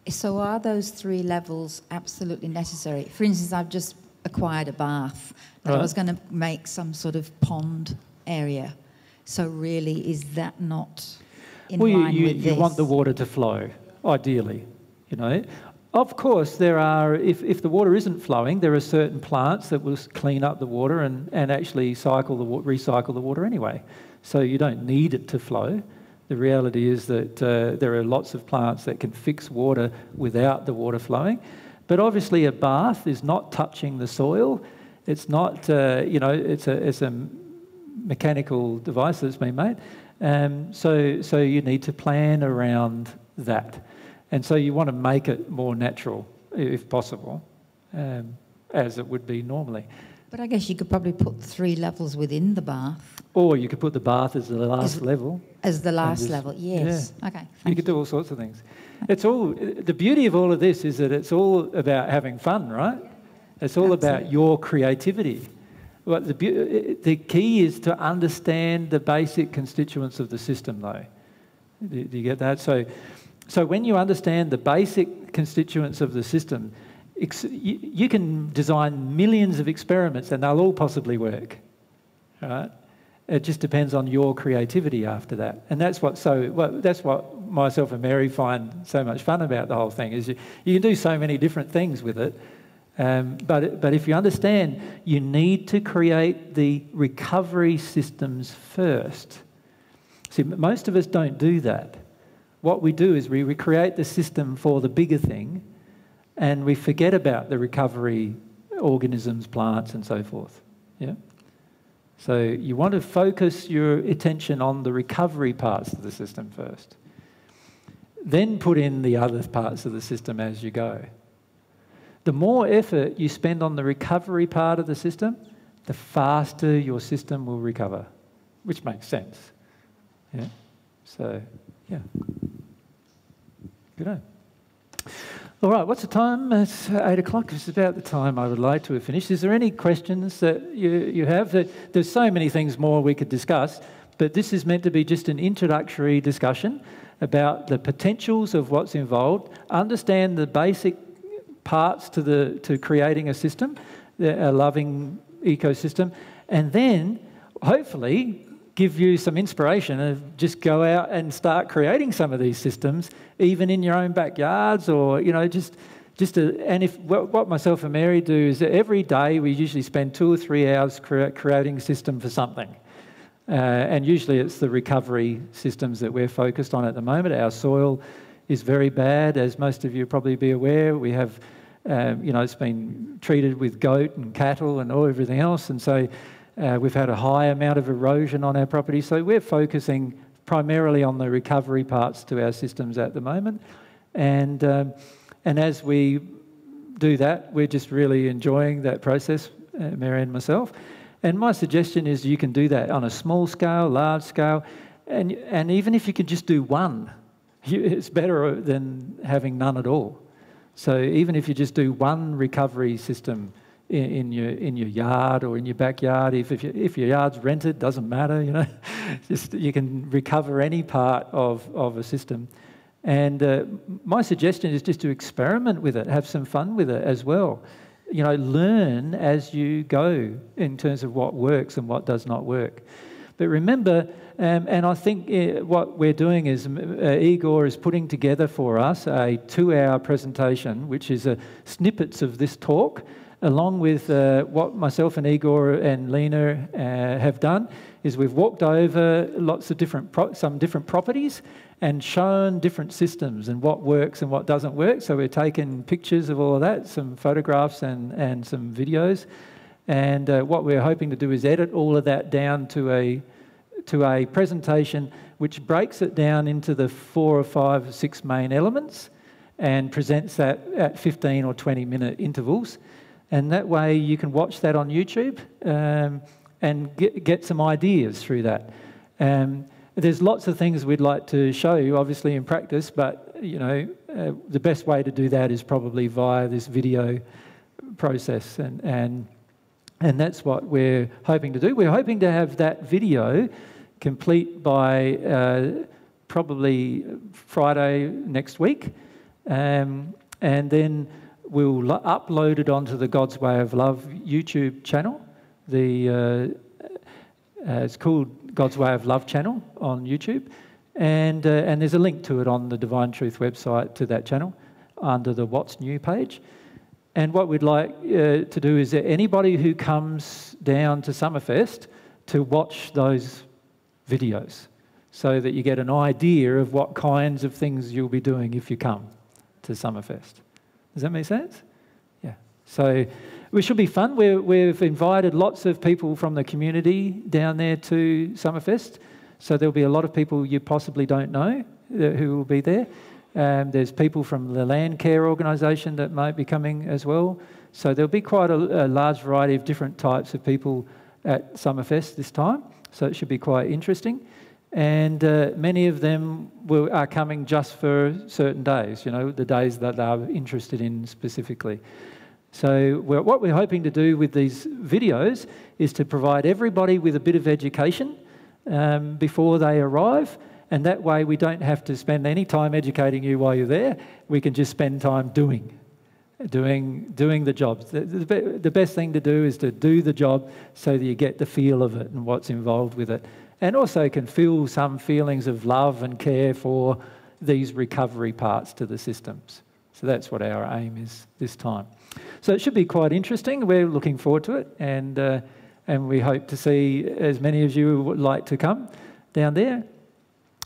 So, are those three levels absolutely necessary? For instance, I've just acquired a bath, and I was going to make some sort of pond area. So, really, is that not in well, you, line you, with you want the water to flow, ideally, you know. Of course, there are, if, if the water isn't flowing, there are certain plants that will clean up the water and, and actually cycle the, recycle the water anyway. So you don't need it to flow. The reality is that uh, there are lots of plants that can fix water without the water flowing. But obviously, a bath is not touching the soil. It's not, uh, you know, it's a, it's a mechanical device that's been made. Um, so, so you need to plan around that. And so you want to make it more natural, if possible, um, as it would be normally. But I guess you could probably put three levels within the bath Or you could put the bath as the last As- level. as the last just- level. Yes. yeah. Okay. You could do all sorts of things. It's all the beauty of all of this is that it's all about having fun, right? It's all about your creativity. But the, the key is to understand the basic constituents of the system, though. Do, do you get that? So, so when you understand the basic constituents of the system, you, can design millions of experiments and they'll all possibly work. Right? It just depends on your creativity after that, and that's what so well, that's what myself and Mary find so much fun about the whole thing is you, you can do so many different things with it, um, but but if you understand, you need to create the recovery systems first. See, most of us don't do that. What we do is we recreate the system for the bigger thing, and we forget about the recovery organisms, plants, and so forth. Yeah. So you want to focus your attention on the recovery parts of the system first. Then put in the other parts of the system as you go. The more effort you spend on the recovery part of the system, the faster your system will recover, which makes sense. Yeah. So, yeah. Good. All right, what's the time? It's eight o'clock. It's about the time I would like to have finished. Is there any questions that you, you have? There's so many things more we could discuss, but this is meant to be just an introductory discussion about the potentials of what's involved, understand the basic parts to, the, to creating a system, a loving ecosystem, and then hopefully give you some inspiration and just go out and start creating some of these systems, even in your own backyards or, you know, just. Just to, and if what myself and Mary do is that every day we usually spend two or three hours cre- creating a system for something. Uh, and usually it's the recovery systems that we're focused on at the moment. Our soil is very bad, as most of you probably be aware. We have, um, you know, it's been treated with goat and cattle and all everything else, and so uh, we've had a high amount of erosion on our property, so we're focusing primarily on the recovery parts to our systems at the moment. And, um, and as we do that, we're just really enjoying that process, uh, Mary and myself. And my suggestion is you can do that on a small scale, large scale, and, and even if you could just do one, <laughs> it's better than having none at all. So even if you just do one recovery system, in, in, your in your yard or in your backyard. If if, you, if your yard's rented, doesn't matter. You know, <laughs> just you can recover any part of of a system. And uh, my suggestion is just to experiment with it, have some fun with it as well. You know, learn as you go in terms of what works and what does not work. But remember, um, and I think uh, what we're doing is uh, Igor is putting together for us a two hour presentation, which is snippets of this talk along with uh, what myself and Igor and Lena uh, have done, is we've walked over lots of different some different properties and shown different systems and what works and what doesn't work. So we're taking pictures of all of that, some photographs and, and some videos. And uh, what we're hoping to do is edit all of that down to a to a presentation which breaks it down into the four or five or six main elements and presents that at 15 or 20 minute intervals and that way you can watch that on YouTube um, and get, get some ideas through that. Um, there's lots of things we'd like to show you, obviously, in practice, but you know, uh, the best way to do that is probably via this video process, and, and, and that's what we're hoping to do. We're hoping to have that video complete by uh, probably Friday next week, um, and then we'll lo- upload it onto the God's Way of Love YouTube channel. The uh, uh, it's called God's Way of Love channel on YouTube, and uh, and there's a link to it on the Divine Truth website to that channel under the What's New page. And what we'd like uh, to do is that anybody who comes down to Summerfest to watch those videos so that you get an idea of what kinds of things you'll be doing if you come to Summerfest. Does that make sense? Yeah. So it should be fun. we we've invited lots of people from the community down there to Summerfest. So there'll be a lot of people you possibly don't know who will be there. Um, there's people from the Land Care organisation that might be coming as well. So there'll be quite a, a, large variety of different types of people at Summerfest this time. So it should be quite interesting and uh, many of them are coming just for certain days, you know, the days that they're interested in specifically. So, we're, what we're hoping to do with these videos is to provide everybody with a bit of education um, before they arrive, and that way we don't have to spend any time educating you while you're there. We can just spend time doing. Doing, doing the job. The, the, the best thing to do is to do the job so that you get the feel of it and what's involved with it and also can feel some feelings of love and care for these recovery parts to the systems. So that's what our aim is this time. So it should be quite interesting. We're looking forward to it, and uh, and we hope to see as many of you would like to come down there.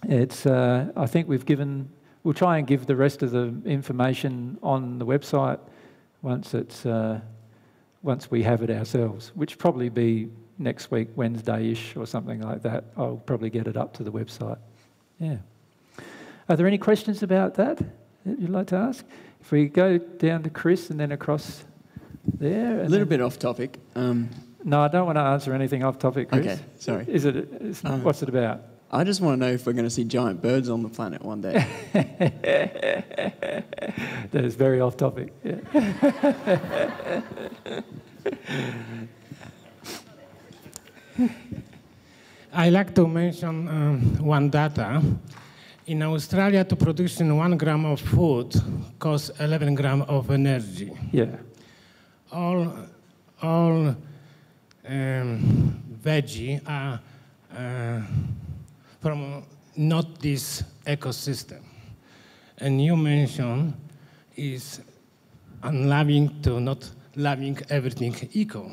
It's uh, I think we've given. We'll try and give the rest of the information on the website once it's uh, once we have it ourselves, which probably be next week, Wednesday-ish or something like that. I'll probably get it up to the website. Yeah. Are there any questions about that that you'd like to ask? If we go down to Chris and then across there. A little bit off topic. Um, no, I don't want to answer anything off topic, Chris. Okay, sorry. Is it? Um, what's it about? I just want to know if we're going to see giant birds on the planet one day. <laughs> that is very off topic. Yeah. <laughs> <laughs> I like to mention um, one data. In Australia, to produce one gram of food costs 11 gram of energy. Yeah. All, all um, veggie are uh, from not this ecosystem. And you mentioned is unloving to not loving everything equal.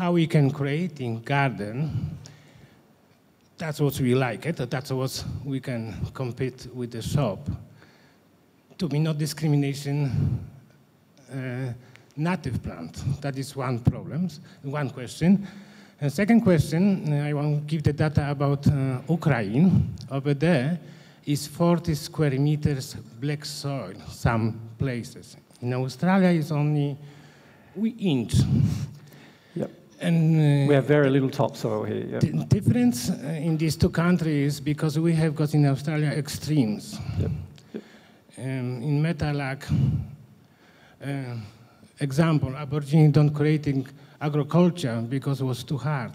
How we can create in garden that's what we like. It. That's what we can compete with the shop. To be not discrimination, uh, native plant. That is one problem, one question. And second question, uh, I want to give the data about uh, Ukraine. Over there is 40 square meters black soil, some places. In Australia, it's only we inch. And, uh, we have very little topsoil here. Yep. The difference uh, in these two countries is because we have got in Australia extremes. Yep. Yep. Um, in Metalac, uh, example, Aborigines don't creating agriculture because it was too hard.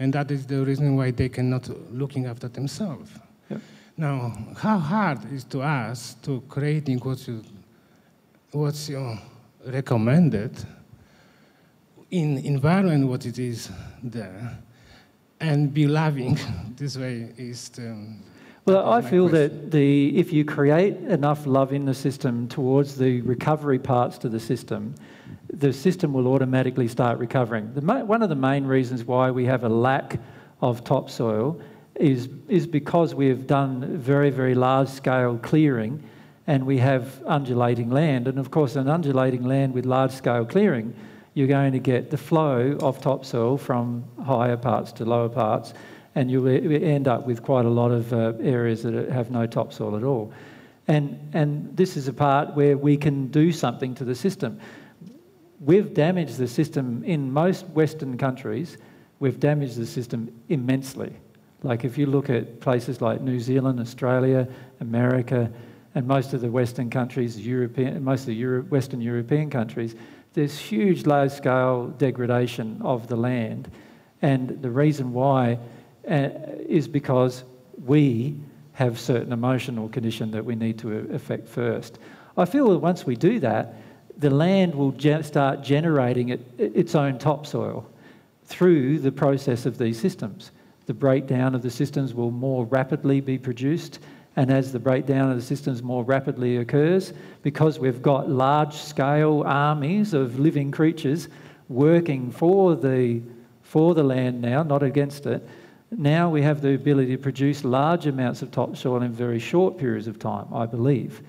And that is the reason why they cannot looking after themselves. Yep. Now, how hard is to us to creating what you, what's your recommended in environment what it is there and be loving. <laughs> This way is to, um, well i feel that the if you create enough love in the system towards the recovery parts to the system the system will automatically start recovering. The, one of the main reasons why we have a lack of topsoil is is because we have done very very large scale clearing and we have undulating land. And of course an undulating land with large scale clearing you're going to get the flow of topsoil from higher parts to lower parts, and you'll end up with quite a lot of uh, areas that have no topsoil at all. And, and this is a part where we can do something to the system. We've damaged the system in most Western countries, we've damaged the system immensely. Like if you look at places like New Zealand, Australia, America, and most of the Western countries, European, most of the Euro Western European countries, there's huge large scale degradation of the land. And the reason why uh, is because we have certain emotional condition that we need to affect first. I feel that once we do that, the land will start generating it, its own topsoil through the process of these systems. The breakdown of the systems will more rapidly be produced and as the breakdown of the systems more rapidly occurs, because we've got large scale armies of living creatures working for the, for the land now, not against it, now we have the ability to produce large amounts of topsoil in very short periods of time, I believe.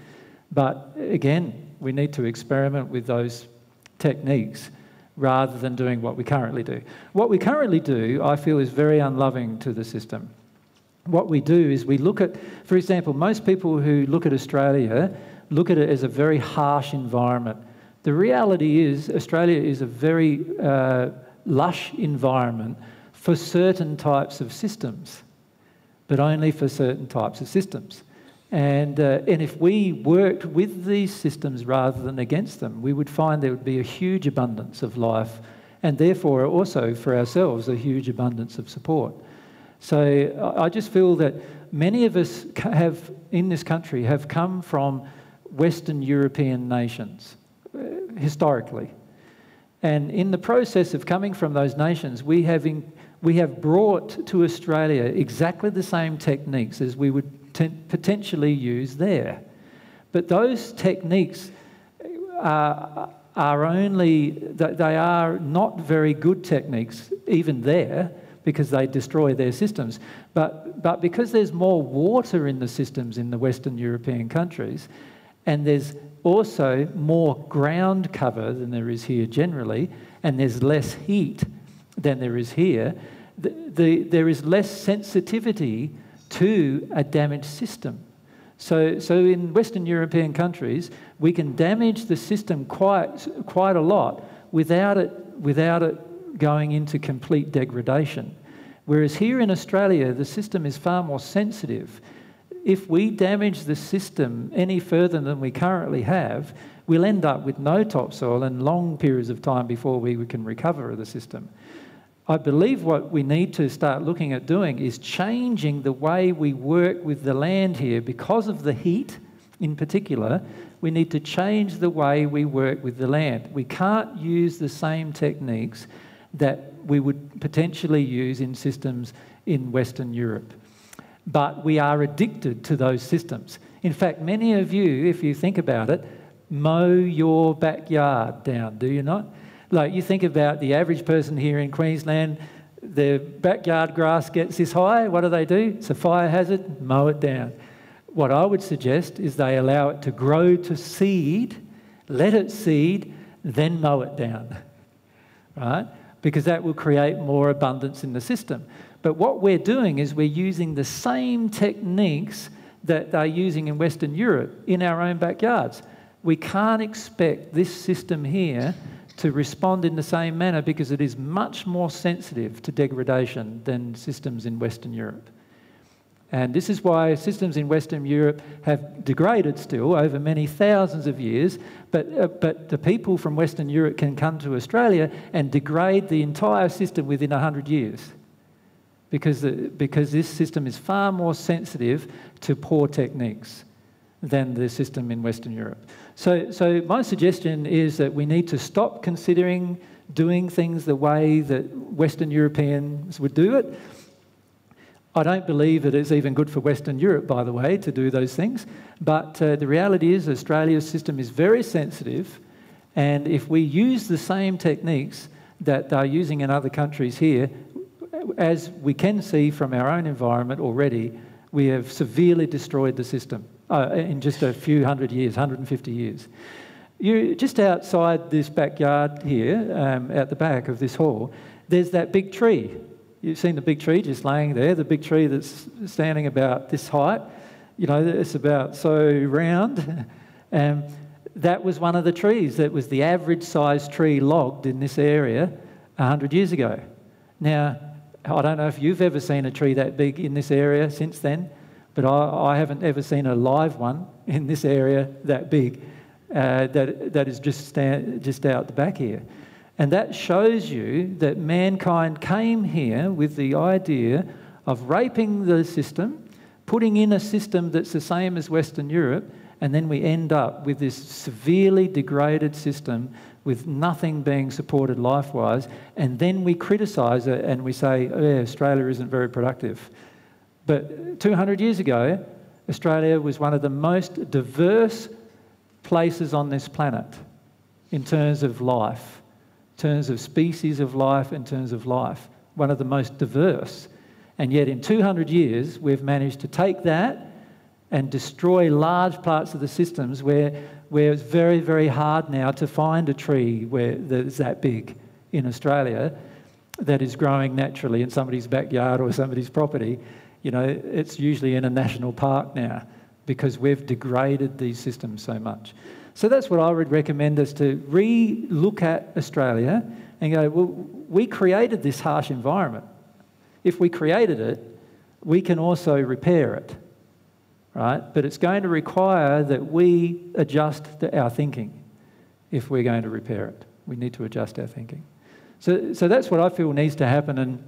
But again, we need to experiment with those techniques rather than doing what we currently do. What we currently do, I feel, is very unloving to the system what we do is we look at, for example, most people who look at Australia look at it as a very harsh environment. The reality is, Australia is a very uh, lush environment for certain types of systems, but only for certain types of systems. And, uh, and if we worked with these systems rather than against them, we would find there would be a huge abundance of life, and therefore also for ourselves, a huge abundance of support. So I just feel that many of us have, in this country, have come from Western European nations, uh, historically. And in the process of coming from those nations, we have, in, we have brought to Australia exactly the same techniques as we would potentially use there. But those techniques are, are only, they are not very good techniques, even there, because they destroy their systems. But, but because there's more water in the systems in the Western European countries, and there's also more ground cover than there is here generally, and there's less heat than there is here, the, the, there is less sensitivity to a damaged system. So, so in Western European countries, we can damage the system quite, quite a lot without it, without it going into complete degradation. Whereas here in Australia, the system is far more sensitive. If we damage the system any further than we currently have, we'll end up with no topsoil and long periods of time before we can recover the system. I believe what we need to start looking at doing is changing the way we work with the land here because of the heat in particular. We need to change the way we work with the land. We can't use the same techniques that we would potentially use in systems in Western Europe. But we are addicted to those systems. In fact, many of you, if you think about it, mow your backyard down, do you not? Like you think about the average person here in Queensland, their backyard grass gets this high, what do they do? It's a fire hazard, mow it down. What I would suggest is they allow it to grow to seed, let it seed, then mow it down. <laughs> Right? Because that will create more abundance in the system. But what we're doing is we're using the same techniques that they're using in Western Europe in our own backyards. We can't expect this system here to respond in the same manner because it is much more sensitive to degradation than systems in Western Europe. And this is why systems in Western Europe have degraded still over many thousands of years, but, uh, but the people from Western Europe can come to Australia and degrade the entire system within 100 years because, the, because this system is far more sensitive to poor techniques than the system in Western Europe. So, so my suggestion is that we need to stop considering doing things the way that Western Europeans would do it. I don't believe it is even good for Western Europe, by the way, to do those things. But uh, the reality is Australia's system is very sensitive, and if we use the same techniques that they're using in other countries here, as we can see from our own environment already, we have severely destroyed the system uh, in just a few hundred years, 150 years. You just outside this backyard here, um, at the back of this hall, there's that big tree. You've seen the big tree just laying there, the big tree that's standing about this height. You know, it's about so round. <laughs> um, that was one of the trees that was the average size tree logged in this area 100 years ago. Now, I don't know if you've ever seen a tree that big in this area since then, but I, I haven't ever seen a live one <laughs> in this area that big uh, that, that is just, stand, just out the back here. And that shows you that mankind came here with the idea of raping the system, putting in a system that's the same as Western Europe, and then we end up with this severely degraded system with nothing being supported life wise, and then we criticise it and we say, oh, yeah, Australia isn't very productive. But 200 years ago, Australia was one of the most diverse places on this planet in terms of life, terms of species of life, in terms of life. One of the most diverse. And yet, in 200 years, we've managed to take that and destroy large parts of the systems where where it's very, very hard now to find a tree where that's that big in Australia that is growing naturally in somebody's backyard or somebody's property. You know, it's usually in a national park now because we've degraded these systems so much. So that's what I would recommend is to re-look at Australia and go, well, we created this harsh environment. If we created it, we can also repair it right? But it's going to require that we adjust the, our thinking if we're going to repair it. We need to adjust our thinking. So, so that's what I feel needs to happen, and,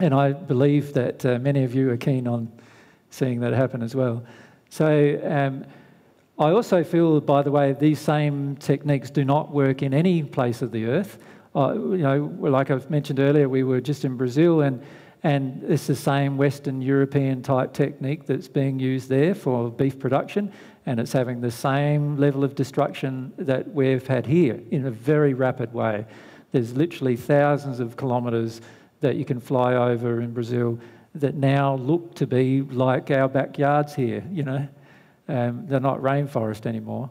and I believe that uh, many of you are keen on seeing that happen as well. So um, I also feel, by the way, these same techniques do not work in any place of the earth. Uh, you know, like I've mentioned earlier, we were just in Brazil, and and it's the same Western European type technique that's being used there for beef production, and it's having the same level of destruction that we've had here in a very rapid way. There's literally thousands of kilometres that you can fly over in Brazil that now look to be like our backyards here, you know. Um, they're not rainforest anymore,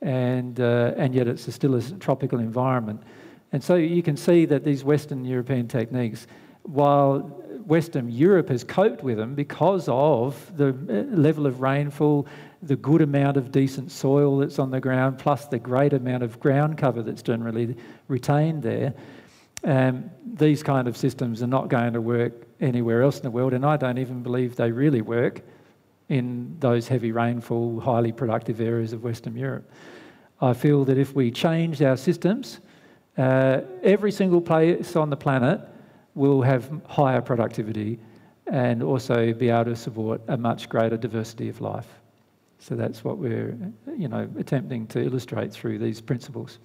and, uh, and yet it's still a tropical environment. And so you can see that these Western European techniques, while Western Europe has coped with them because of the uh, level of rainfall, the good amount of decent soil that's on the ground, plus the great amount of ground cover that's generally retained there. Um, these kind of systems are not going to work anywhere else in the world, and I don't even believe they really work in those heavy rainfall, highly productive areas of Western Europe. I feel that if we change our systems, uh, every single place on the planet will have higher productivity and also be able to support a much greater diversity of life. So that's what we're, you know, attempting to illustrate through these principles.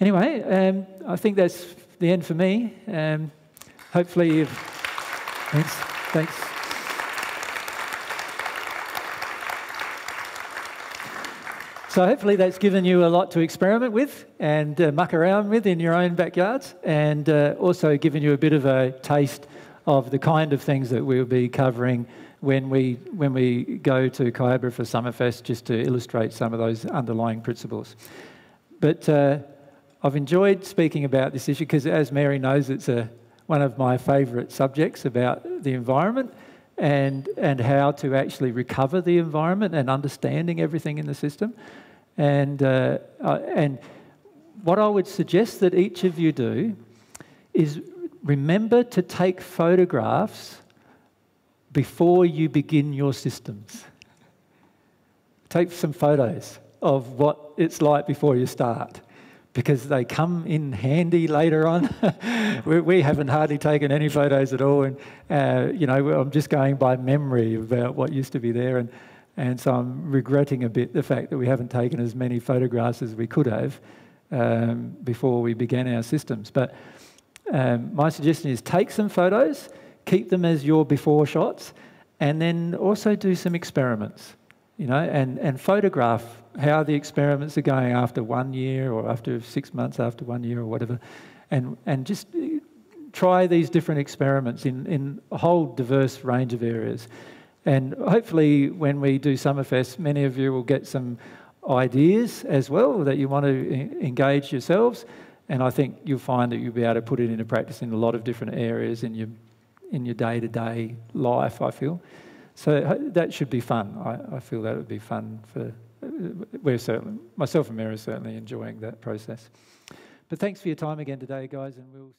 Anyway, um, I think that's the end for me. Um, hopefully, thanks. Thanks. So hopefully that's given you a lot to experiment with and uh, muck around with in your own backyards, and uh, also given you a bit of a taste of the kind of things that we'll be covering when we when we go to Kyabra for Summerfest, just to illustrate some of those underlying principles. But uh, I've enjoyed speaking about this issue because, as Mary knows, it's a, one of my favourite subjects about the environment and, and how to actually recover the environment and understanding everything in the system. And, uh, uh, and what I would suggest that each of you do is remember to take photographs before you begin your systems. Take some photos of what it's like before you start because they come in handy later on. <laughs> we, we, haven't hardly taken any photos at all, and uh, you know I'm just going by memory about what used to be there, and and so I'm regretting a bit the fact that we haven't taken as many photographs as we could have um, before we began our systems. But um, my suggestion is take some photos, keep them as your before shots, and then also do some experiments, you know, and, and photograph how the experiments are going after one year or after six months after one year or whatever, and, and just try these different experiments in, in a whole diverse range of areas. And hopefully, when we do Summerfest, many of you will get some ideas as well that you want to engage yourselves. And I think you'll find that you'll be able to put it into practice in a lot of different areas in your in your day to day life. I feel so that should be fun. I, I feel that would be fun for uh, we're certainly, myself and Mary are certainly enjoying that process. But thanks for your time again today, guys, and we'll.